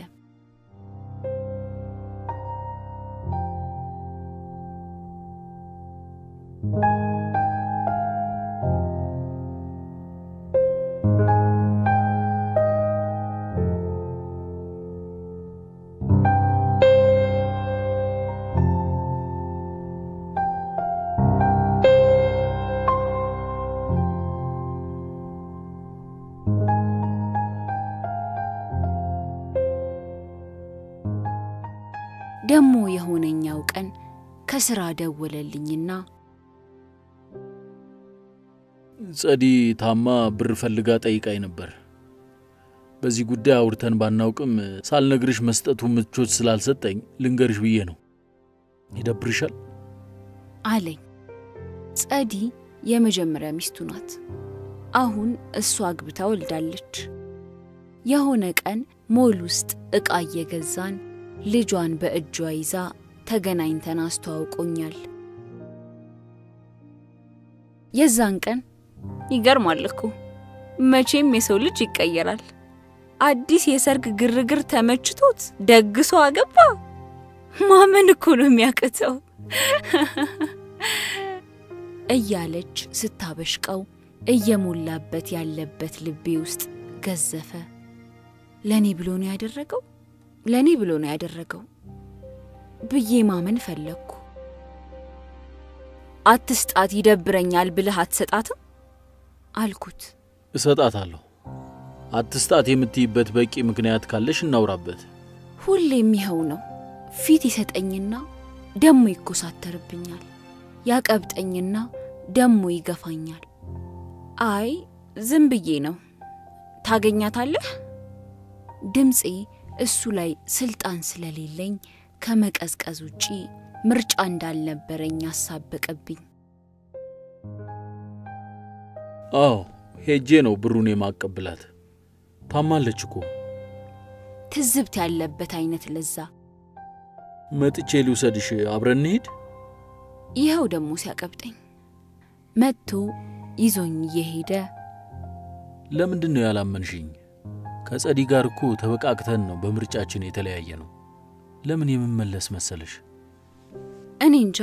ደሞ የሆነኛው ቀን ከስራ ደወለልኝና ጸዲ ታማ ብር ፈልጋ ጠይቃኝ ነበር። በዚህ ጉዳይ አውርተን ባናውቅም ሳልነግርሽ መስጠቱ ምቾት ስላልሰጠኝ ልንገርሽ ብዬ ነው። ይደብርሻል? አለኝ። ጸዲ የመጀመሪያ ሚስቱ ናት። አሁን እሷ አግብታ ወልዳለች። የሆነ ቀን ሞል ውስጥ ዕቃ እየገዛን ልጇን በእጇ ይዛ ተገናኝተን አስተዋውቆኛል። የዛን ቀን ይገርማል እኮ መቼም የሰው ልጅ ይቀየራል። አዲስ የሰርግ ግርግር ተመችቶት ደግሶ አገባ። ማመን እኮ ነው የሚያቅተው እያለች ስታበሽቀው እየሞላበት ያለበት ልቤ ውስጥ ገዘፈ። ለእኔ ብሎ ነው ያደረገው፣ ለእኔ ብሎ ነው ያደረገው። ብዬ ማመን ፈለግኩ። አትስጣት ይደብረኛል ብለህ አትሰጣትም አልኩት። እሰጣታለሁ። አትስጣት የምትይበት በቂ ምክንያት ካለሽ እናውራበት። ሁሌም ይኸው ነው። ፊት ይሰጠኝና ደሞ ይኮሳተርብኛል፣ ያቀብጠኝና ደሞ ይገፋኛል። አይ ዝም ብዬ ነው። ታገኛታለህ? ድምፄ እሱ ላይ ስልጣን ስለሌለኝ ከመቀዝቀዝ ውጪ ምርጫ እንዳልነበረኝ አሳበቀብኝ። አዎ ሄጄ ነው ብሩን የማቀብላት። ታማለች እኮ። ትዝብት ያለበት አይነት ለዛ። መጥቼ ልውሰድሽ፣ አብረን እንሂድ። ይኸው ደግሞ ሲያቀብጠኝ መጥቶ ይዞኝ እየሄደ ለምንድን ነው ያላመንሽኝ? ከጸዲ ጋር እኮ ተበቃቅተን ነው በምርጫችን የተለያየ ነው። ለምን የምመለስ መሰለሽ? እኔ እንጃ።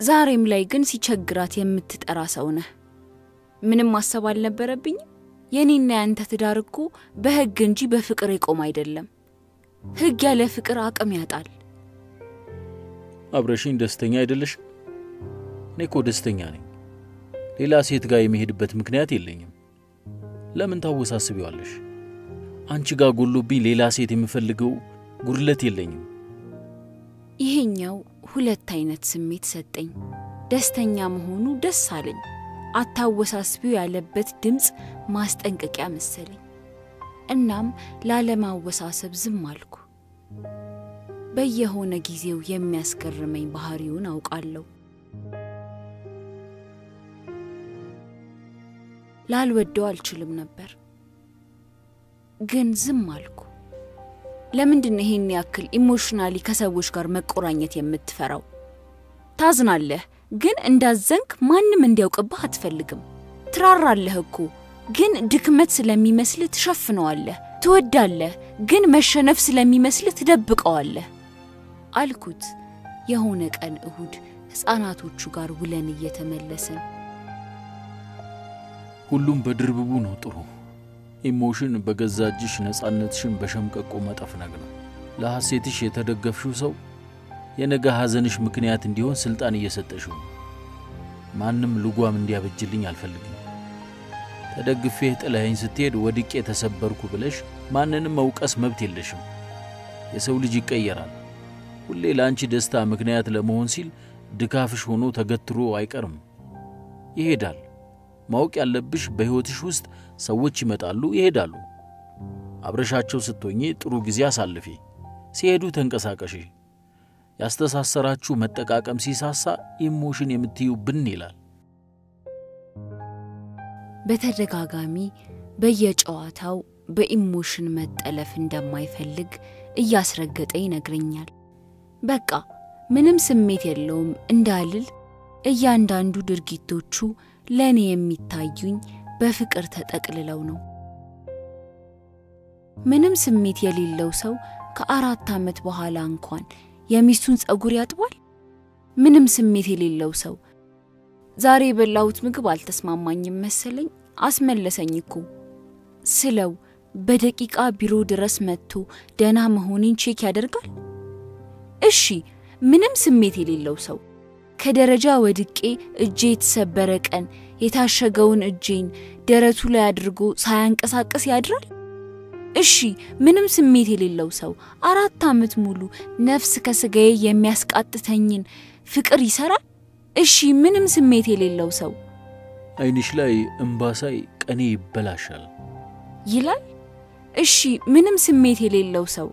ዛሬም ላይ ግን ሲቸግራት የምትጠራ ሰው ነህ። ምንም ማሰብ አልነበረብኝም። የኔና ያንተ ትዳር እኮ በሕግ እንጂ በፍቅር የቆም አይደለም። ሕግ ያለ ፍቅር አቅም ያጣል። አብረሽኝ ደስተኛ አይደለሽም? እኔ እኮ ደስተኛ ነኝ። ሌላ ሴት ጋር የመሄድበት ምክንያት የለኝም። ለምን ታወሳስቢዋለሽ? አንቺ ጋር ጎሎብኝ ሌላ ሴት የምፈልገው ጉድለት የለኝም። ይሄኛው ሁለት አይነት ስሜት ሰጠኝ። ደስተኛ መሆኑ ደስ አለኝ። አታወሳስቢው ያለበት ድምፅ ማስጠንቀቂያ መሰለኝ። እናም ላለማወሳሰብ ዝም አልኩ። በየሆነ ጊዜው የሚያስገርመኝ ባህሪውን አውቃለሁ። ላልወደው አልችልም ነበር፣ ግን ዝም አልኩ። ለምንድን ይሄን ያክል ኢሞሽናሊ ከሰዎች ጋር መቆራኘት የምትፈራው? ታዝናለህ፣ ግን እንዳዘንክ ማንም እንዲያውቅብህ አትፈልግም። ትራራለህ እኮ ግን ድክመት ስለሚመስልህ ትሸፍነዋለህ። ትወዳለህ፣ ግን መሸነፍ ስለሚመስልህ ትደብቀዋለህ አልኩት። የሆነ ቀን እሁድ ሕፃናቶቹ ጋር ውለን እየተመለስን ሁሉም በድርብቡ ነው ጥሩ። ኢሞሽን በገዛ እጅሽ ነፃነትሽን በሸምቀቆ መጠፍነግ ነው። ለሐሴትሽ የተደገፍሽው ሰው የነገ ሐዘንሽ ምክንያት እንዲሆን ሥልጣን እየሰጠሽው ነው። ማንም ልጓም እንዲያበጅልኝ አልፈልግም። ተደግፌህ ጥለኸኝ ስትሄድ ወድቄ ተሰበርኩ ብለሽ ማንንም መውቀስ መብት የለሽም። የሰው ልጅ ይቀየራል። ሁሌ ለአንቺ ደስታ ምክንያት ለመሆን ሲል ድካፍሽ ሆኖ ተገትሮ አይቀርም፣ ይሄዳል። ማወቅ ያለብሽ በሕይወትሽ ውስጥ ሰዎች ይመጣሉ፣ ይሄዳሉ። አብረሻቸው ስትሆኚ ጥሩ ጊዜ አሳልፊ፣ ሲሄዱ ተንቀሳቀሺ። ያስተሳሰራችሁ መጠቃቀም ሲሳሳ emotion የምትዩ ብን ይላል። በተደጋጋሚ በየጨዋታው በ emotion መጠለፍ እንደማይፈልግ እያስረገጠ ይነግረኛል። በቃ ምንም ስሜት የለውም እንዳልል እያንዳንዱ ድርጊቶቹ ለእኔ የሚታዩኝ በፍቅር ተጠቅልለው ነው። ምንም ስሜት የሌለው ሰው ከአራት ዓመት በኋላ እንኳን የሚስቱን ፀጉር ያጥባል? ምንም ስሜት የሌለው ሰው ዛሬ የበላሁት ምግብ አልተስማማኝም መሰለኝ አስመለሰኝ እኮ ስለው በደቂቃ ቢሮ ድረስ መጥቶ ደህና መሆኔን check ያደርጋል? እሺ፣ ምንም ስሜት የሌለው ሰው ከደረጃ ወድቄ እጄ የተሰበረ ቀን የታሸገውን እጄን ደረቱ ላይ አድርጎ ሳያንቀሳቅስ ያድራል? እሺ፣ ምንም ስሜት የሌለው ሰው አራት ዓመት ሙሉ ነፍስ ከስጋዬ የሚያስቃጥተኝን ፍቅር ይሰራል? እሺ፣ ምንም ስሜት የሌለው ሰው ዓይንሽ ላይ እምባሳይ ቀኔ ይበላሻል ይላል? እሺ፣ ምንም ስሜት የሌለው ሰው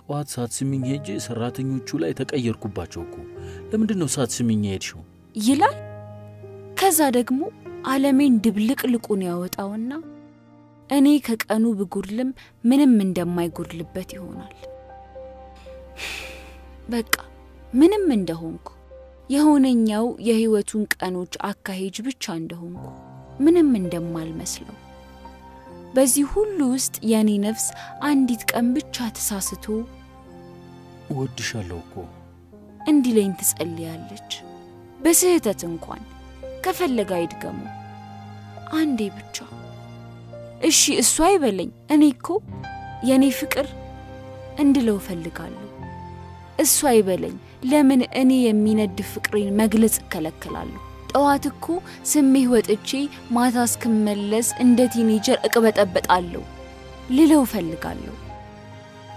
ጠዋት ሳትስሚኝ ሄጄ ሰራተኞቹ ላይ ተቀየርኩባቸው እኮ። ለምንድን ነው ሳትስሚኝ ሄድሽው? ይላል። ከዛ ደግሞ ዓለሜን ድብልቅልቁን ያወጣውና እኔ ከቀኑ ብጉድልም ምንም እንደማይጎድልበት ይሆናል። በቃ ምንም እንደሆንኩ የሆነኛው የሕይወቱን ቀኖች አካሄጅ ብቻ እንደሆንኩ ምንም እንደማልመስለው በዚህ ሁሉ ውስጥ የእኔ ነፍስ አንዲት ቀን ብቻ ተሳስቶ እወድሻለሁ እኮ እንዲለኝ ትጸልያለች። በስህተት እንኳን ከፈለገ አይድገሙ፣ አንዴ ብቻ እሺ፣ እሱ አይበለኝ። እኔ እኮ የእኔ ፍቅር እንድለው እፈልጋለሁ። እሱ አይበለኝ። ለምን እኔ የሚነድ ፍቅሬን መግለጽ እከለከላለሁ? ጠዋት እኮ ስሜህ ወጥቼ ማታ እስክመለስ እንደ ቲኔጀር እቅበጠበጣለሁ ልለው እፈልጋለሁ።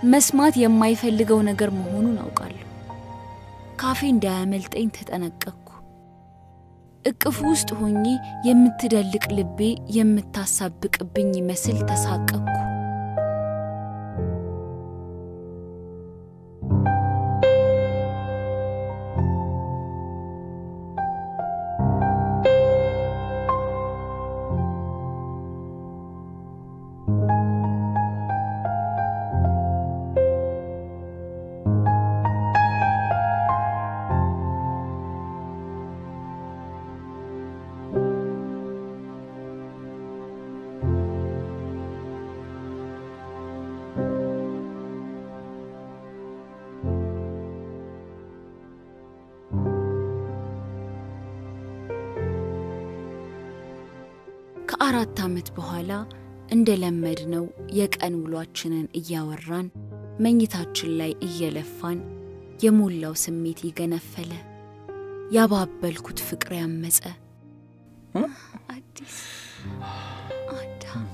መስማት የማይፈልገው ነገር መሆኑን አውቃለሁ። ካፌ እንዳያመልጠኝ ተጠነቀቅኩ። እቅፉ ውስጥ ሆኜ የምትደልቅ ልቤ የምታሳብቅብኝ ይመስል ተሳቀቅኩ። ከአራት ዓመት በኋላ እንደለመድነው የቀን ውሏችንን እያወራን መኝታችን ላይ እየለፋን የሞላው ስሜት ይገነፈለ፣ ያባበልኩት ፍቅር ያመጸ አዲስ አዳም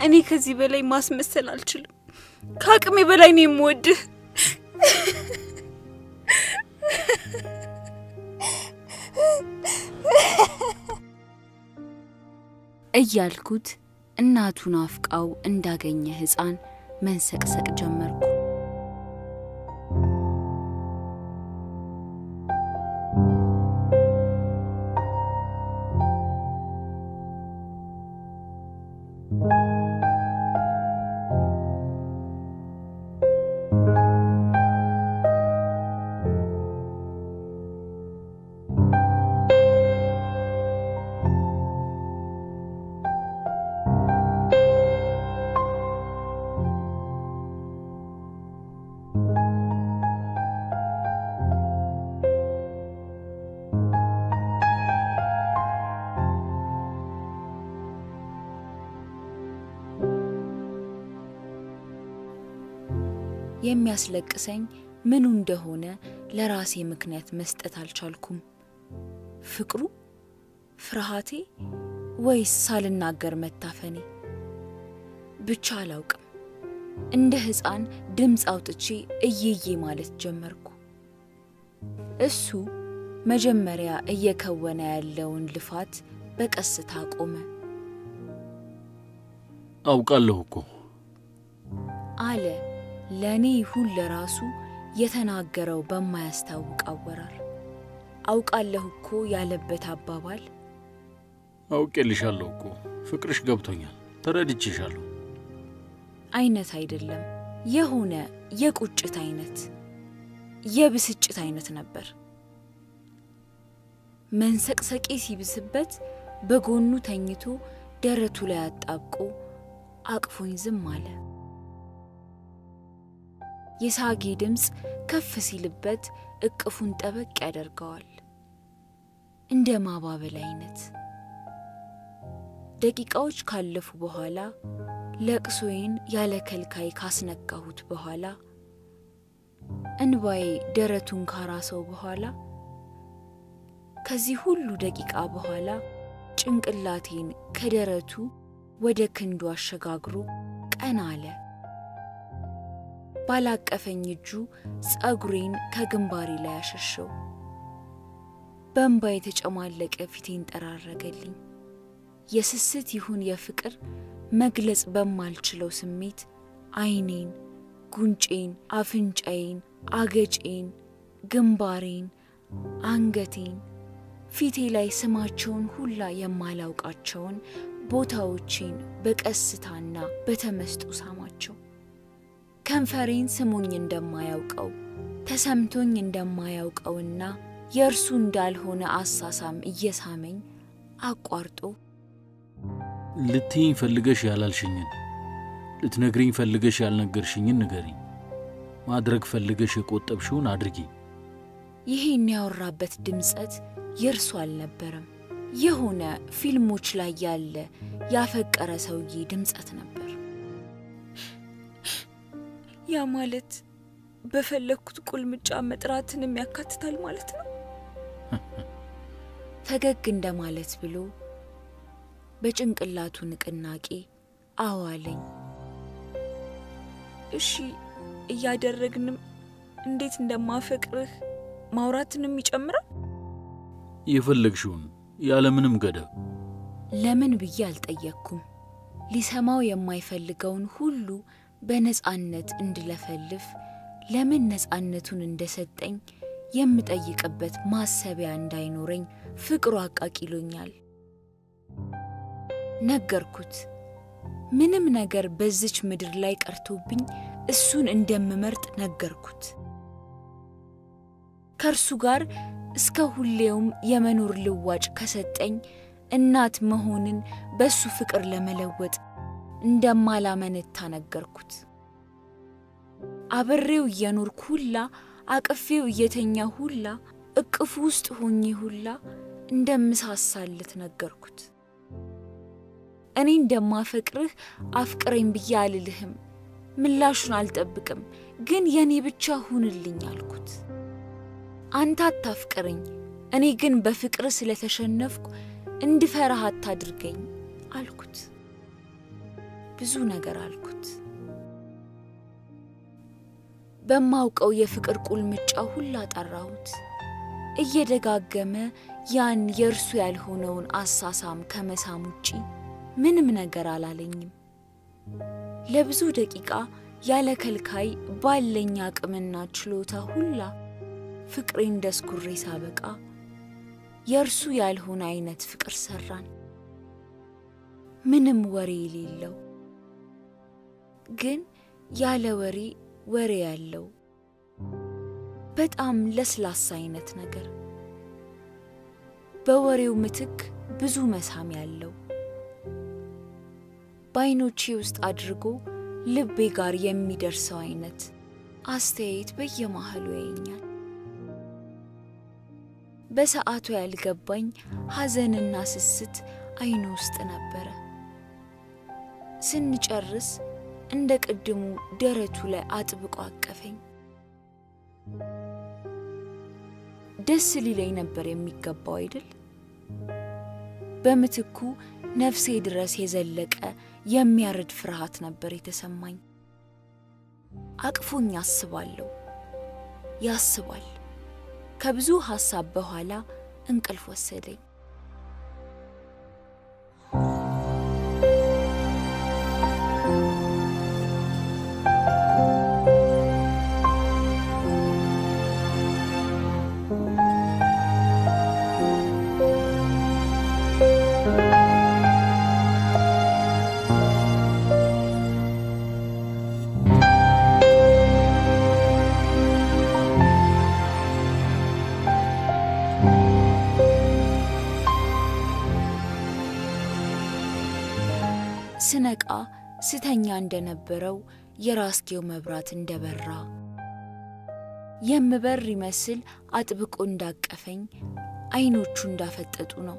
እኔ ከዚህ በላይ ማስመሰል አልችልም። ከአቅሜ በላይ ነው የምወድህ። እያልኩት እናቱን አፍቃው እንዳገኘ ሕፃን መንሰቅሰቅ ጀመርኩ። የሚያስለቅሰኝ ምኑ እንደሆነ ለራሴ ምክንያት መስጠት አልቻልኩም። ፍቅሩ፣ ፍርሃቴ፣ ወይስ ሳልናገር መታፈኔ? ብቻ አላውቅም። እንደ ሕፃን ድምፅ አውጥቼ እየዬ ማለት ጀመርኩ። እሱ መጀመሪያ እየከወነ ያለውን ልፋት በቀስታ ቆመ። አውቃለሁ እኮ አለ ለእኔ ይሁን ለራሱ የተናገረው በማያስታውቅ አወራር። አውቃለሁ እኮ ያለበት አባባል አውቄልሻለሁ እኮ ፍቅርሽ ገብቶኛል፣ ተረድቼሻለሁ። አይነት አይደለም፣ የሆነ የቁጭት አይነት፣ የብስጭት አይነት ነበር። መንሰቅሰቄ ሲብስበት በጎኑ ተኝቶ ደረቱ ላይ አጣብቆ አቅፎኝ ዝም አለ። የሳጌ ድምፅ ከፍ ሲልበት እቅፉን ጠበቅ ያደርገዋል፣ እንደ ማባበል አይነት። ደቂቃዎች ካለፉ በኋላ ለቅሶዬን ያለ ከልካይ ካስነካሁት በኋላ እንባዬ ደረቱን ካራሰው በኋላ ከዚህ ሁሉ ደቂቃ በኋላ ጭንቅላቴን ከደረቱ ወደ ክንዱ አሸጋግሮ ቀና አለ። ባላቀፈኝ እጁ ጸጉሬን ከግንባሬ ላይ አሸሸው። በእንባ የተጨማለቀ ፊቴን ጠራረገልኝ። የስስት ይሁን የፍቅር መግለጽ በማልችለው ስሜት ዓይኔን፣ ጉንጬን፣ አፍንጫዬን፣ አገጬን፣ ግንባሬን፣ አንገቴን፣ ፊቴ ላይ ስማቸውን ሁላ የማላውቃቸውን ቦታዎቼን በቀስታና በተመስጦ ሳማቸው። ከንፈሬን ስሙኝ እንደማያውቀው ተሰምቶኝ እንደማያውቀውና የእርሱ እንዳልሆነ አሳሳም እየሳመኝ አቋርጦ ልትይኝ ፈልገሽ ያላልሽኝን ልትነግሪኝ ፈልገሽ ያልነገርሽኝን ንገሪኝ። ማድረግ ፈልገሽ የቆጠብሽውን አድርጊ። ይሄን ያወራበት ድምፀት የእርሱ አልነበረም፣ የሆነ ፊልሞች ላይ ያለ ያፈቀረ ሰውዬ ድምጸት ነበር። ያ ማለት በፈለግኩት ቁልምጫ መጥራትንም ያካትታል ማለት ነው። ፈገግ እንደማለት ብሎ በጭንቅላቱ ንቅናቄ አዋለኝ። እሺ እያደረግንም እንዴት እንደማፈቅርህ ማውራትንም ይጨምራል። የፈለግሽውን ያለምንም ገደብ ለምን ብዬ አልጠየቅኩም። ሊሰማው የማይፈልገውን ሁሉ በነጻነት እንድለፈልፍ ለምን ነጻነቱን እንደሰጠኝ የምጠይቅበት ማሰቢያ እንዳይኖረኝ ፍቅሩ አቃቂሎኛል። ነገርኩት። ምንም ነገር በዚች ምድር ላይ ቀርቶብኝ እሱን እንደምመርጥ ነገርኩት። ከእርሱ ጋር እስከ ሁሌውም የመኖር ልዋጭ ከሰጠኝ እናት መሆንን በሱ ፍቅር ለመለወጥ እንደማላመነታ ነገርኩት። አብሬው እየኖርኩ ሁላ አቅፌው እየተኛ ሁላ እቅፉ ውስጥ ሆኜ ሁላ እንደምሳሳለት ነገርኩት። እኔ እንደማፈቅርህ አፍቅረኝ ብዬ አልልህም፣ ምላሹን አልጠብቅም፣ ግን የእኔ ብቻ ሁንልኝ አልኩት። አንተ አታፍቅረኝ፣ እኔ ግን በፍቅር ስለተሸነፍኩ እንድፈራህ አታድርገኝ አልኩት። ብዙ ነገር አልኩት። በማውቀው የፍቅር ቁልምጫ ሁላ ጠራሁት። እየደጋገመ ያን የእርሱ ያልሆነውን አሳሳም ከመሳም ውጪ ምንም ነገር አላለኝም። ለብዙ ደቂቃ ያለ ከልካይ ባለኝ አቅምና ችሎታ ሁላ ፍቅሬን ደስኩሬ ሳበቃ የእርሱ ያልሆነ አይነት ፍቅር ሰራን። ምንም ወሬ የሌለው ግን ያለ ወሬ ወሬ ያለው በጣም ለስላሳ አይነት ነገር በወሬው ምትክ ብዙ መሳም ያለው በአይኖቼ ውስጥ አድርጎ ልቤ ጋር የሚደርሰው አይነት አስተያየት በየመሃሉ ያየኛል። በሰዓቱ ያልገባኝ ሐዘንና ስስት አይኑ ውስጥ ነበረ። ስንጨርስ እንደ ቅድሙ ደረቱ ላይ አጥብቆ አቀፈኝ። ደስ ሊለኝ ነበር የሚገባው አይደል? በምትኩ ነፍሴ ድረስ የዘለቀ የሚያርድ ፍርሃት ነበር የተሰማኝ። አቅፎኝ አስባለሁ፣ ያስባል። ከብዙ ሐሳብ በኋላ እንቅልፍ ወሰደኝ። ስነቃ ስተኛ እንደነበረው የራስጌው መብራት እንደበራ የምበር ይመስል አጥብቆ እንዳቀፈኝ አይኖቹ እንዳፈጠጡ ነው።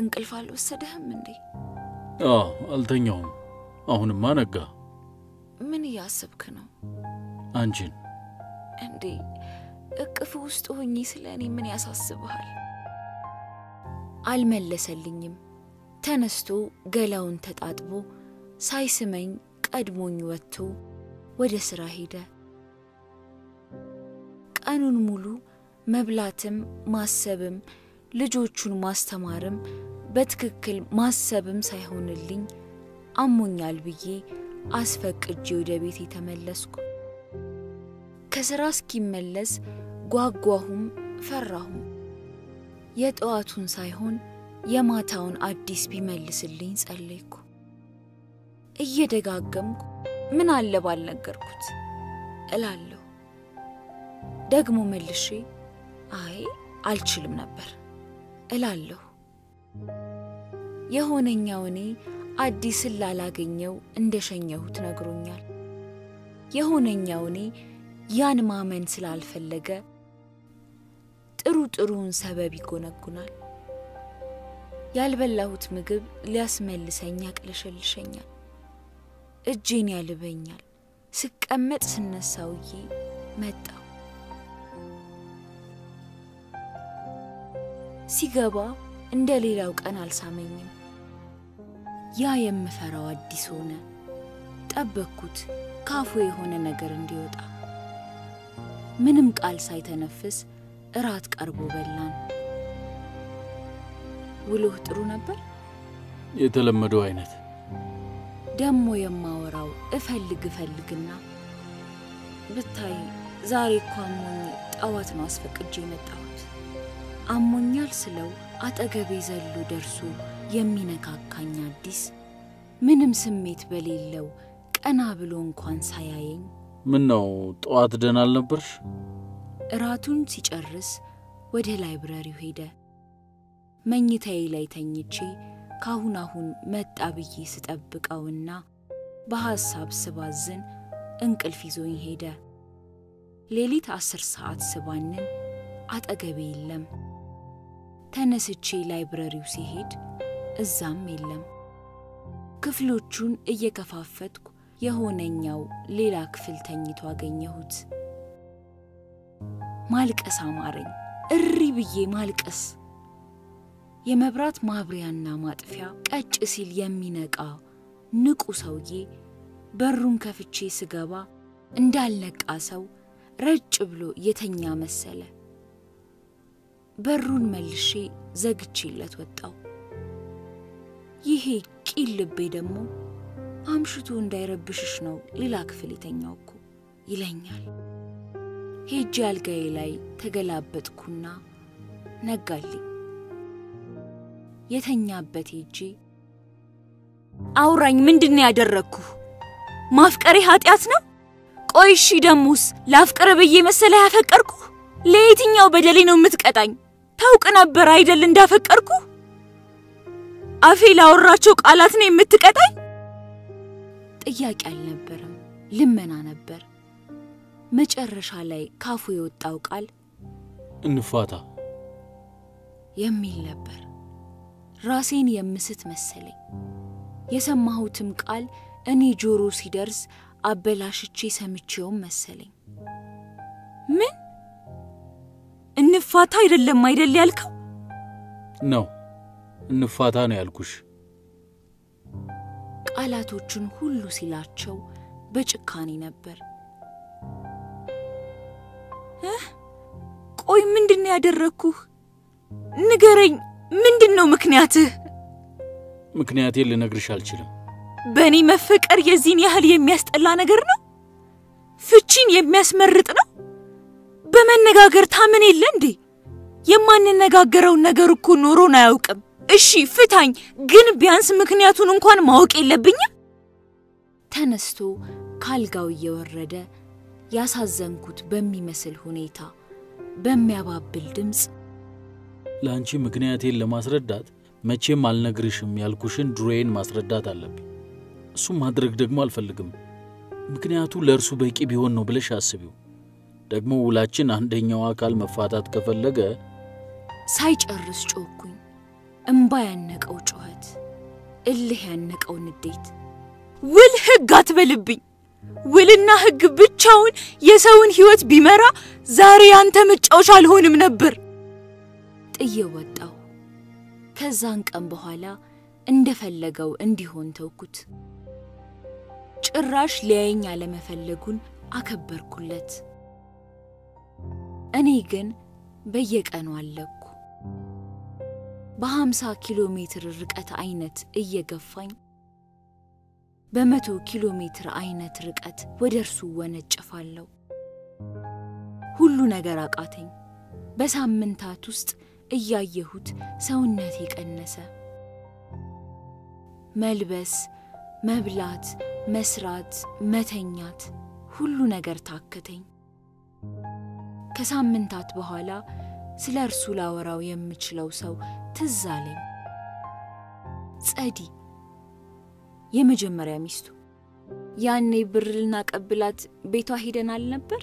እንቅልፍ አልወሰደህም እንዴ? አዎ፣ አልተኛውም። አሁንማ ነጋ። ምን እያሰብክ ነው አንቺን እንዴ? እቅፍ ውስጥ ሆኜ ስለ እኔ ምን ያሳስብሃል? አልመለሰልኝም። ተነስቶ ገላውን ተጣጥቦ ሳይስመኝ ቀድሞኝ ወጥቶ ወደ ሥራ ሄደ። ቀኑን ሙሉ መብላትም ማሰብም ልጆቹን ማስተማርም በትክክል ማሰብም ሳይሆንልኝ አሞኛል ብዬ አስፈቅጄ ወደ ቤት የተመለስኩ። ከሥራ እስኪመለስ ጓጓሁም ፈራሁም። የጠዋቱን ሳይሆን የማታውን አዲስ ቢመልስልኝ ጸለይኩ። እየደጋገምኩ ምን አለ ባልነገርኩት እላለሁ። ደግሞ መልሼ አይ አልችልም ነበር እላለሁ። የሆነኛው እኔ አዲስን ላላገኘው እንደሸኘሁት ነግሮኛል። የሆነኛው እኔ ያን ማመን ስላልፈለገ ጥሩ ጥሩውን ሰበብ ይጎነጉናል። ያልበላሁት ምግብ ሊያስመልሰኝ ያቅለሸልሸኛል። እጄን ያልበኛል። ስቀመጥ ስነሳውዬ መጣው። ሲገባ እንደ ሌላው ቀን አልሳመኝም። ያ የምፈራው አዲስ ሆነ። ጠበቅኩት ካፉ የሆነ ነገር እንዲወጣ። ምንም ቃል ሳይተነፍስ እራት ቀርቦ በላን። ውሎህ ጥሩ ነበር? የተለመደው አይነት ደሞ የማወራው እፈልግ እፈልግና ብታይ ዛሬ እኮ አሞኝ ጠዋት ነው አስፈቅጄ የመጣሁት። አሞኛል ስለው አጠገቤ ዘሎ ደርሶ የሚነካካኝ አዲስ ምንም ስሜት በሌለው ቀና ብሎ እንኳን ሳያየኝ ምን ነው ጠዋት ደህና አልነበርሽ? እራቱን ሲጨርስ ወደ ላይብረሪው ሄደ። መኝታዬ ላይ ተኝቼ ካሁን አሁን መጣ ብዬ ስጠብቀውና በሐሳብ ስባዝን እንቅልፍ ይዞኝ ሄደ። ሌሊት አስር ሰዓት ስባንን አጠገቤ የለም። ተነስቼ ላይብረሪው ሲሄድ እዛም የለም። ክፍሎቹን እየከፋፈትኩ የሆነኛው ሌላ ክፍል ተኝቶ አገኘሁት። ማልቀስ አማረኝ። እሪ ብዬ ማልቀስ። የመብራት ማብሪያና ማጥፊያ ቀጭ ሲል የሚነቃ ንቁ ሰውዬ በሩን ከፍቼ ስገባ እንዳልነቃ ሰው ረጭ ብሎ የተኛ መሰለ። በሩን መልሼ ዘግቼለት ወጣው። ይሄ ቂል ልቤ ደግሞ አምሽቶ እንዳይረብሽሽ ነው ሌላ ክፍል የተኛው እኮ ይለኛል። ሄጄ አልጋዬ ላይ ተገላበጥኩና ነጋልኝ። የተኛበት ሄጄ አውራኝ፣ ምንድን ነው ያደረግኩህ? ማፍቀሬ ኃጢአት ነው? ቆይ እሺ፣ ደሙስ ላፍቅር ብዬ መሰለ ያፈቀርኩ? ለየትኛው በደሌ ነው የምትቀጣኝ? ታውቅ ነበር አይደል እንዳፈቀርኩ? አፌ ላወራቸው ቃላት ነው የምትቀጣኝ? ጥያቄ አልነበረም፣ ልመና ነበር። መጨረሻ ላይ ካፉ የወጣው ቃል እንፋታ የሚል ነበር። ራሴን የምስት መሰለኝ። የሰማሁትም ቃል እኔ ጆሮ ሲደርስ አበላሽቼ ሰምቼውም መሰለኝ። ምን እንፋታ አይደለም አይደል ያልከው? ነው እንፋታ ነው ያልኩሽ። ቃላቶቹን ሁሉ ሲላቸው በጭካኔ ነበር። ቆይ ምንድን ነው ያደረግኩህ? ንገረኝ፣ ምንድን ነው ምክንያትህ? ምክንያቴን ልነግርሽ አልችልም። በእኔ መፈቀር የዚህን ያህል የሚያስጠላ ነገር ነው? ፍቺን የሚያስመርጥ ነው? በመነጋገር ታምን የለ እንዴ? የማንነጋገረውን ነገር እኮ ኖሮን አያውቅም። እሺ ፍታኝ፣ ግን ቢያንስ ምክንያቱን እንኳን ማወቅ የለብኝም? ተነስቶ ካልጋው እየወረደ ያሳዘንኩት በሚመስል ሁኔታ በሚያባብል ድምፅ ለአንቺ ምክንያቴን ለማስረዳት መቼም አልነግርሽም ያልኩሽን ድሮዬን ማስረዳት አለብኝ። እሱም ማድረግ ደግሞ አልፈልግም። ምክንያቱ ለእርሱ በቂ ቢሆን ነው ብለሽ አስቢው። ደግሞ ውላችን አንደኛው አካል መፋታት ከፈለገ ሳይጨርስ ጮኩኝ። እምባ ያነቀው ጩኸት፣ እልህ ያነቀው ንዴት። ውል ሕግ አትበልብኝ። ውልና ሕግ ብቻውን የሰውን ሕይወት ቢመራ ዛሬ አንተ መጫወቻ አልሆንም ነበር። ጥዬ ወጣሁ። ከዛን ቀን በኋላ እንደፈለገው እንዲሆን ተውኩት። ጭራሽ ሊያየኝ አለመፈለጉን አከበርኩለት። እኔ ግን በየቀኑ አለኩ። በሀምሳ ኪሎ ሜትር ርቀት አይነት እየገፋኝ በመቶ ኪሎ ሜትር አይነት ርቀት ወደ እርሱ ወነጨፋለሁ። ሁሉ ነገር አቃተኝ። በሳምንታት ውስጥ እያየሁት ሰውነቴ ቀነሰ። መልበስ፣ መብላት፣ መስራት፣ መተኛት፣ ሁሉ ነገር ታከተኝ። ከሳምንታት በኋላ ስለ እርሱ ላወራው የምችለው ሰው ትዝ አለኝ። ጸዲ፣ የመጀመሪያ ሚስቱ። ያኔ ብር ልናቀብላት ቤቷ ሄደን አልነበር?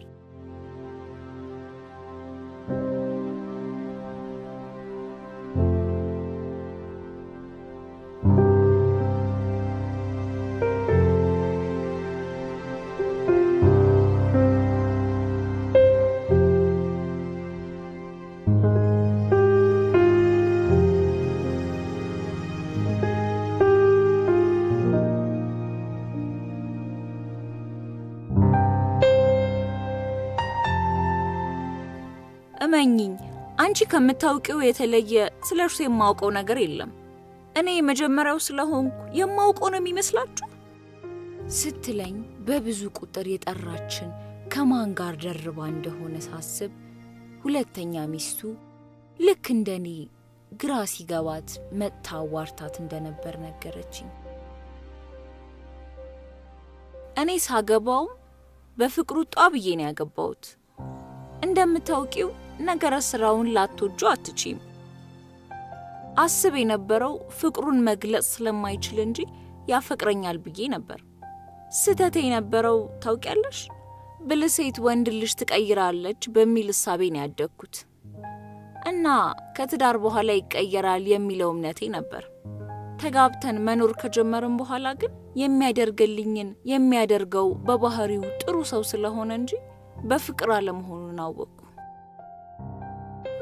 አንቺ ከምታውቂው የተለየ ስለ እርሱ የማውቀው ነገር የለም። እኔ የመጀመሪያው ስለሆንኩ የማውቀው ነው የሚመስላችሁ? ስትለኝ በብዙ ቁጥር የጠራችን ከማን ጋር ደርባ እንደሆነ ሳስብ ሁለተኛ ሚስቱ ልክ እንደኔ ግራ ሲገባት መጥታ ዋርታት እንደነበር ነገረችኝ። እኔ ሳገባውም በፍቅሩ ጧ ብዬ ነው ያገባሁት። እንደምታውቂው ነገረ ስራውን ላትወጁ አትችም። አስብ የነበረው ፍቅሩን መግለጽ ስለማይችል እንጂ ያፈቅረኛል ብዬ ነበር። ስህተት የነበረው ታውቂያለሽ፣ ብልህ ሴት ወንድ ልጅ ትቀይራለች በሚል እሳቤ ነው ያደግኩት እና ከትዳር በኋላ ይቀየራል የሚለው እምነቴ ነበር። ተጋብተን መኖር ከጀመርን በኋላ ግን የሚያደርግልኝን የሚያደርገው በባህሪው ጥሩ ሰው ስለሆነ እንጂ በፍቅር አለመሆኑን አወቅኩ።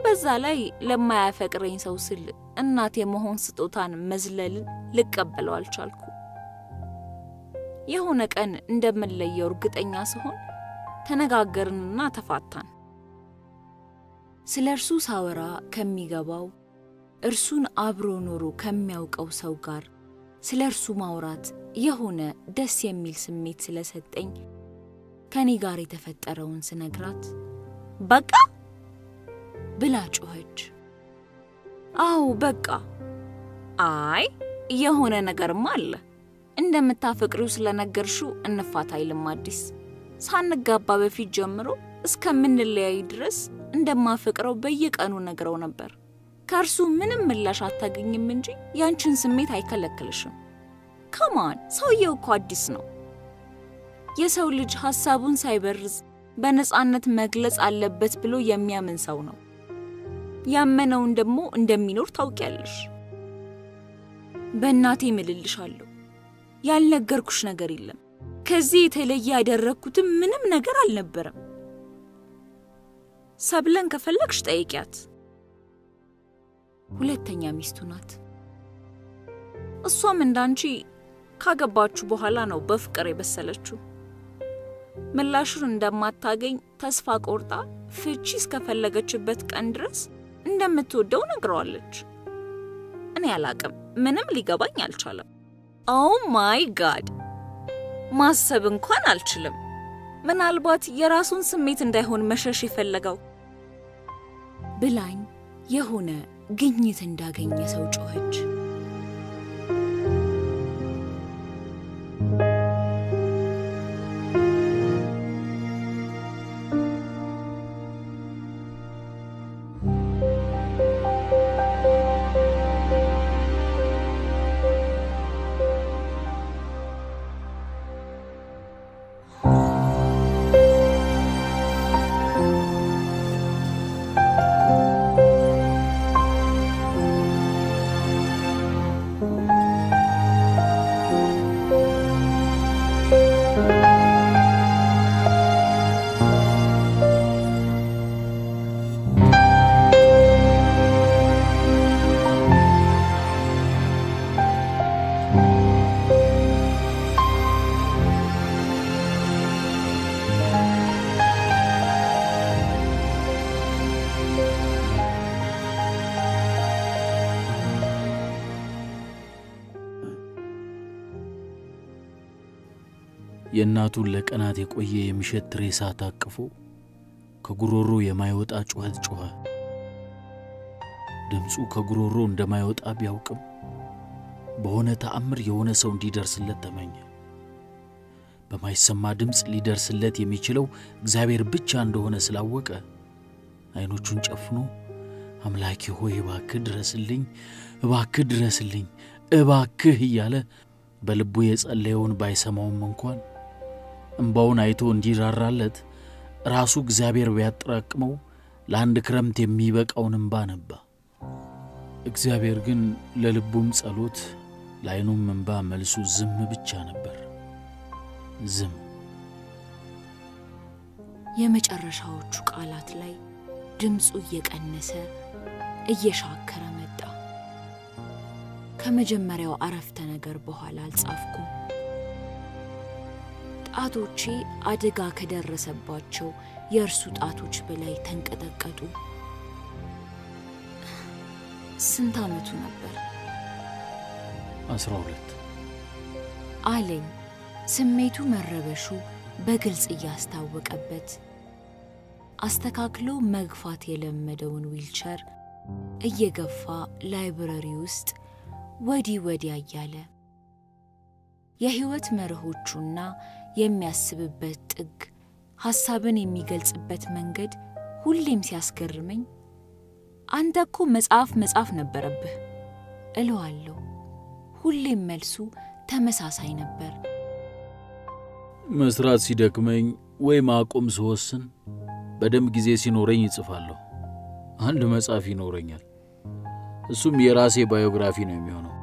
በዛ ላይ ለማያፈቅረኝ ሰው ስል እናት የመሆን ስጦታን መዝለልን ልቀበለው አልቻልኩ። የሆነ ቀን እንደምንለየው እርግጠኛ ስሆን ተነጋገርንና ተፋታን። ስለ እርሱ ሳወራ ከሚገባው እርሱን አብሮ ኖሮ ከሚያውቀው ሰው ጋር ስለ እርሱ ማውራት የሆነ ደስ የሚል ስሜት ስለሰጠኝ ከኔ ጋር የተፈጠረውን ስነግራት በቃ ብላ ጮኸች። አዎ በቃ። አይ የሆነ ነገርማ አለ። እንደምታፈቅሪው ስለነገርሽው እንፋታ አይልም አዲስ። ሳንጋባ በፊት ጀምሮ እስከምንለያይ ድረስ እንደማፈቅረው በየቀኑ ነግረው ነበር። ከእርሱ ምንም ምላሽ አታገኝም እንጂ ያንቺን ስሜት አይከለክልሽም። ከማን ሰውየው እኮ አዲስ ነው። የሰው ልጅ ሐሳቡን ሳይበርዝ በነፃነት መግለጽ አለበት ብሎ የሚያምን ሰው ነው። ያመነውን ደግሞ እንደሚኖር ታውቂያለሽ። በእናቴ ምልልሻለሁ፣ ያልነገርኩሽ ነገር የለም። ከዚህ የተለየ ያደረግኩትም ምንም ነገር አልነበረም። ሰብለን ከፈለግሽ ጠይቂያት። ሁለተኛ ሚስቱ ናት። እሷም እንዳንቺ ካገባችሁ በኋላ ነው በፍቅር የበሰለችው። ምላሹን እንደማታገኝ ተስፋ ቆርጣ ፍቺ እስከፈለገችበት ቀን ድረስ እንደምትወደው ነግረዋለች። እኔ አላቅም፣ ምንም ሊገባኝ አልቻለም። oh my God ማሰብ እንኳን አልችልም። ምናልባት የራሱን ስሜት እንዳይሆን መሸሽ የፈለገው ብላኝ የሆነ ግኝት እንዳገኘ ሰው ጮኸች። የእናቱን ለቀናት የቆየ የሚሸት ሬሳ ታቅፎ ከጉሮሮ የማይወጣ ጩኸት ጮኸ። ድምፁ ከጉሮሮ እንደማይወጣ ቢያውቅም በሆነ ተአምር የሆነ ሰው እንዲደርስለት ተመኘ። በማይሰማ ድምፅ ሊደርስለት የሚችለው እግዚአብሔር ብቻ እንደሆነ ስላወቀ ዓይኖቹን ጨፍኖ አምላኬ ሆይ እባክህ ድረስልኝ፣ እባክህ ድረስልኝ፣ እባክህ እያለ በልቡ የጸለየውን ባይሰማውም እንኳን እምባውን አይቶ እንዲራራለት ራሱ እግዚአብሔር ቢያጠራቅመው ለአንድ ክረምት የሚበቃውን እምባ ነባ። እግዚአብሔር ግን ለልቡም ጸሎት ለዓይኑም እምባ መልሱ ዝም ብቻ ነበር። ዝም። የመጨረሻዎቹ ቃላት ላይ ድምፁ እየቀነሰ እየሻከረ መጣ። ከመጀመሪያው አረፍተ ነገር በኋላ አልጻፍኩም። ጣቶቼ አደጋ ከደረሰባቸው የእርሱ ጣቶች በላይ ተንቀጠቀጡ። ስንት ዓመቱ ነበር አስራ ሁለት አለኝ። ስሜቱ መረበሹ በግልጽ እያስታወቀበት አስተካክሎ መግፋት የለመደውን ዊልቸር እየገፋ library ውስጥ ወዲህ ወዲያ እያለ የሕይወት መርሆቹና የሚያስብበት ጥግ ሐሳብን የሚገልጽበት መንገድ ሁሌም ሲያስገርመኝ አንተ እኮ መጽሐፍ መጻፍ ነበረብህ እለዋለሁ። ሁሌም መልሱ ተመሳሳይ ነበር። መስራት ሲደክመኝ ወይ ማቆም ስወስን በደንብ ጊዜ ሲኖረኝ ይጽፋለሁ። አንድ መጽሐፍ ይኖረኛል። እሱም የራሴ ባዮግራፊ ነው የሚሆነው።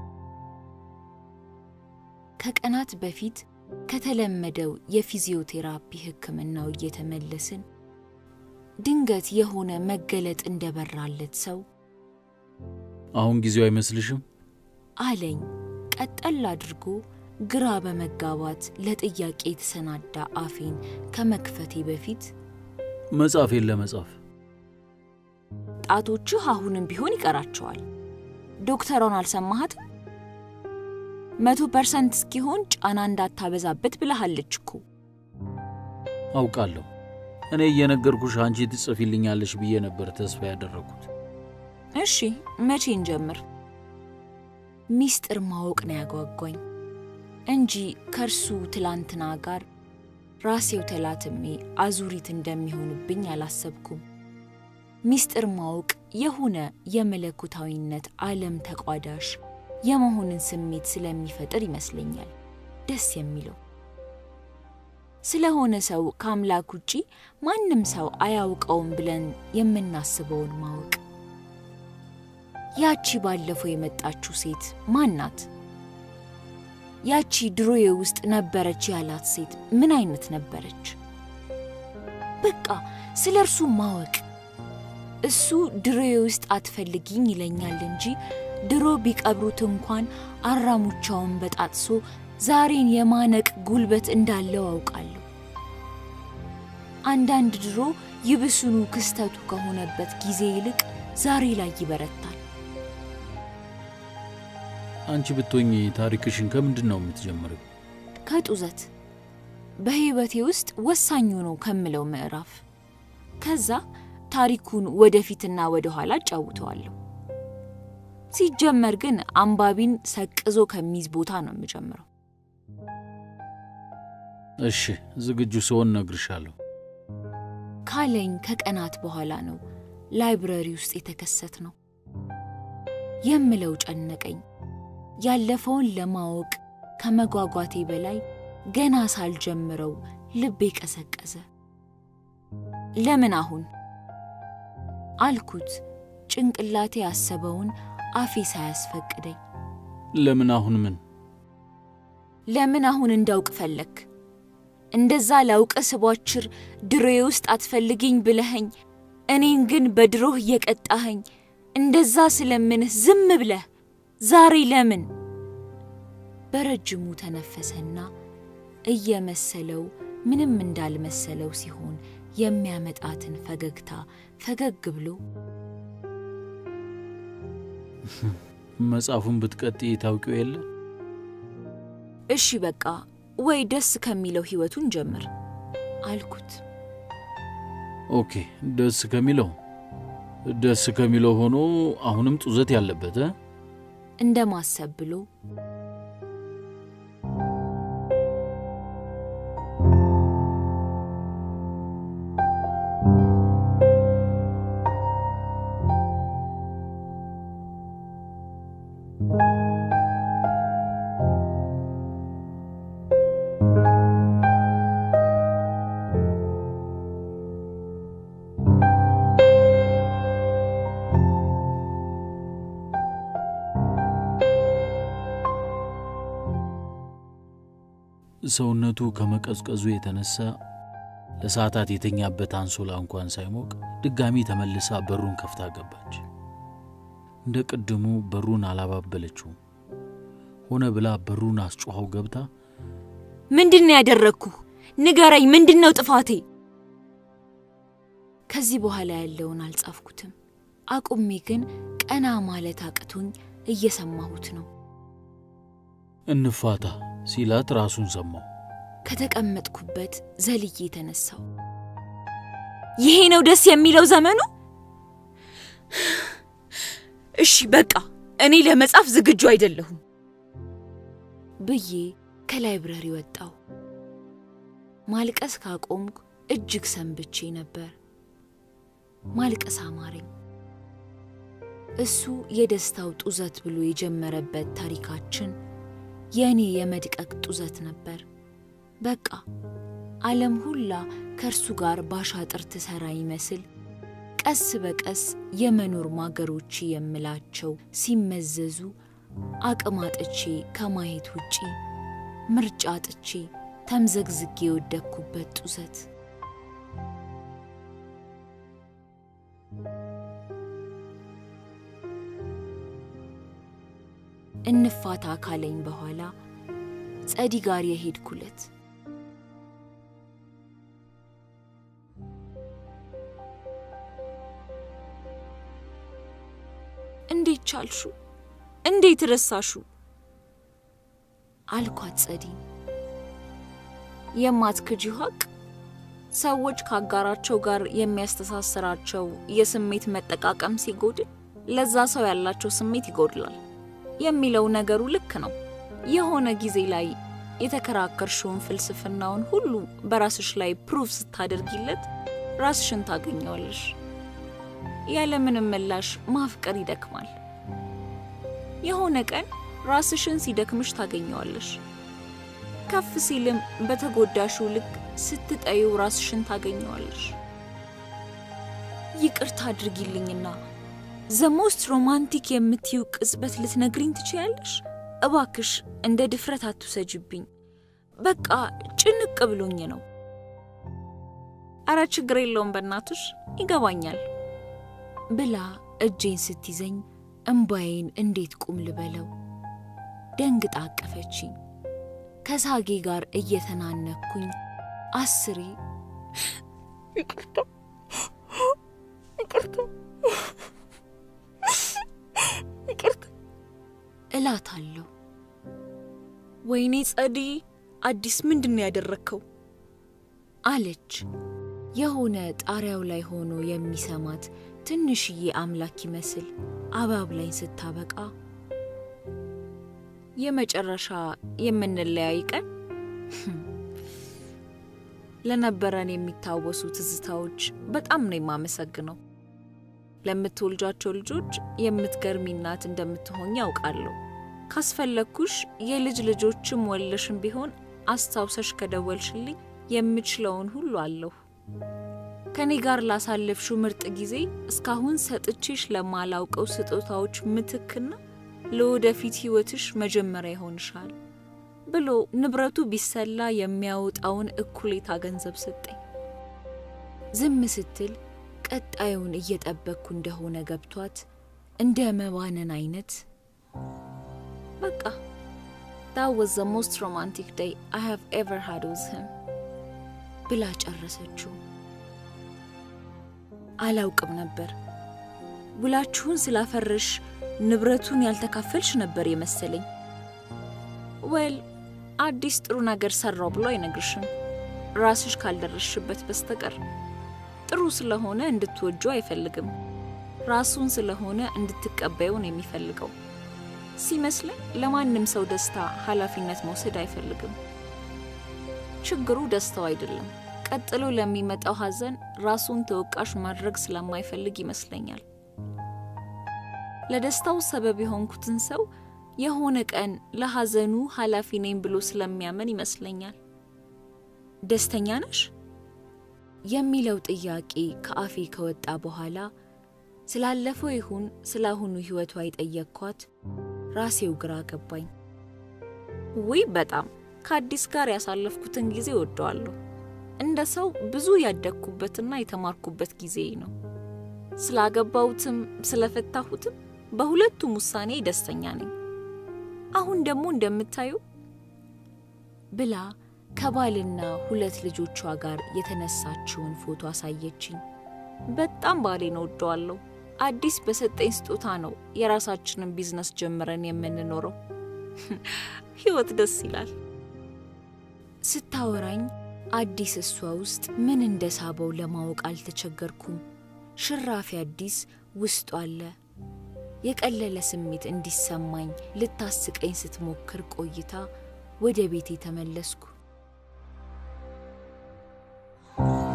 ከቀናት በፊት ከተለመደው የፊዚዮቴራፒ ሕክምናው እየተመለስን ድንገት የሆነ መገለጥ እንደበራለት ሰው አሁን ጊዜው አይመስልሽም? አለኝ። ቀጠል አድርጎ ግራ በመጋባት ለጥያቄ የተሰናዳ አፌን ከመክፈቴ በፊት መጽሐፌን ለመጻፍ ጣቶችህ አሁንም ቢሆን ይቀራቸዋል። ዶክተሯን አልሰማሃትም? መቶ percent እስኪሆን ጫና እንዳታበዛበት ብለሃለች እኮ። አውቃለሁ። እኔ እየነገርኩሽ አንቺ ትጽፊልኛለሽ ብዬ ነበር ተስፋ ያደረኩት። እሺ መቼ እንጀምር? ሚስጥር ማወቅ ነው ያጓጓኝ እንጂ ከእርሱ ትላንትና ጋር ራሴው ተላትሜ አዙሪት እንደሚሆንብኝ አላሰብኩም። ሚስጥር ማወቅ የሆነ የመለኮታዊነት ዓለም ተቋዳሽ የመሆንን ስሜት ስለሚፈጥር ይመስለኛል ደስ የሚለው። ስለሆነ ሰው ከአምላክ ውጪ ማንም ሰው አያውቀውም ብለን የምናስበውን ማወቅ። ያቺ ባለፈው የመጣችው ሴት ማን ናት? ያቺ ድሮዬ ውስጥ ነበረች ያላት ሴት ምን አይነት ነበረች? በቃ ስለ እርሱ ማወቅ። እሱ ድሮዬ ውስጥ አትፈልጊኝ ይለኛል እንጂ ድሮ ቢቀብሩት እንኳን አራሙቻውን በጣጥሶ ዛሬን የማነቅ ጉልበት እንዳለው አውቃለሁ። አንዳንድ ድሮ ይብስኑ ክስተቱ ከሆነበት ጊዜ ይልቅ ዛሬ ላይ ይበረታል። አንቺ ብትሆኚ ታሪክሽን ከምንድን ነው የምትጀምሪው? ከጡዘት በሕይወቴ ውስጥ ወሳኙ ነው ከምለው ምዕራፍ። ከዛ ታሪኩን ወደፊትና ወደ ኋላ አጫውተዋለሁ። ሲጀመር ግን አንባቢን ሰቅዞ ከሚይዝ ቦታ ነው የምጀምረው። እሺ ዝግጁ ስሆን እነግርሻለሁ። ካለኝ ከቀናት በኋላ ነው ላይብረሪ ውስጥ የተከሰት ነው የምለው ጨነቀኝ። ያለፈውን ለማወቅ ከመጓጓቴ በላይ ገና ሳልጀምረው ልቤ ቀሰቀሰ። ለምን አሁን አልኩት፣ ጭንቅላቴ ያሰበውን አፌ ሳያስፈቅደኝ። ለምን አሁን ምን? ለምን አሁን እንዳውቅ ፈለክ? እንደዛ ላውቅ ስቧችር ድሮዬ ውስጥ አትፈልግኝ ብለኸኝ፣ እኔን ግን በድሮህ እየቀጣኸኝ እንደዛ ስለምንህ ዝም ብለህ ዛሬ ለምን? በረጅሙ ተነፈሰና እየመሰለው ምንም እንዳልመሰለው ሲሆን የሚያመጣትን ፈገግታ ፈገግ ብሎ መጽሐፉን ብትቀጥይ ታውቂው የለ እሺ በቃ ወይ ደስ ከሚለው ሕይወቱን ጀምር አልኩት። okay፣ ደስ ከሚለው ደስ ከሚለው ሆኖ አሁንም ጡዘት ያለበት? እንደ ማሰብ ብሎ ሰውነቱ ከመቀዝቀዙ የተነሳ ለሰዓታት የተኛበት አንሶላ እንኳን ሳይሞቅ ድጋሚ ተመልሳ በሩን ከፍታ ገባች። እንደ ቅድሙ በሩን አላባበለችውም። ሆነ ብላ በሩን አስጮኸው ገብታ ምንድን ነው ያደረግኩህ? ንገረኝ፣ ምንድን ነው ጥፋቴ? ከዚህ በኋላ ያለውን አልጻፍኩትም። አቁሜ ግን ቀና ማለት አቅቶኝ እየሰማሁት ነው። እንፋታ ሲላት ራሱን ሰማው። ከተቀመጥኩበት ዘልዬ የተነሳው ይሄ ነው ደስ የሚለው ዘመኑ። እሺ በቃ እኔ ለመጻፍ ዝግጁ አይደለሁም ብዬ ከላይብረሪ ወጣው። ማልቀስ ካቆምኩ እጅግ ሰንብቼ ነበር። ማልቀስ አማረኝ። እሱ የደስታው ጡዘት ብሎ የጀመረበት ታሪካችን የእኔ የመድቀቅ ጡዘት ነበር። በቃ ዓለም ሁላ ከእርሱ ጋር ባሻጥር ትሠራ ይመስል ቀስ በቀስ የመኖር ማገሮቼ የምላቸው ሲመዘዙ አቅም አጥቼ ከማየት ውጪ ምርጫ አጥቼ ተምዘግዝጌ የወደቅኩበት ጡዘት እንፋታ ካለኝ በኋላ ጸዲ ጋር የሄድኩለት እንዴት ቻልሹ? እንዴት ረሳሹ? አልኳት ጸዲ። የማትክጂው ሀቅ ሰዎች ከአጋራቸው ጋር የሚያስተሳስራቸው የስሜት መጠቃቀም ሲጎድል ለዛ ሰው ያላቸው ስሜት ይጎድላል የሚለው ነገሩ ልክ ነው። የሆነ ጊዜ ላይ የተከራከርሽውን ፍልስፍናውን ሁሉ በራስሽ ላይ ፕሩፍ ስታደርጊለት ራስሽን ታገኘዋለሽ። ያለምንም ምላሽ ማፍቀር ይደክማል። የሆነ ቀን ራስሽን ሲደክምሽ ታገኘዋለሽ። ከፍ ሲልም በተጎዳሽው ልክ ስትጠዩ ራስሽን ታገኘዋለሽ። ይቅርታ አድርጊልኝና ዘሞስት ሮማንቲክ የምትይው ቅጽበት ልትነግሪኝ ትችያለሽ? እባክሽ እንደ ድፍረት አትውሰጅብኝ። በቃ ጭንቅ ብሎኝ ነው። አረ ችግር የለውም በእናትሽ ይገባኛል ብላ እጄን ስትይዘኝ እምባዬን እንዴት ቁም ልበለው። ደንግጣ አቀፈችኝ። ከሳጌ ጋር እየተናነኩኝ አስሬ ይቅርታ ይቅርታ ይቅርታ እላታለሁ። ወይኔ ጸዲ፣ አዲስ ምንድን ነው ያደረግከው? አለች የሆነ ጣሪያው ላይ ሆኖ የሚሰማት ትንሽዬ አምላክ ይመስል አባብላኝ ስታበቃ የመጨረሻ የምንለያይ ቀን ለነበረን የሚታወሱ ትዝታዎች በጣም ነው የማመሰግነው። ለምትወልጃቸው ልጆች የምትገርሚ እናት እንደምትሆኝ ያውቃለሁ። ካስፈለግኩሽ የልጅ ልጆችም ወለሽም ቢሆን አስታውሰሽ ከደወልሽልኝ የምችለውን ሁሉ አለሁ። ከኔ ጋር ላሳለፍሽው ምርጥ ጊዜ እስካሁን ሰጥቼሽ ለማላውቀው ስጦታዎች ምትክና ለወደፊት ሕይወትሽ መጀመሪያ ይሆንሻል ብሎ ንብረቱ ቢሰላ የሚያወጣውን እኩሌታ ገንዘብ ሰጠኝ። ዝም ስትል ቀጣዩን እየጠበቅኩ እንደሆነ ገብቷት እንደ መባነን አይነት በቃ that was the most romantic day I have ever had with him ብላ ጨረሰችው። አላውቅም ነበር ውላችሁን ስላፈረሽ ንብረቱን ያልተካፈልሽ ነበር የመሰለኝ። ወል አዲስ ጥሩ ነገር ሰራው ብሎ አይነግርሽም ራስሽ ካልደረስሽበት በስተቀር። ጥሩ ስለሆነ እንድትወጁ አይፈልግም። ራሱን ስለሆነ እንድትቀበዩ ነው የሚፈልገው። ሲመስለኝ ለማንም ሰው ደስታ ኃላፊነት መውሰድ አይፈልግም። ችግሩ ደስታው አይደለም፣ ቀጥሎ ለሚመጣው ሐዘን ራሱን ተወቃሽ ማድረግ ስለማይፈልግ ይመስለኛል። ለደስታው ሰበብ የሆንኩትን ሰው የሆነ ቀን ለሐዘኑ ኃላፊ ነኝ ብሎ ስለሚያምን ይመስለኛል። ደስተኛ ነሽ የሚለው ጥያቄ ከአፌ ከወጣ በኋላ ስላለፈው ይሁን ስለ አሁኑ ሕይወቷ የጠየቅኳት ራሴው ግራ ገባኝ። ውይ በጣም ከአዲስ ጋር ያሳለፍኩትን ጊዜ ወደዋለሁ። እንደ ሰው ብዙ ያደግኩበትና የተማርኩበት ጊዜ ነው። ስላገባሁትም ስለፈታሁትም በሁለቱም ውሳኔ ደስተኛ ነኝ። አሁን ደግሞ እንደምታዩ ብላ ከባልና ሁለት ልጆቿ ጋር የተነሳችውን ፎቶ አሳየችኝ። በጣም ባሌን ወደዋለሁ፣ አዲስ በሰጠኝ ስጦታ ነው የራሳችንን ቢዝነስ ጀምረን የምንኖረው። ህይወት ደስ ይላል። ስታወራኝ አዲስ እሷ ውስጥ ምን እንደሳበው ለማወቅ አልተቸገርኩም። ሽራፊ አዲስ ውስጡ አለ። የቀለለ ስሜት እንዲሰማኝ ልታስቀኝ ስትሞክር ቆይታ ወደ ቤቴ ተመለስኩ። Bye.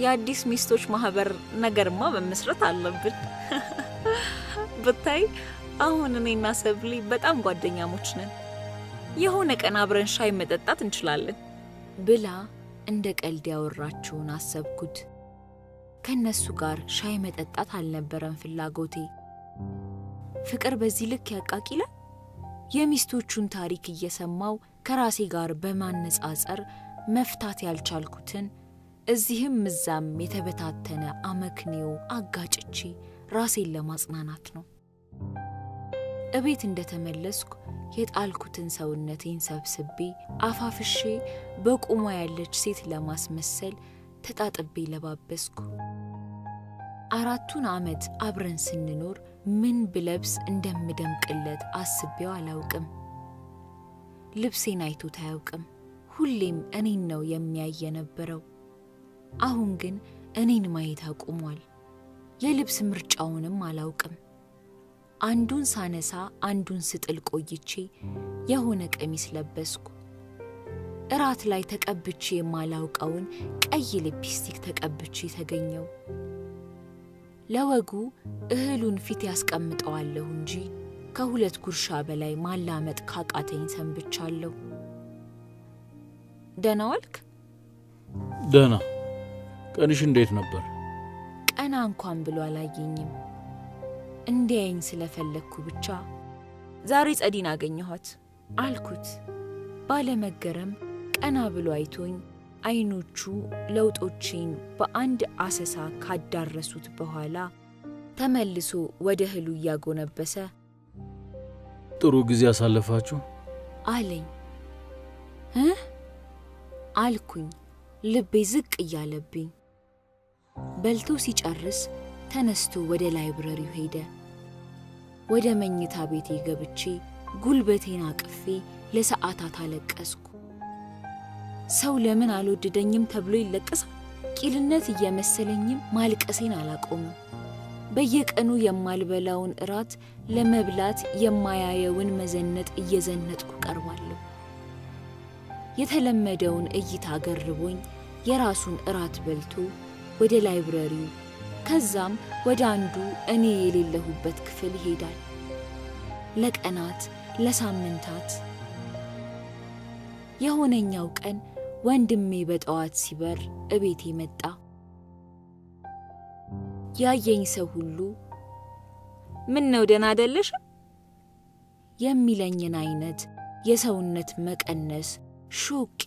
የአዲስ ሚስቶች ማህበር ነገርማ መመስረት አለብን። ብታይ አሁን እኔና ሰብሊ በጣም ጓደኛሞች ነን። የሆነ ቀን አብረን ሻይ መጠጣት እንችላለን ብላ እንደ ቀልድ ያወራችውን አሰብኩት። ከነሱ ጋር ሻይ መጠጣት አልነበረም ፍላጎቴ። ፍቅር በዚህ ልክ ያቃቂላል? የሚስቶቹን ታሪክ እየሰማው ከራሴ ጋር በማነጻጸር መፍታት ያልቻልኩትን እዚህም እዛም የተበታተነ አመክንዮ አጋጭቼ ራሴን ለማጽናናት ነው። እቤት እንደተመለስኩ የጣልኩትን ሰውነቴን ሰብስቤ አፋፍሼ በቁሟ ያለች ሴት ለማስመሰል ተጣጥቤ ለባበስኩ። አራቱን ዓመት አብረን ስንኖር ምን ብለብስ እንደምደምቅለት አስቤው አላውቅም። ልብሴን አይቶት አያውቅም። ሁሌም እኔን ነው የሚያይ የነበረው። አሁን ግን እኔን ማየት አቁሟል። የልብስ ምርጫውንም አላውቅም። አንዱን ሳነሳ አንዱን ስጥል ቆይቼ የሆነ ቀሚስ ለበስኩ። እራት ላይ ተቀብቼ የማላውቀውን ቀይ ሊፕስቲክ ተቀብቼ ተገኘው። ለወጉ እህሉን ፊት ያስቀምጠዋለሁ እንጂ ከሁለት ጉርሻ በላይ ማላመጥ ካቃተኝ ሰንብቻለሁ። ደህና ዋልክ? ደህና። ቀንሽ እንዴት ነበር? ቀና እንኳን ብሎ አላየኝም። እንዲያየኝ ስለፈለግኩ ብቻ ዛሬ ጸዲን አገኘኋት አልኩት። ባለመገረም ቀና ብሎ አይቶኝ አይኖቹ ለውጦቼን በአንድ አሰሳ ካዳረሱት በኋላ ተመልሶ ወደ እህሉ እያጎነበሰ ጥሩ ጊዜ አሳለፋችሁ? አለኝ። እ አልኩኝ ልቤ ዝቅ እያለብኝ። በልቶ ሲጨርስ ተነስቶ ወደ ላይብረሪው ሄደ። ወደ መኝታ ቤቴ ገብቼ ጉልበቴን አቅፌ ለሰዓታት አለቀስኩ። ሰው ለምን አልወደደኝም ተብሎ ይለቀሳል? ቂልነት እየመሰለኝም ማልቀሴን አላቆምም። በየቀኑ የማልበላውን እራት ለመብላት የማያየውን መዘነጥ እየዘነጥኩ ቀርባለሁ። የተለመደውን እይታ ገርቦኝ የራሱን እራት በልቶ ወደ ላይብረሪው ከዛም ወደ አንዱ እኔ የሌለሁበት ክፍል ይሄዳል። ለቀናት ለሳምንታት። የሆነኛው ቀን ወንድሜ በጠዋት ሲበር እቤቴ መጣ። ያየኝ ሰው ሁሉ ምን ነው ደህና አይደለሽ የሚለኝን አይነት የሰውነት መቀነስ ሾቄ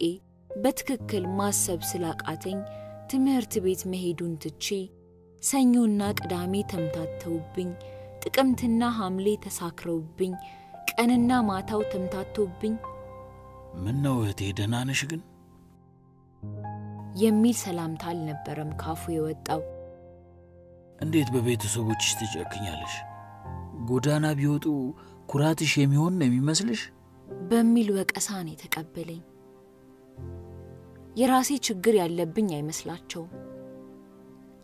በትክክል ማሰብ ስላቃተኝ ትምህርት ቤት መሄዱን ትቼ ሰኞና ቅዳሜ ተምታተውብኝ፣ ጥቅምትና ሐምሌ ተሳክረውብኝ፣ ቀንና ማታው ተምታቶብኝ ምን ነው እህቴ ደህና ነሽ ግን? የሚል ሰላምታ አልነበረም ካፉ የወጣው። እንዴት በቤተሰቦችሽ ትጨክኛለሽ? ጎዳና ቢወጡ ኩራትሽ የሚሆን ነው የሚመስልሽ? በሚል ወቀሳ ነው የተቀበለኝ። የራሴ ችግር ያለብኝ አይመስላቸውም።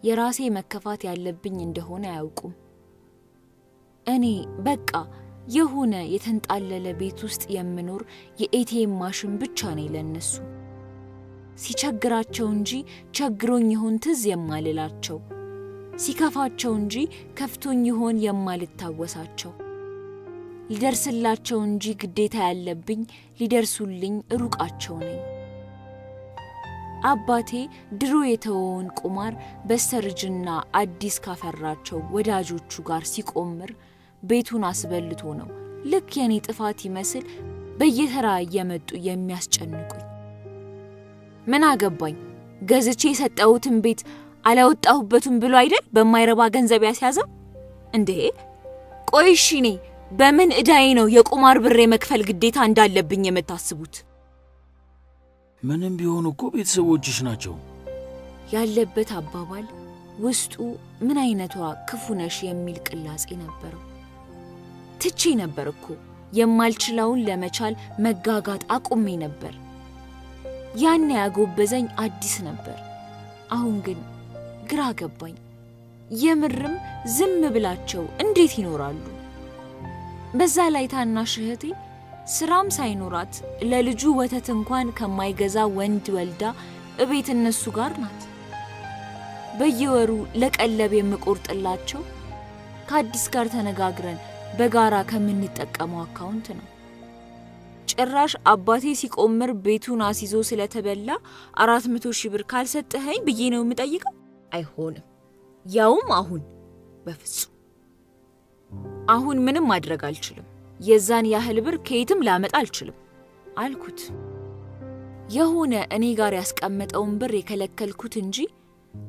የራሴ መከፋት ያለብኝ እንደሆነ አያውቁም። እኔ በቃ የሆነ የተንጣለለ ቤት ውስጥ የምኖር የኤቲኤም ማሽን ብቻ ነኝ ለነሱ። ሲቸግራቸው እንጂ ቸግሮኝ ይሆን ትዝ የማልላቸው፣ ሲከፋቸው እንጂ ከፍቶኝ ይሆን የማልታወሳቸው፣ ሊደርስላቸው እንጂ ግዴታ ያለብኝ ሊደርሱልኝ ሩቃቸው ነኝ። አባቴ ድሮ የተወውን ቁማር በስተርጅና አዲስ ካፈራቸው ወዳጆቹ ጋር ሲቆምር ቤቱን አስበልቶ ነው ልክ የኔ ጥፋት ይመስል በየተራ እየመጡ የሚያስጨንቁኝ። ምን አገባኝ ገዝቼ የሰጠሁትን ቤት አላወጣሁበትም ብሎ አይደል በማይረባ ገንዘብ ያስያዘው እንዴ? ቆይ እሺ በምን ዕዳዬ ነው የቁማር ብር የመክፈል ግዴታ እንዳለብኝ የምታስቡት? ምንም ቢሆኑ እኮ ቤተሰቦችሽ ናቸው። ያለበት አባባል ውስጡ ምን አይነቷ ክፉ ነሽ የሚል ቅላጼ ነበረው። ትቼ ነበር እኮ የማልችለውን ለመቻል መጋጋጥ አቁሜ ነበር። ያን ያጎበዘኝ አዲስ ነበር። አሁን ግን ግራ ገባኝ። የምርም ዝም ብላቸው እንዴት ይኖራሉ? በዛ ላይ ታናሽ እህቴ ስራም ሳይኖራት ለልጁ ወተት እንኳን ከማይገዛ ወንድ ወልዳ እቤት እነሱ ጋር ናት። በየወሩ ለቀለብ የምቆርጥላቸው ከአዲስ ጋር ተነጋግረን በጋራ ከምንጠቀመው account ነው። ጭራሽ አባቴ ሲቆምር ቤቱን አስይዞ ስለተበላ አራት መቶ ሺህ ብር ካልሰጠኸኝ ብዬ ነው የምጠይቀው? አይሆንም። ያውም አሁን በፍጹም አሁን ምንም ማድረግ አልችልም። የዛን ያህል ብር ከየትም ላመጣ አልችልም አልኩት። የሆነ እኔ ጋር ያስቀመጠውን ብር የከለከልኩት እንጂ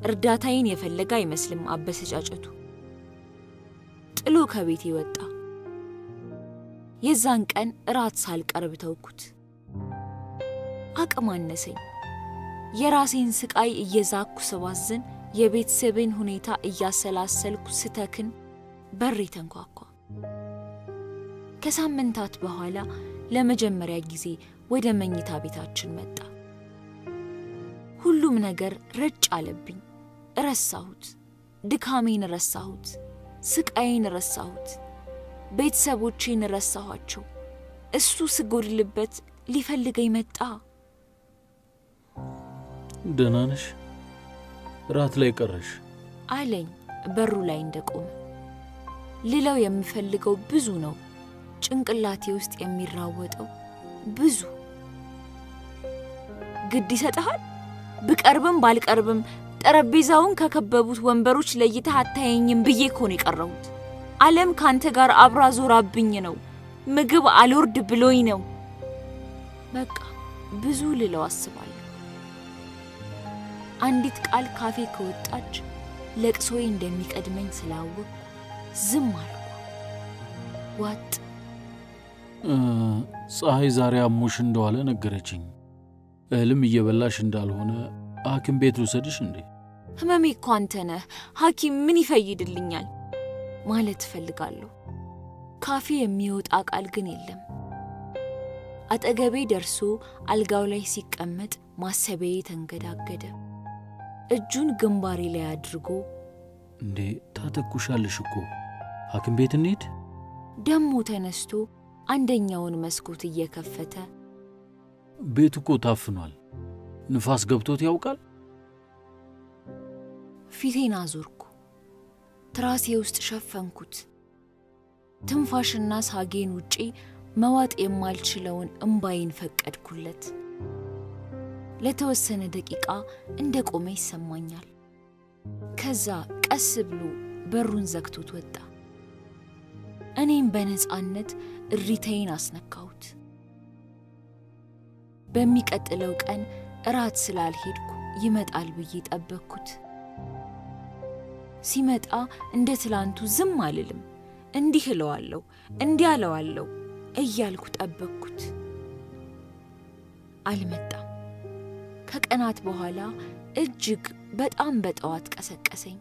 እርዳታዬን የፈለገ አይመስልም አበሰጫጨቱ። ጥሎ ከቤቴ ወጣ። የዛን ቀን እራት ሳልቀርብ ተውኩት። አቅም አነሰኝ። የራሴን ስቃይ እየዛኩ ስባዝን፣ የቤተሰቤን ሁኔታ እያሰላሰልኩ ስተክን በሬ ተንኳኳ። ከሳምንታት በኋላ ለመጀመሪያ ጊዜ ወደ መኝታ ቤታችን መጣ። ሁሉም ነገር ረጭ አለብኝ። ረሳሁት። ድካሜን ረሳሁት። ስቃዬን ረሳሁት። ቤተሰቦቼን ረሳኋቸው። እሱ ስጎድልበት ሊፈልገኝ መጣ። ደህና ነሽ? ራት ላይ ቀረሽ? አለኝ በሩ ላይ እንደቆመ። ልለው የምፈልገው ብዙ ነው። ጭንቅላቴ ውስጥ የሚራወጠው ብዙ። ግድ ይሰጥሃል? ብቀርብም ባልቀርብም ጠረጴዛውን ከከበቡት ወንበሮች ለይተህ አታየኝም ብዬ እኮ ነው የቀረሁት። ዓለም ካንተ ጋር አብራ ዞራብኝ ነው። ምግብ አልወርድ ብሎኝ ነው። በቃ ብዙ ልለው አስባለሁ። አንዲት ቃል ካፌ ከወጣች ለቅሶዬ እንደሚቀድመኝ ስላወቅኩ ዝም አልኩ። ዋጥ ፀሐይ ዛሬ አሞሽ እንደዋለ ነገረችኝ። እህልም እየበላሽ እንዳልሆነ ሐኪም ቤት ልውሰድሽ እንዴ? ህመሜ እኮ አንተ ነህ። ሐኪም ምን ይፈይድልኛል ማለት እፈልጋለሁ። ካፌ የሚወጣ ቃል ግን የለም። አጠገቤ ደርሶ አልጋው ላይ ሲቀመጥ ማሰቤ ተንገዳገደ። እጁን ግንባሬ ላይ አድርጎ እንዴ ታተኩሻለሽ እኮ ሐኪም ቤት እንሂድ? ደሞ ተነስቶ አንደኛውን መስኮት እየከፈተ ቤት እኮ ታፍኗል። ንፋስ ገብቶት ያውቃል? ፊቴን አዞርኩ። ትራሴ ውስጥ ሸፈንኩት። ትንፋሽና ሳጌን ውጪ መዋጥ የማልችለውን እምባይን ፈቀድኩለት። ለተወሰነ ደቂቃ እንደ ቆመ ይሰማኛል። ከዛ ቀስ ብሎ በሩን ዘግቶት ወጣ። እኔም በነፃነት እሪታዬን አስነካሁት። በሚቀጥለው ቀን እራት ስላልሄድኩ ይመጣል ብዬ ጠበቅኩት። ሲመጣ እንደ ትላንቱ ዝም አልልም። እንዲህ እለዋለሁ፣ እንዲህ አለዋለሁ እያልኩ ጠበቅኩት። አልመጣም። ከቀናት በኋላ እጅግ በጣም በጠዋት ቀሰቀሰኝ።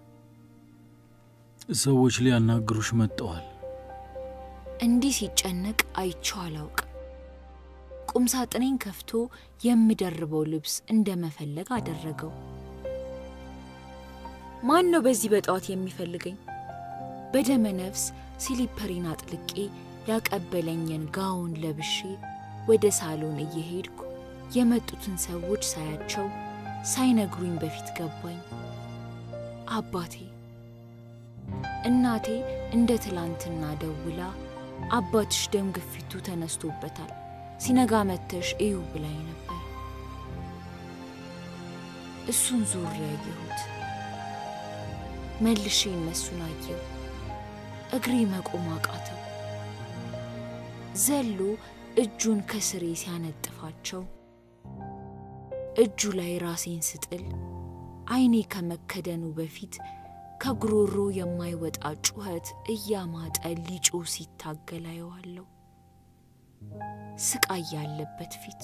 ሰዎች ሊያናግሩሽ መጥተዋል። እንዲህ ሲጨነቅ አይቼው አላውቅም። ቁምሳጥኔን ከፍቶ የምደርበው ልብስ እንደ መፈለግ አደረገው። ማን ነው በዚህ በጠዋት የሚፈልገኝ? በደመ ነፍስ ሲሊፐሪን አጥልቄ ያቀበለኝን ጋውን ለብሼ ወደ ሳሎን እየሄድኩ የመጡትን ሰዎች ሳያቸው ሳይነግሩኝ በፊት ገባኝ። አባቴ እናቴ እንደ ትላንትና ደውላ አባትሽ ደም ግፊቱ ተነስቶበታል፣ ሲነጋ መተሽ እዩ ብላኝ ነበር። እሱን ዞር ያየሁት መልሼ እነሱን አየሁ። እግሬ መቆም አቃተው። ዘሎ እጁን ከስሬ ሲያነጥፋቸው እጁ ላይ ራሴን ስጥል ዓይኔ ከመከደኑ በፊት ከጉሮሮ የማይወጣ ጩኸት እያማጠ ሊጮህ ሲታገል ስቃይ ያለበት ፊት።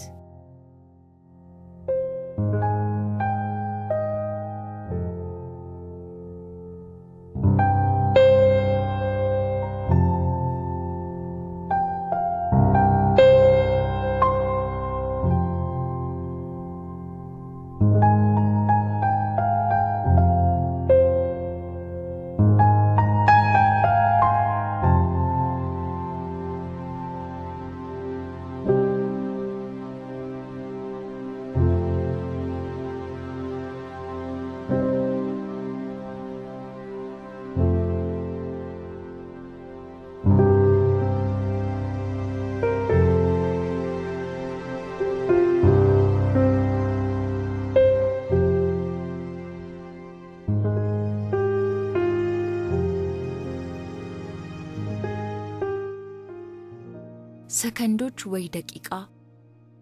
ሰከንዶች ወይ ደቂቃ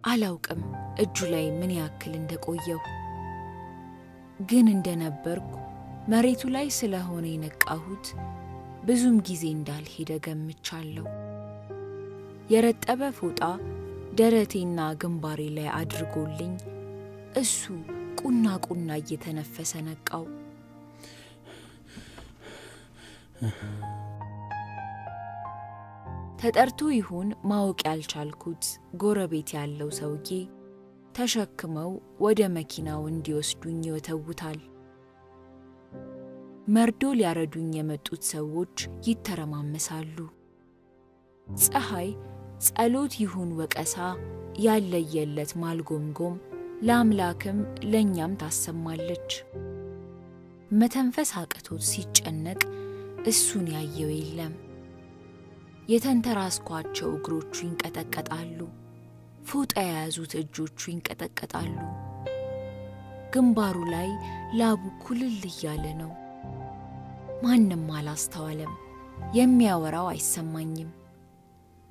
አላውቅም እጁ ላይ ምን ያክል እንደቆየሁ። ግን እንደነበርኩ መሬቱ ላይ ስለሆነ የነቃሁት ብዙም ጊዜ እንዳልሄደ ገምቻለሁ። የረጠበ ፎጣ ደረቴና ግንባሬ ላይ አድርጎልኝ እሱ ቁና ቁና እየተነፈሰ ነቃው። ተጠርቶ ይሁን ማወቅ ያልቻልኩት ጎረቤት ያለው ሰውዬ ተሸክመው ወደ መኪናው እንዲወስዱኝ ይወተውታል። መርዶ ሊያረዱኝ የመጡት ሰዎች ይተረማመሳሉ። ፀሐይ ጸሎት ይሁን ወቀሳ ያለየለት ማልጎምጎም ለአምላክም ለእኛም ታሰማለች። መተንፈስ አቅቶት ሲጨነቅ እሱን ያየው የለም። የተንተራስኳቸው እግሮቹ ይንቀጠቀጣሉ። ፎጣ የያዙት እጆቹ ይንቀጠቀጣሉ። ግንባሩ ላይ ላቡ ኩልል እያለ ነው። ማንም አላስተዋለም። የሚያወራው አይሰማኝም፣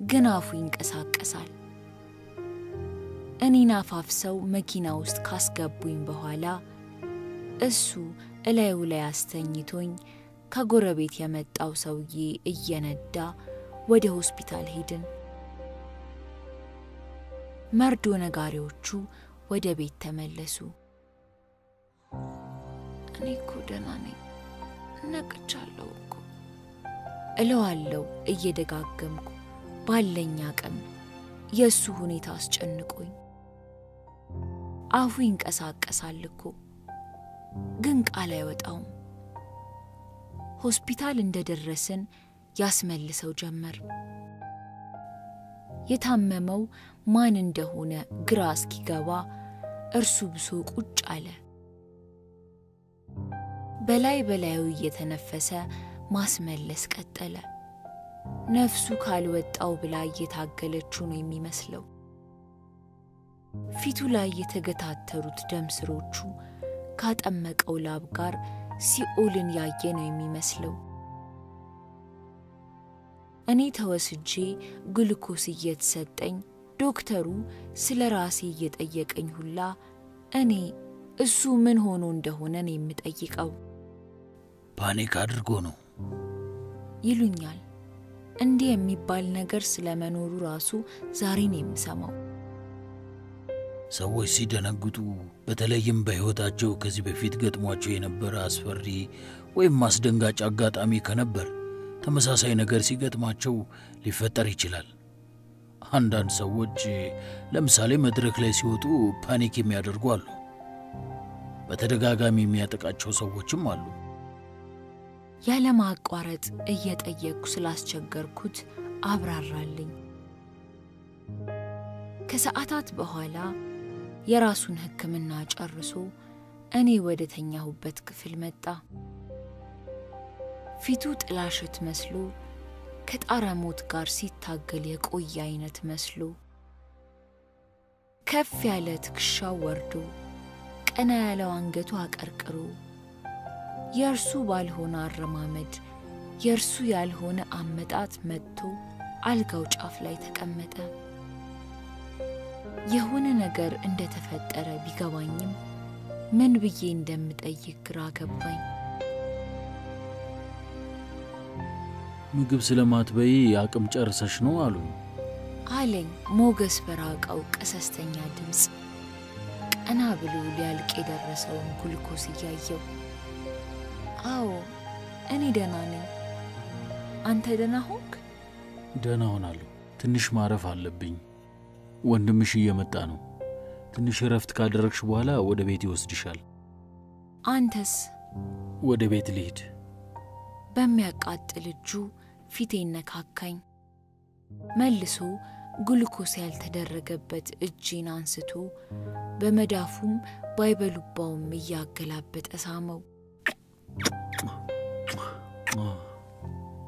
ግን አፉ ይንቀሳቀሳል። እኔን አፋፍሰው መኪና ውስጥ ካስገቡኝ በኋላ እሱ እላዩ ላይ አስተኝቶኝ ከጎረቤት የመጣው ሰውዬ እየነዳ ወደ ሆስፒታል ሄድን። መርዶ ነጋሪዎቹ ወደ ቤት ተመለሱ። እኔ እኮ ደህና ነኝ፣ ነቅቻለሁ እኮ እለዋለሁ እየደጋገምኩ ባለኝ አቅም። የእሱ ሁኔታ አስጨንቆኝ አፉ ይንቀሳቀሳል እኮ ግን ቃል አይወጣውም። ሆስፒታል እንደደረስን ያስመልሰው ጀመር። የታመመው ማን እንደሆነ ግራ እስኪገባ እርሱ ብሶ ቁጭ አለ። በላይ በላዩ እየተነፈሰ ማስመለስ ቀጠለ። ነፍሱ ካልወጣው ብላ እየታገለችው ነው የሚመስለው። ፊቱ ላይ የተገታተሩት ደም ስሮቹ ካጠመቀው ላብ ጋር ሲኦልን ያየ ነው የሚመስለው። እኔ ተወስጄ ግሉኮስ እየተሰጠኝ ዶክተሩ ስለ ራሴ እየጠየቀኝ ሁላ እኔ እሱ ምን ሆኖ እንደሆነ ነው የምጠይቀው። panic አድርጎ ነው ይሉኛል። እንዲህ የሚባል ነገር ስለመኖሩ ራሱ ዛሬ ነው የምሰማው። ሰዎች ሲደነግጡ፣ በተለይም በሕይወታቸው ከዚህ በፊት ገጥሟቸው የነበረ አስፈሪ ወይም አስደንጋጭ አጋጣሚ ከነበር ተመሳሳይ ነገር ሲገጥማቸው ሊፈጠር ይችላል። አንዳንድ ሰዎች ለምሳሌ መድረክ ላይ ሲወጡ ፓኒክ የሚያደርጉ አሉ። በተደጋጋሚ የሚያጠቃቸው ሰዎችም አሉ። ያለማቋረጥ እየጠየቅኩ ስላስቸገርኩት አብራራልኝ። ከሰዓታት በኋላ የራሱን ሕክምና ጨርሶ እኔ ወደ ተኛሁበት ክፍል መጣ። ፊቱ ጥላሸት መስሎ ከጣረ ሞት ጋር ሲታገል የቆየ አይነት መስሎ ከፍ ያለ ትከሻው ወርዶ ቀና ያለው አንገቱ አቀርቅሮ የእርሱ ባልሆነ አረማመድ የእርሱ ያልሆነ አመጣጥ መጥቶ አልጋው ጫፍ ላይ ተቀመጠ። የሆነ ነገር እንደተፈጠረ ቢገባኝም ምን ብዬ እንደምጠይቅ ግራ ገባኝ። ምግብ ስለማትበይ አቅም ጨርሰሽ ነው አሉኝ። አለኝ ሞገስ በራቀው ቀሰስተኛ ድምፅ ቀና ብሎ ሊያልቅ የደረሰውን ጉልኮስ እያየው። አዎ እኔ ደህና ነኝ። አንተ ደህና ሆንክ? ደህና ሆናለሁ። ትንሽ ማረፍ አለብኝ። ወንድምሽ እየመጣ ነው። ትንሽ እረፍት ካደረግሽ በኋላ ወደ ቤት ይወስድሻል። አንተስ? ወደ ቤት ልሂድ። በሚያቃጥል እጁ ፊቴን ነካካኝ። መልሶ ግሉኮስ ያልተደረገበት እጄን አንስቶ በመዳፉም ባይበሉባውም እያገላበጠ ሳመው።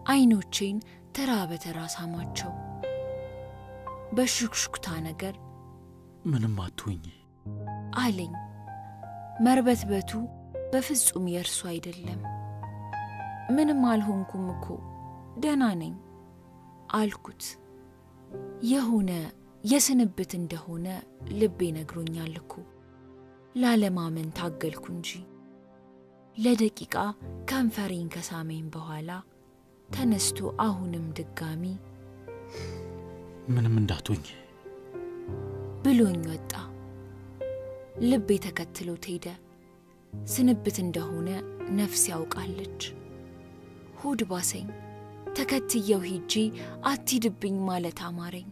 አይኖቼን ተራ በተራ ሳማቸው። በሹክሹክታ ነገር ምንም አትሁኝ አለኝ። መርበትበቱ በፍጹም የእርሱ አይደለም። ምንም አልሆንኩም እኮ ደህና ነኝ አልኩት። የሆነ የስንብት እንደሆነ ልቤ ነግሮኛል እኮ ላለማመን ታገልኩ እንጂ። ለደቂቃ ከንፈሬን ከሳመኝ በኋላ ተነስቶ አሁንም ድጋሚ ምንም እንዳትሆኝ ብሎኝ ወጣ። ልቤ ተከትሎት ሄደ። ስንብት እንደሆነ ነፍስ ያውቃለች። ሆድ ባሰኝ። ተከትየው ሂጄ አትሂድብኝ ማለት አማረኝ።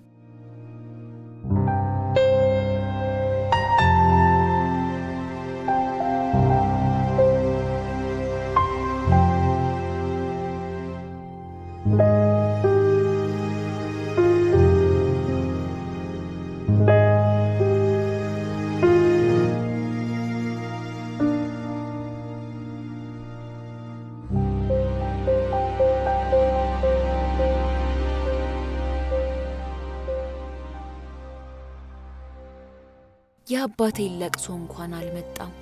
የአባቴን ለቅሶ እንኳን አልመጣም።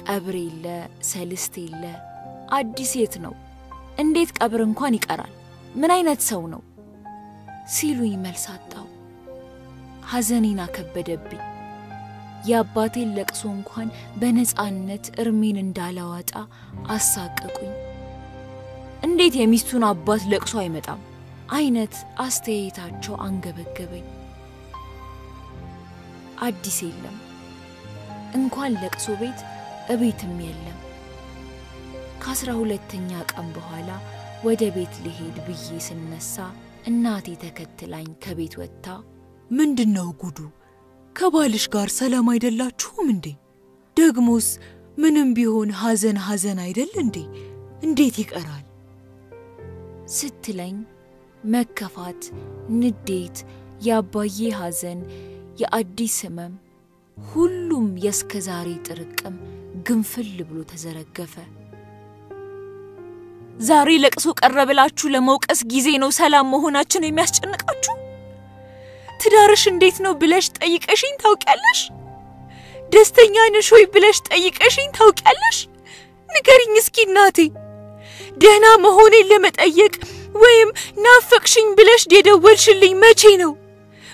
ቀብር የለ፣ ሰልስት የለ። አዲስ የት ነው? እንዴት ቀብር እንኳን ይቀራል? ምን አይነት ሰው ነው ሲሉኝ መልስ አጣው። ሐዘኔን አከበደብኝ። የአባቴን ለቅሶ እንኳን በነፃነት እርሜን እንዳላዋጣ አሳቀቁኝ። እንዴት የሚስቱን አባት ለቅሶ አይመጣም አይነት አስተያየታቸው አንገበገበኝ። አዲስ የለም፣ እንኳን ለቅሶ ቤት እቤትም የለም። ከአስራ ሁለተኛ ቀን በኋላ ወደ ቤት ልሄድ ብዬ ስነሳ እናቴ ተከትላኝ ከቤት ወጥታ ምንድን ነው ጉዱ? ከባልሽ ጋር ሰላም አይደላችሁም እንዴ? ደግሞስ ምንም ቢሆን ሐዘን ሐዘን አይደል እንዴ? እንዴት ይቀራል? ስትለኝ መከፋት፣ ንዴት፣ የአባዬ ሐዘን፣ የአዲስ ሕመም ሁሉም የእስከ ዛሬ ጥርቅም ግንፍል ብሎ ተዘረገፈ። ዛሬ ለቅሶ ቀረ ብላችሁ ለመውቀስ ጊዜ ነው ሰላም መሆናችን የሚያስጨንቃችሁ? ትዳርሽ እንዴት ነው ብለሽ ጠይቀሽኝ ታውቂያለሽ? ደስተኛ ነሽ ወይ ብለሽ ጠይቀሽኝ ታውቂያለሽ? ንገሪኝ እስኪ እናቴ። ደህና መሆኔን ለመጠየቅ ወይም ናፈቅሽኝ ብለሽ የደወልሽልኝ መቼ ነው?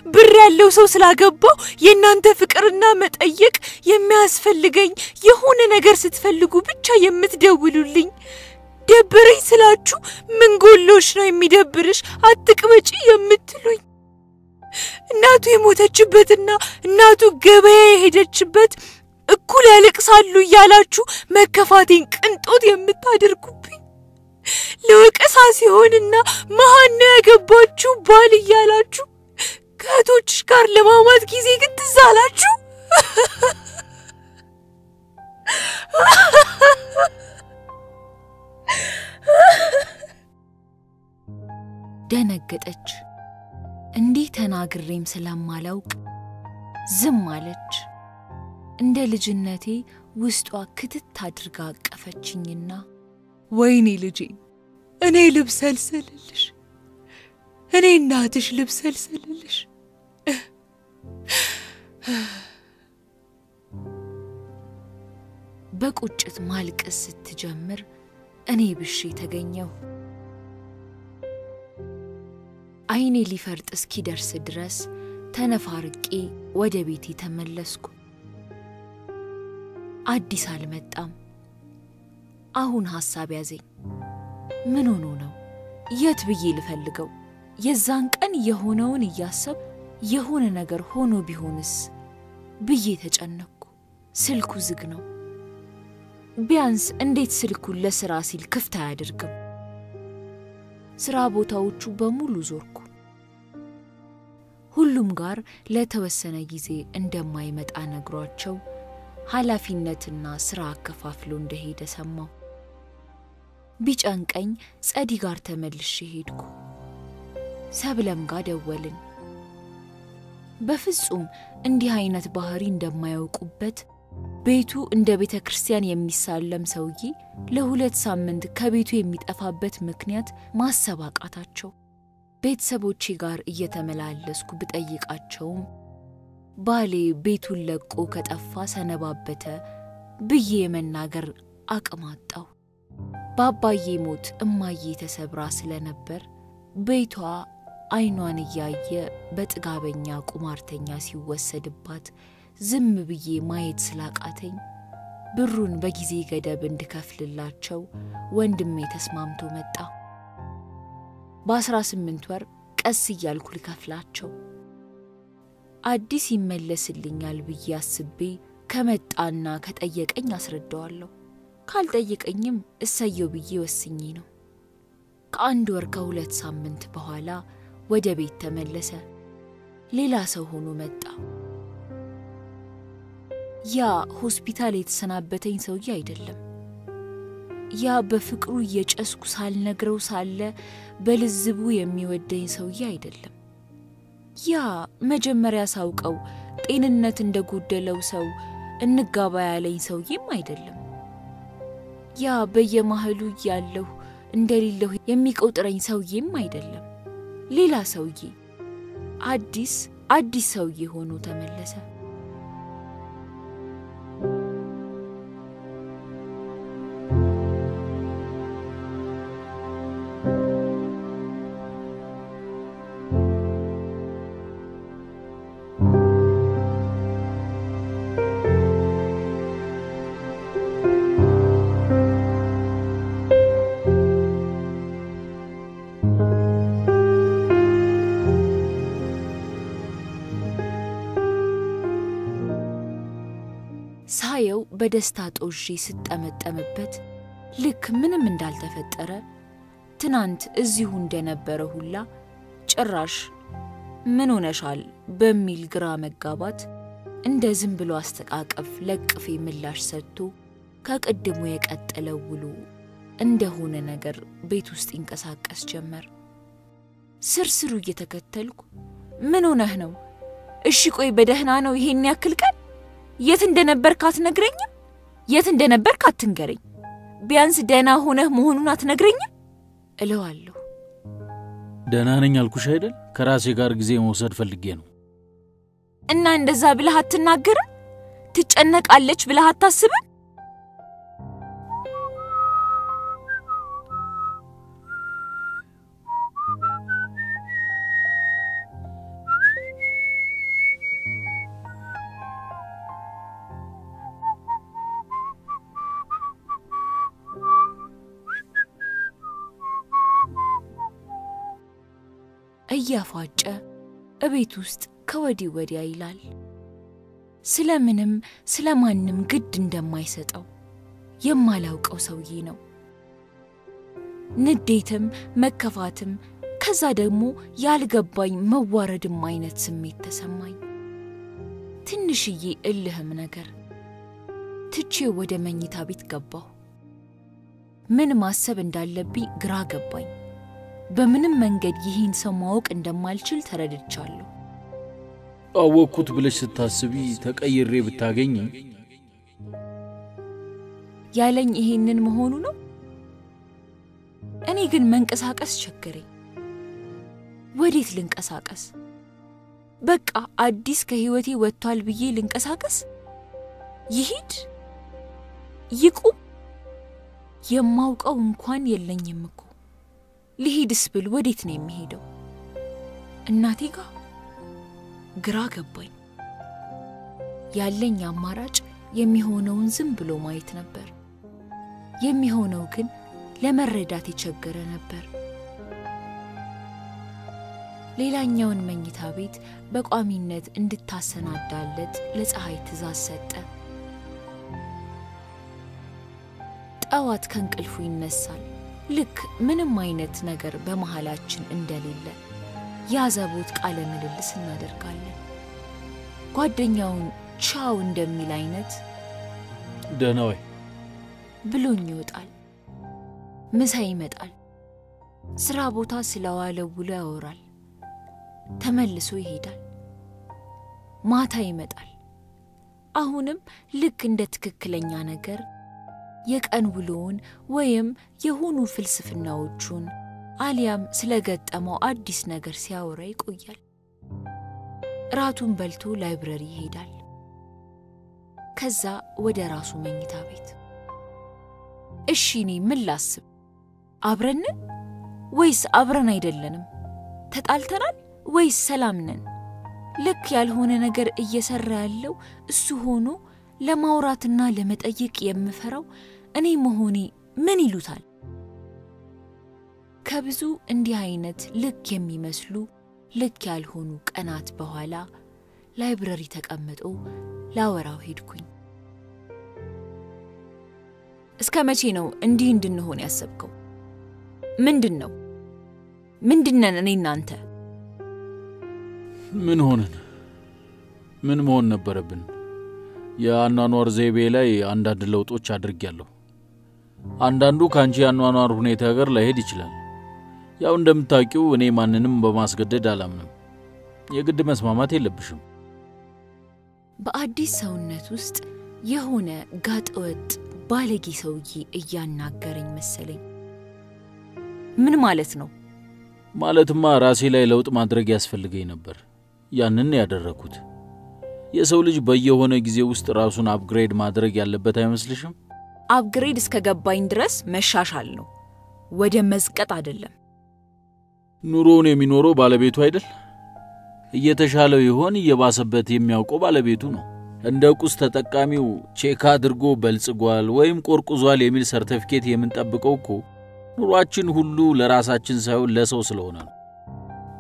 ብር ያለው ሰው ስላገባው የእናንተ ፍቅርና መጠየቅ የሚያስፈልገኝ የሆነ ነገር ስትፈልጉ ብቻ የምትደውሉልኝ። ደበረኝ ስላችሁ ምን ጎሎሽ ነው የሚደብርሽ አትቅበጪ የምትሉኝ። እናቱ የሞተችበትና እናቱ ገበያ የሄደችበት እኩል ያለቅሳሉ እያላችሁ መከፋቴን ቅንጦት የምታደርጉብኝ። ለወቀሳ ሲሆንና መሀን ነው ያገባችሁ ባል እያላችሁ ከእህቶችሽ ጋር ለማማት ጊዜ ግን ትዝ አላችሁ? ደነገጠች። እንዲህ ተናግሬም ስለማላውቅ ዝም አለች። እንደ ልጅነቴ ውስጧ ክትት አድርጋ አቀፈችኝና ወይኔ ልጄ፣ እኔ ልብሰልሰልልሽ፣ እኔ እናትሽ ልብሰልሰልልሽ። በቁጭት ማልቀስ ስትጀምር እኔ ብሼ ተገኘው። አይኔ ሊፈርጥ እስኪደርስ ድረስ ተነፋርቄ ወደ ቤቴ ተመለስኩ። አዲስ አልመጣም። አሁን ሐሳብ ያዘኝ። ምን ሆኖ ነው? የት ብዬ ልፈልገው? የዛን ቀን የሆነውን እያሰብ የሆነ ነገር ሆኖ ቢሆንስ ብዬ ተጨነቅኩ። ስልኩ ዝግ ነው። ቢያንስ እንዴት ስልኩን ለሥራ ሲል ክፍት አያደርግም? ሥራ ቦታዎቹ በሙሉ ዞርኩ። ሁሉም ጋር ለተወሰነ ጊዜ እንደማይመጣ ነግሯቸው ኃላፊነትና ሥራ አከፋፍሎ እንደሄደ ሰማው። ቢጨንቀኝ ጸዲ ጋር ተመልሼ ሄድኩ። ሰብለም ጋር ደወልን። በፍጹም እንዲህ አይነት ባህሪ እንደማያውቁበት ቤቱ እንደ ቤተ ክርስቲያን የሚሳለም ሰውዬ ለሁለት ሳምንት ከቤቱ የሚጠፋበት ምክንያት ማሰብ አቃታቸው። ቤተሰቦቼ ጋር እየተመላለስኩ ብጠይቃቸውም ባሌ ቤቱን ለቆ ከጠፋ ሰነባበተ ብዬ የመናገር አቅም አጣው። በአባዬ ሞት እማዬ ተሰብራ ስለነበር ቤቷ አይኗን እያየ በጥጋበኛ ቁማርተኛ ሲወሰድባት ዝም ብዬ ማየት ስላቃተኝ ብሩን በጊዜ ገደብ እንድከፍልላቸው ወንድሜ ተስማምቶ መጣ። በአስራ ስምንት ወር ቀስ እያልኩ ልከፍላቸው አዲስ ይመለስልኛል ብዬ አስቤ ከመጣና ከጠየቀኝ አስረዳዋለሁ። ካልጠየቀኝም እሰየው ብዬ ወስኜ ነው። ከአንድ ወር ከሁለት ሳምንት በኋላ ወደ ቤት ተመለሰ። ሌላ ሰው ሆኖ መጣ። ያ ሆስፒታል የተሰናበተኝ ሰውዬ አይደለም። ያ በፍቅሩ እየጨስኩ ሳልነግረው ሳለ በልዝቡ የሚወደኝ ሰውዬ አይደለም። ያ መጀመሪያ ሳውቀው ጤንነት እንደጎደለው ሰው እንጋባ ያለኝ ሰውዬም አይደለም። ያ በየማህሉ እያለሁ እንደሌለሁ የሚቆጥረኝ ሰውዬም አይደለም። ሌላ ሰውዬ፣ አዲስ አዲስ ሰውዬ ሆኖ ተመለሰ። በደስታ ጦዤ ስጠመጠምበት ልክ ምንም እንዳልተፈጠረ ትናንት እዚሁ እንደነበረ ሁላ ጭራሽ ምን ሆነሻል በሚል ግራ መጋባት እንደ ዝም ብሎ አስተቃቀፍ ለቅፌ ምላሽ ሰጥቶ ከቅድሙ የቀጠለው ውሎ እንደሆነ ነገር ቤት ውስጥ ይንቀሳቀስ ጀመር። ስርስሩ እየተከተልኩ ምን ሆነህ ነው? እሺ ቆይ በደህና ነው ይሄን ያክል ቀን የት እንደነበርክ አትነግረኝም? የት እንደነበርክ አትንገረኝ። ቢያንስ ደህና ሆነህ መሆኑን አትነግረኝም እለዋለሁ። ደህና ነኝ አልኩሽ አይደል? ከራሴ ጋር ጊዜ መውሰድ ፈልጌ ነው። እና እንደዛ ብለህ አትናገርም? ትጨነቃለች ብለህ አታስብም? እያፏጨ እቤት ውስጥ ከወዲህ ወዲያ ይላል። ስለምንም ስለማንም ግድ እንደማይሰጠው የማላውቀው ሰውዬ ነው። ንዴትም መከፋትም ከዛ ደግሞ ያልገባኝ መዋረድም አይነት ስሜት ተሰማኝ። ትንሽዬ እልህም ነገር ትቼ ወደ መኝታ ቤት ገባሁ። ምን ማሰብ እንዳለብኝ ግራ ገባኝ። በምንም መንገድ ይህን ሰው ማወቅ እንደማልችል ተረድቻለሁ። አወቅኩት ብለሽ ስታስቢ ተቀይሬ ብታገኝ ያለኝ ይሄንን መሆኑ ነው። እኔ ግን መንቀሳቀስ ቸገረኝ። ወዴት ልንቀሳቀስ? በቃ አዲስ ከህይወቴ ወጥቷል ብዬ ልንቀሳቀስ? ይሂድ? ይቁም? የማውቀው እንኳን የለኝም እኮ። ልሂድስ ብል ወዴት ነው የሚሄደው? እናቴ ጋር? ግራ ገባኝ። ያለኝ አማራጭ የሚሆነውን ዝም ብሎ ማየት ነበር። የሚሆነው ግን ለመረዳት የቸገረ ነበር። ሌላኛውን መኝታ ቤት በቋሚነት እንድታሰናዳለት ለፀሐይ ትእዛዝ ሰጠ። ጠዋት ከእንቅልፉ ይነሳል። ልክ ምንም አይነት ነገር በመሃላችን እንደሌለ ያዘቦት ቃለ ምልልስ እናደርጋለን። ጓደኛውን ቻው እንደሚል አይነት ደህና ወይ? ብሎኝ ይወጣል። ምሳ ይመጣል። ስራ ቦታ ስለዋለው ውሎ ያወራል። ተመልሶ ይሄዳል። ማታ ይመጣል። አሁንም ልክ እንደ ትክክለኛ ነገር የቀን ውሎውን ወይም የሆኑ ፍልስፍናዎቹን አሊያም ስለገጠመው አዲስ ነገር ሲያወራ ይቆያል። እራቱን በልቶ ላይብረሪ ይሄዳል። ከዛ ወደ ራሱ መኝታ ቤት። እሺ እኔ ምን ላስብ? አብረንን ወይስ አብረን አይደለንም? ተጣልተናል ወይስ ሰላም ነን? ልክ ያልሆነ ነገር እየሰራ ያለው እሱ ሆኖ ለማውራትና ለመጠየቅ የምፈራው እኔ መሆኔ ምን ይሉታል? ከብዙ እንዲህ አይነት ልክ የሚመስሉ ልክ ያልሆኑ ቀናት በኋላ ላይብረሪ ተቀምጦ ላወራው ሄድኩኝ። እስከ መቼ ነው እንዲህ እንድንሆን ያሰብከው? ምንድን ነው? ምንድነን እኔ እናንተ? ምን ሆንን? ምን መሆን ነበረብን? የአኗኗር ዘይቤ ላይ አንዳንድ ለውጦች አድርጌያለሁ። አንዳንዱ ከአንቺ የአኗኗር ሁኔታ ጋር ላይሄድ ይችላል። ያው እንደምታውቂው እኔ ማንንም በማስገደድ አላምንም። የግድ መስማማት የለብሽም። በአዲስ ሰውነት ውስጥ የሆነ ጋጠወጥ ባለጌ ሰውዬ እያናገረኝ መሰለኝ። ምን ማለት ነው? ማለትማ ራሴ ላይ ለውጥ ማድረግ ያስፈልገኝ ነበር። ያንን ያደረግኩት። የሰው ልጅ በየሆነ ጊዜ ውስጥ ራሱን upgrade ማድረግ ያለበት አይመስልሽም? upgrade እስከ ገባኝ ድረስ መሻሻል ነው፣ ወደ መዝቀጥ አይደለም። ኑሮውን የሚኖረው ባለቤቱ አይደል? እየተሻለው ይሆን እየባሰበት የሚያውቀው ባለቤቱ ነው። እንደ ቁስ ተጠቃሚው check አድርጎ በልጽጓል ወይም ቆርቁዟል የሚል ሰርተፊኬት የምንጠብቀው እኮ ኑሯችን ሁሉ ለራሳችን ሳይሆን ለሰው ስለሆነ ነው።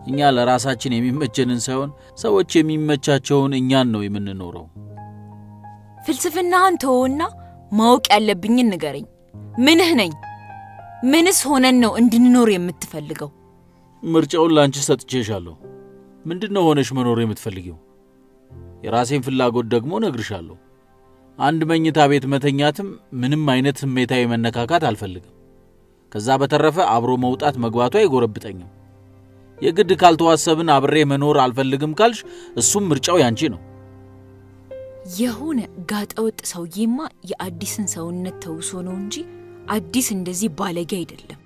እኛ ለራሳችን የሚመቸንን ሳይሆን ሰዎች የሚመቻቸውን እኛን ነው የምንኖረው። ፍልስፍናህን ተወውና ማወቅ ያለብኝን ንገረኝ። ምንህ ነኝ? ምንስ ሆነን ነው እንድንኖር የምትፈልገው? ምርጫውን ለአንቺ ሰጥቼሻለሁ። ምንድን ነው ሆነሽ መኖር የምትፈልጊው? የራሴን ፍላጎት ደግሞ ነግርሻለሁ። አንድ መኝታ ቤት መተኛትም ምንም አይነት ስሜታዊ መነካካት አልፈልግም። ከዛ በተረፈ አብሮ መውጣት መግባቱ አይጎረብጠኝም። የግድ ካልተዋሰብን አብሬ መኖር አልፈልግም ካልሽ እሱም ምርጫው ያንቺ ነው። የሆነ ጋጠወጥ ሰውዬማ የአዲስን ሰውነት ተውሶ ነው እንጂ አዲስ እንደዚህ ባለጌ አይደለም።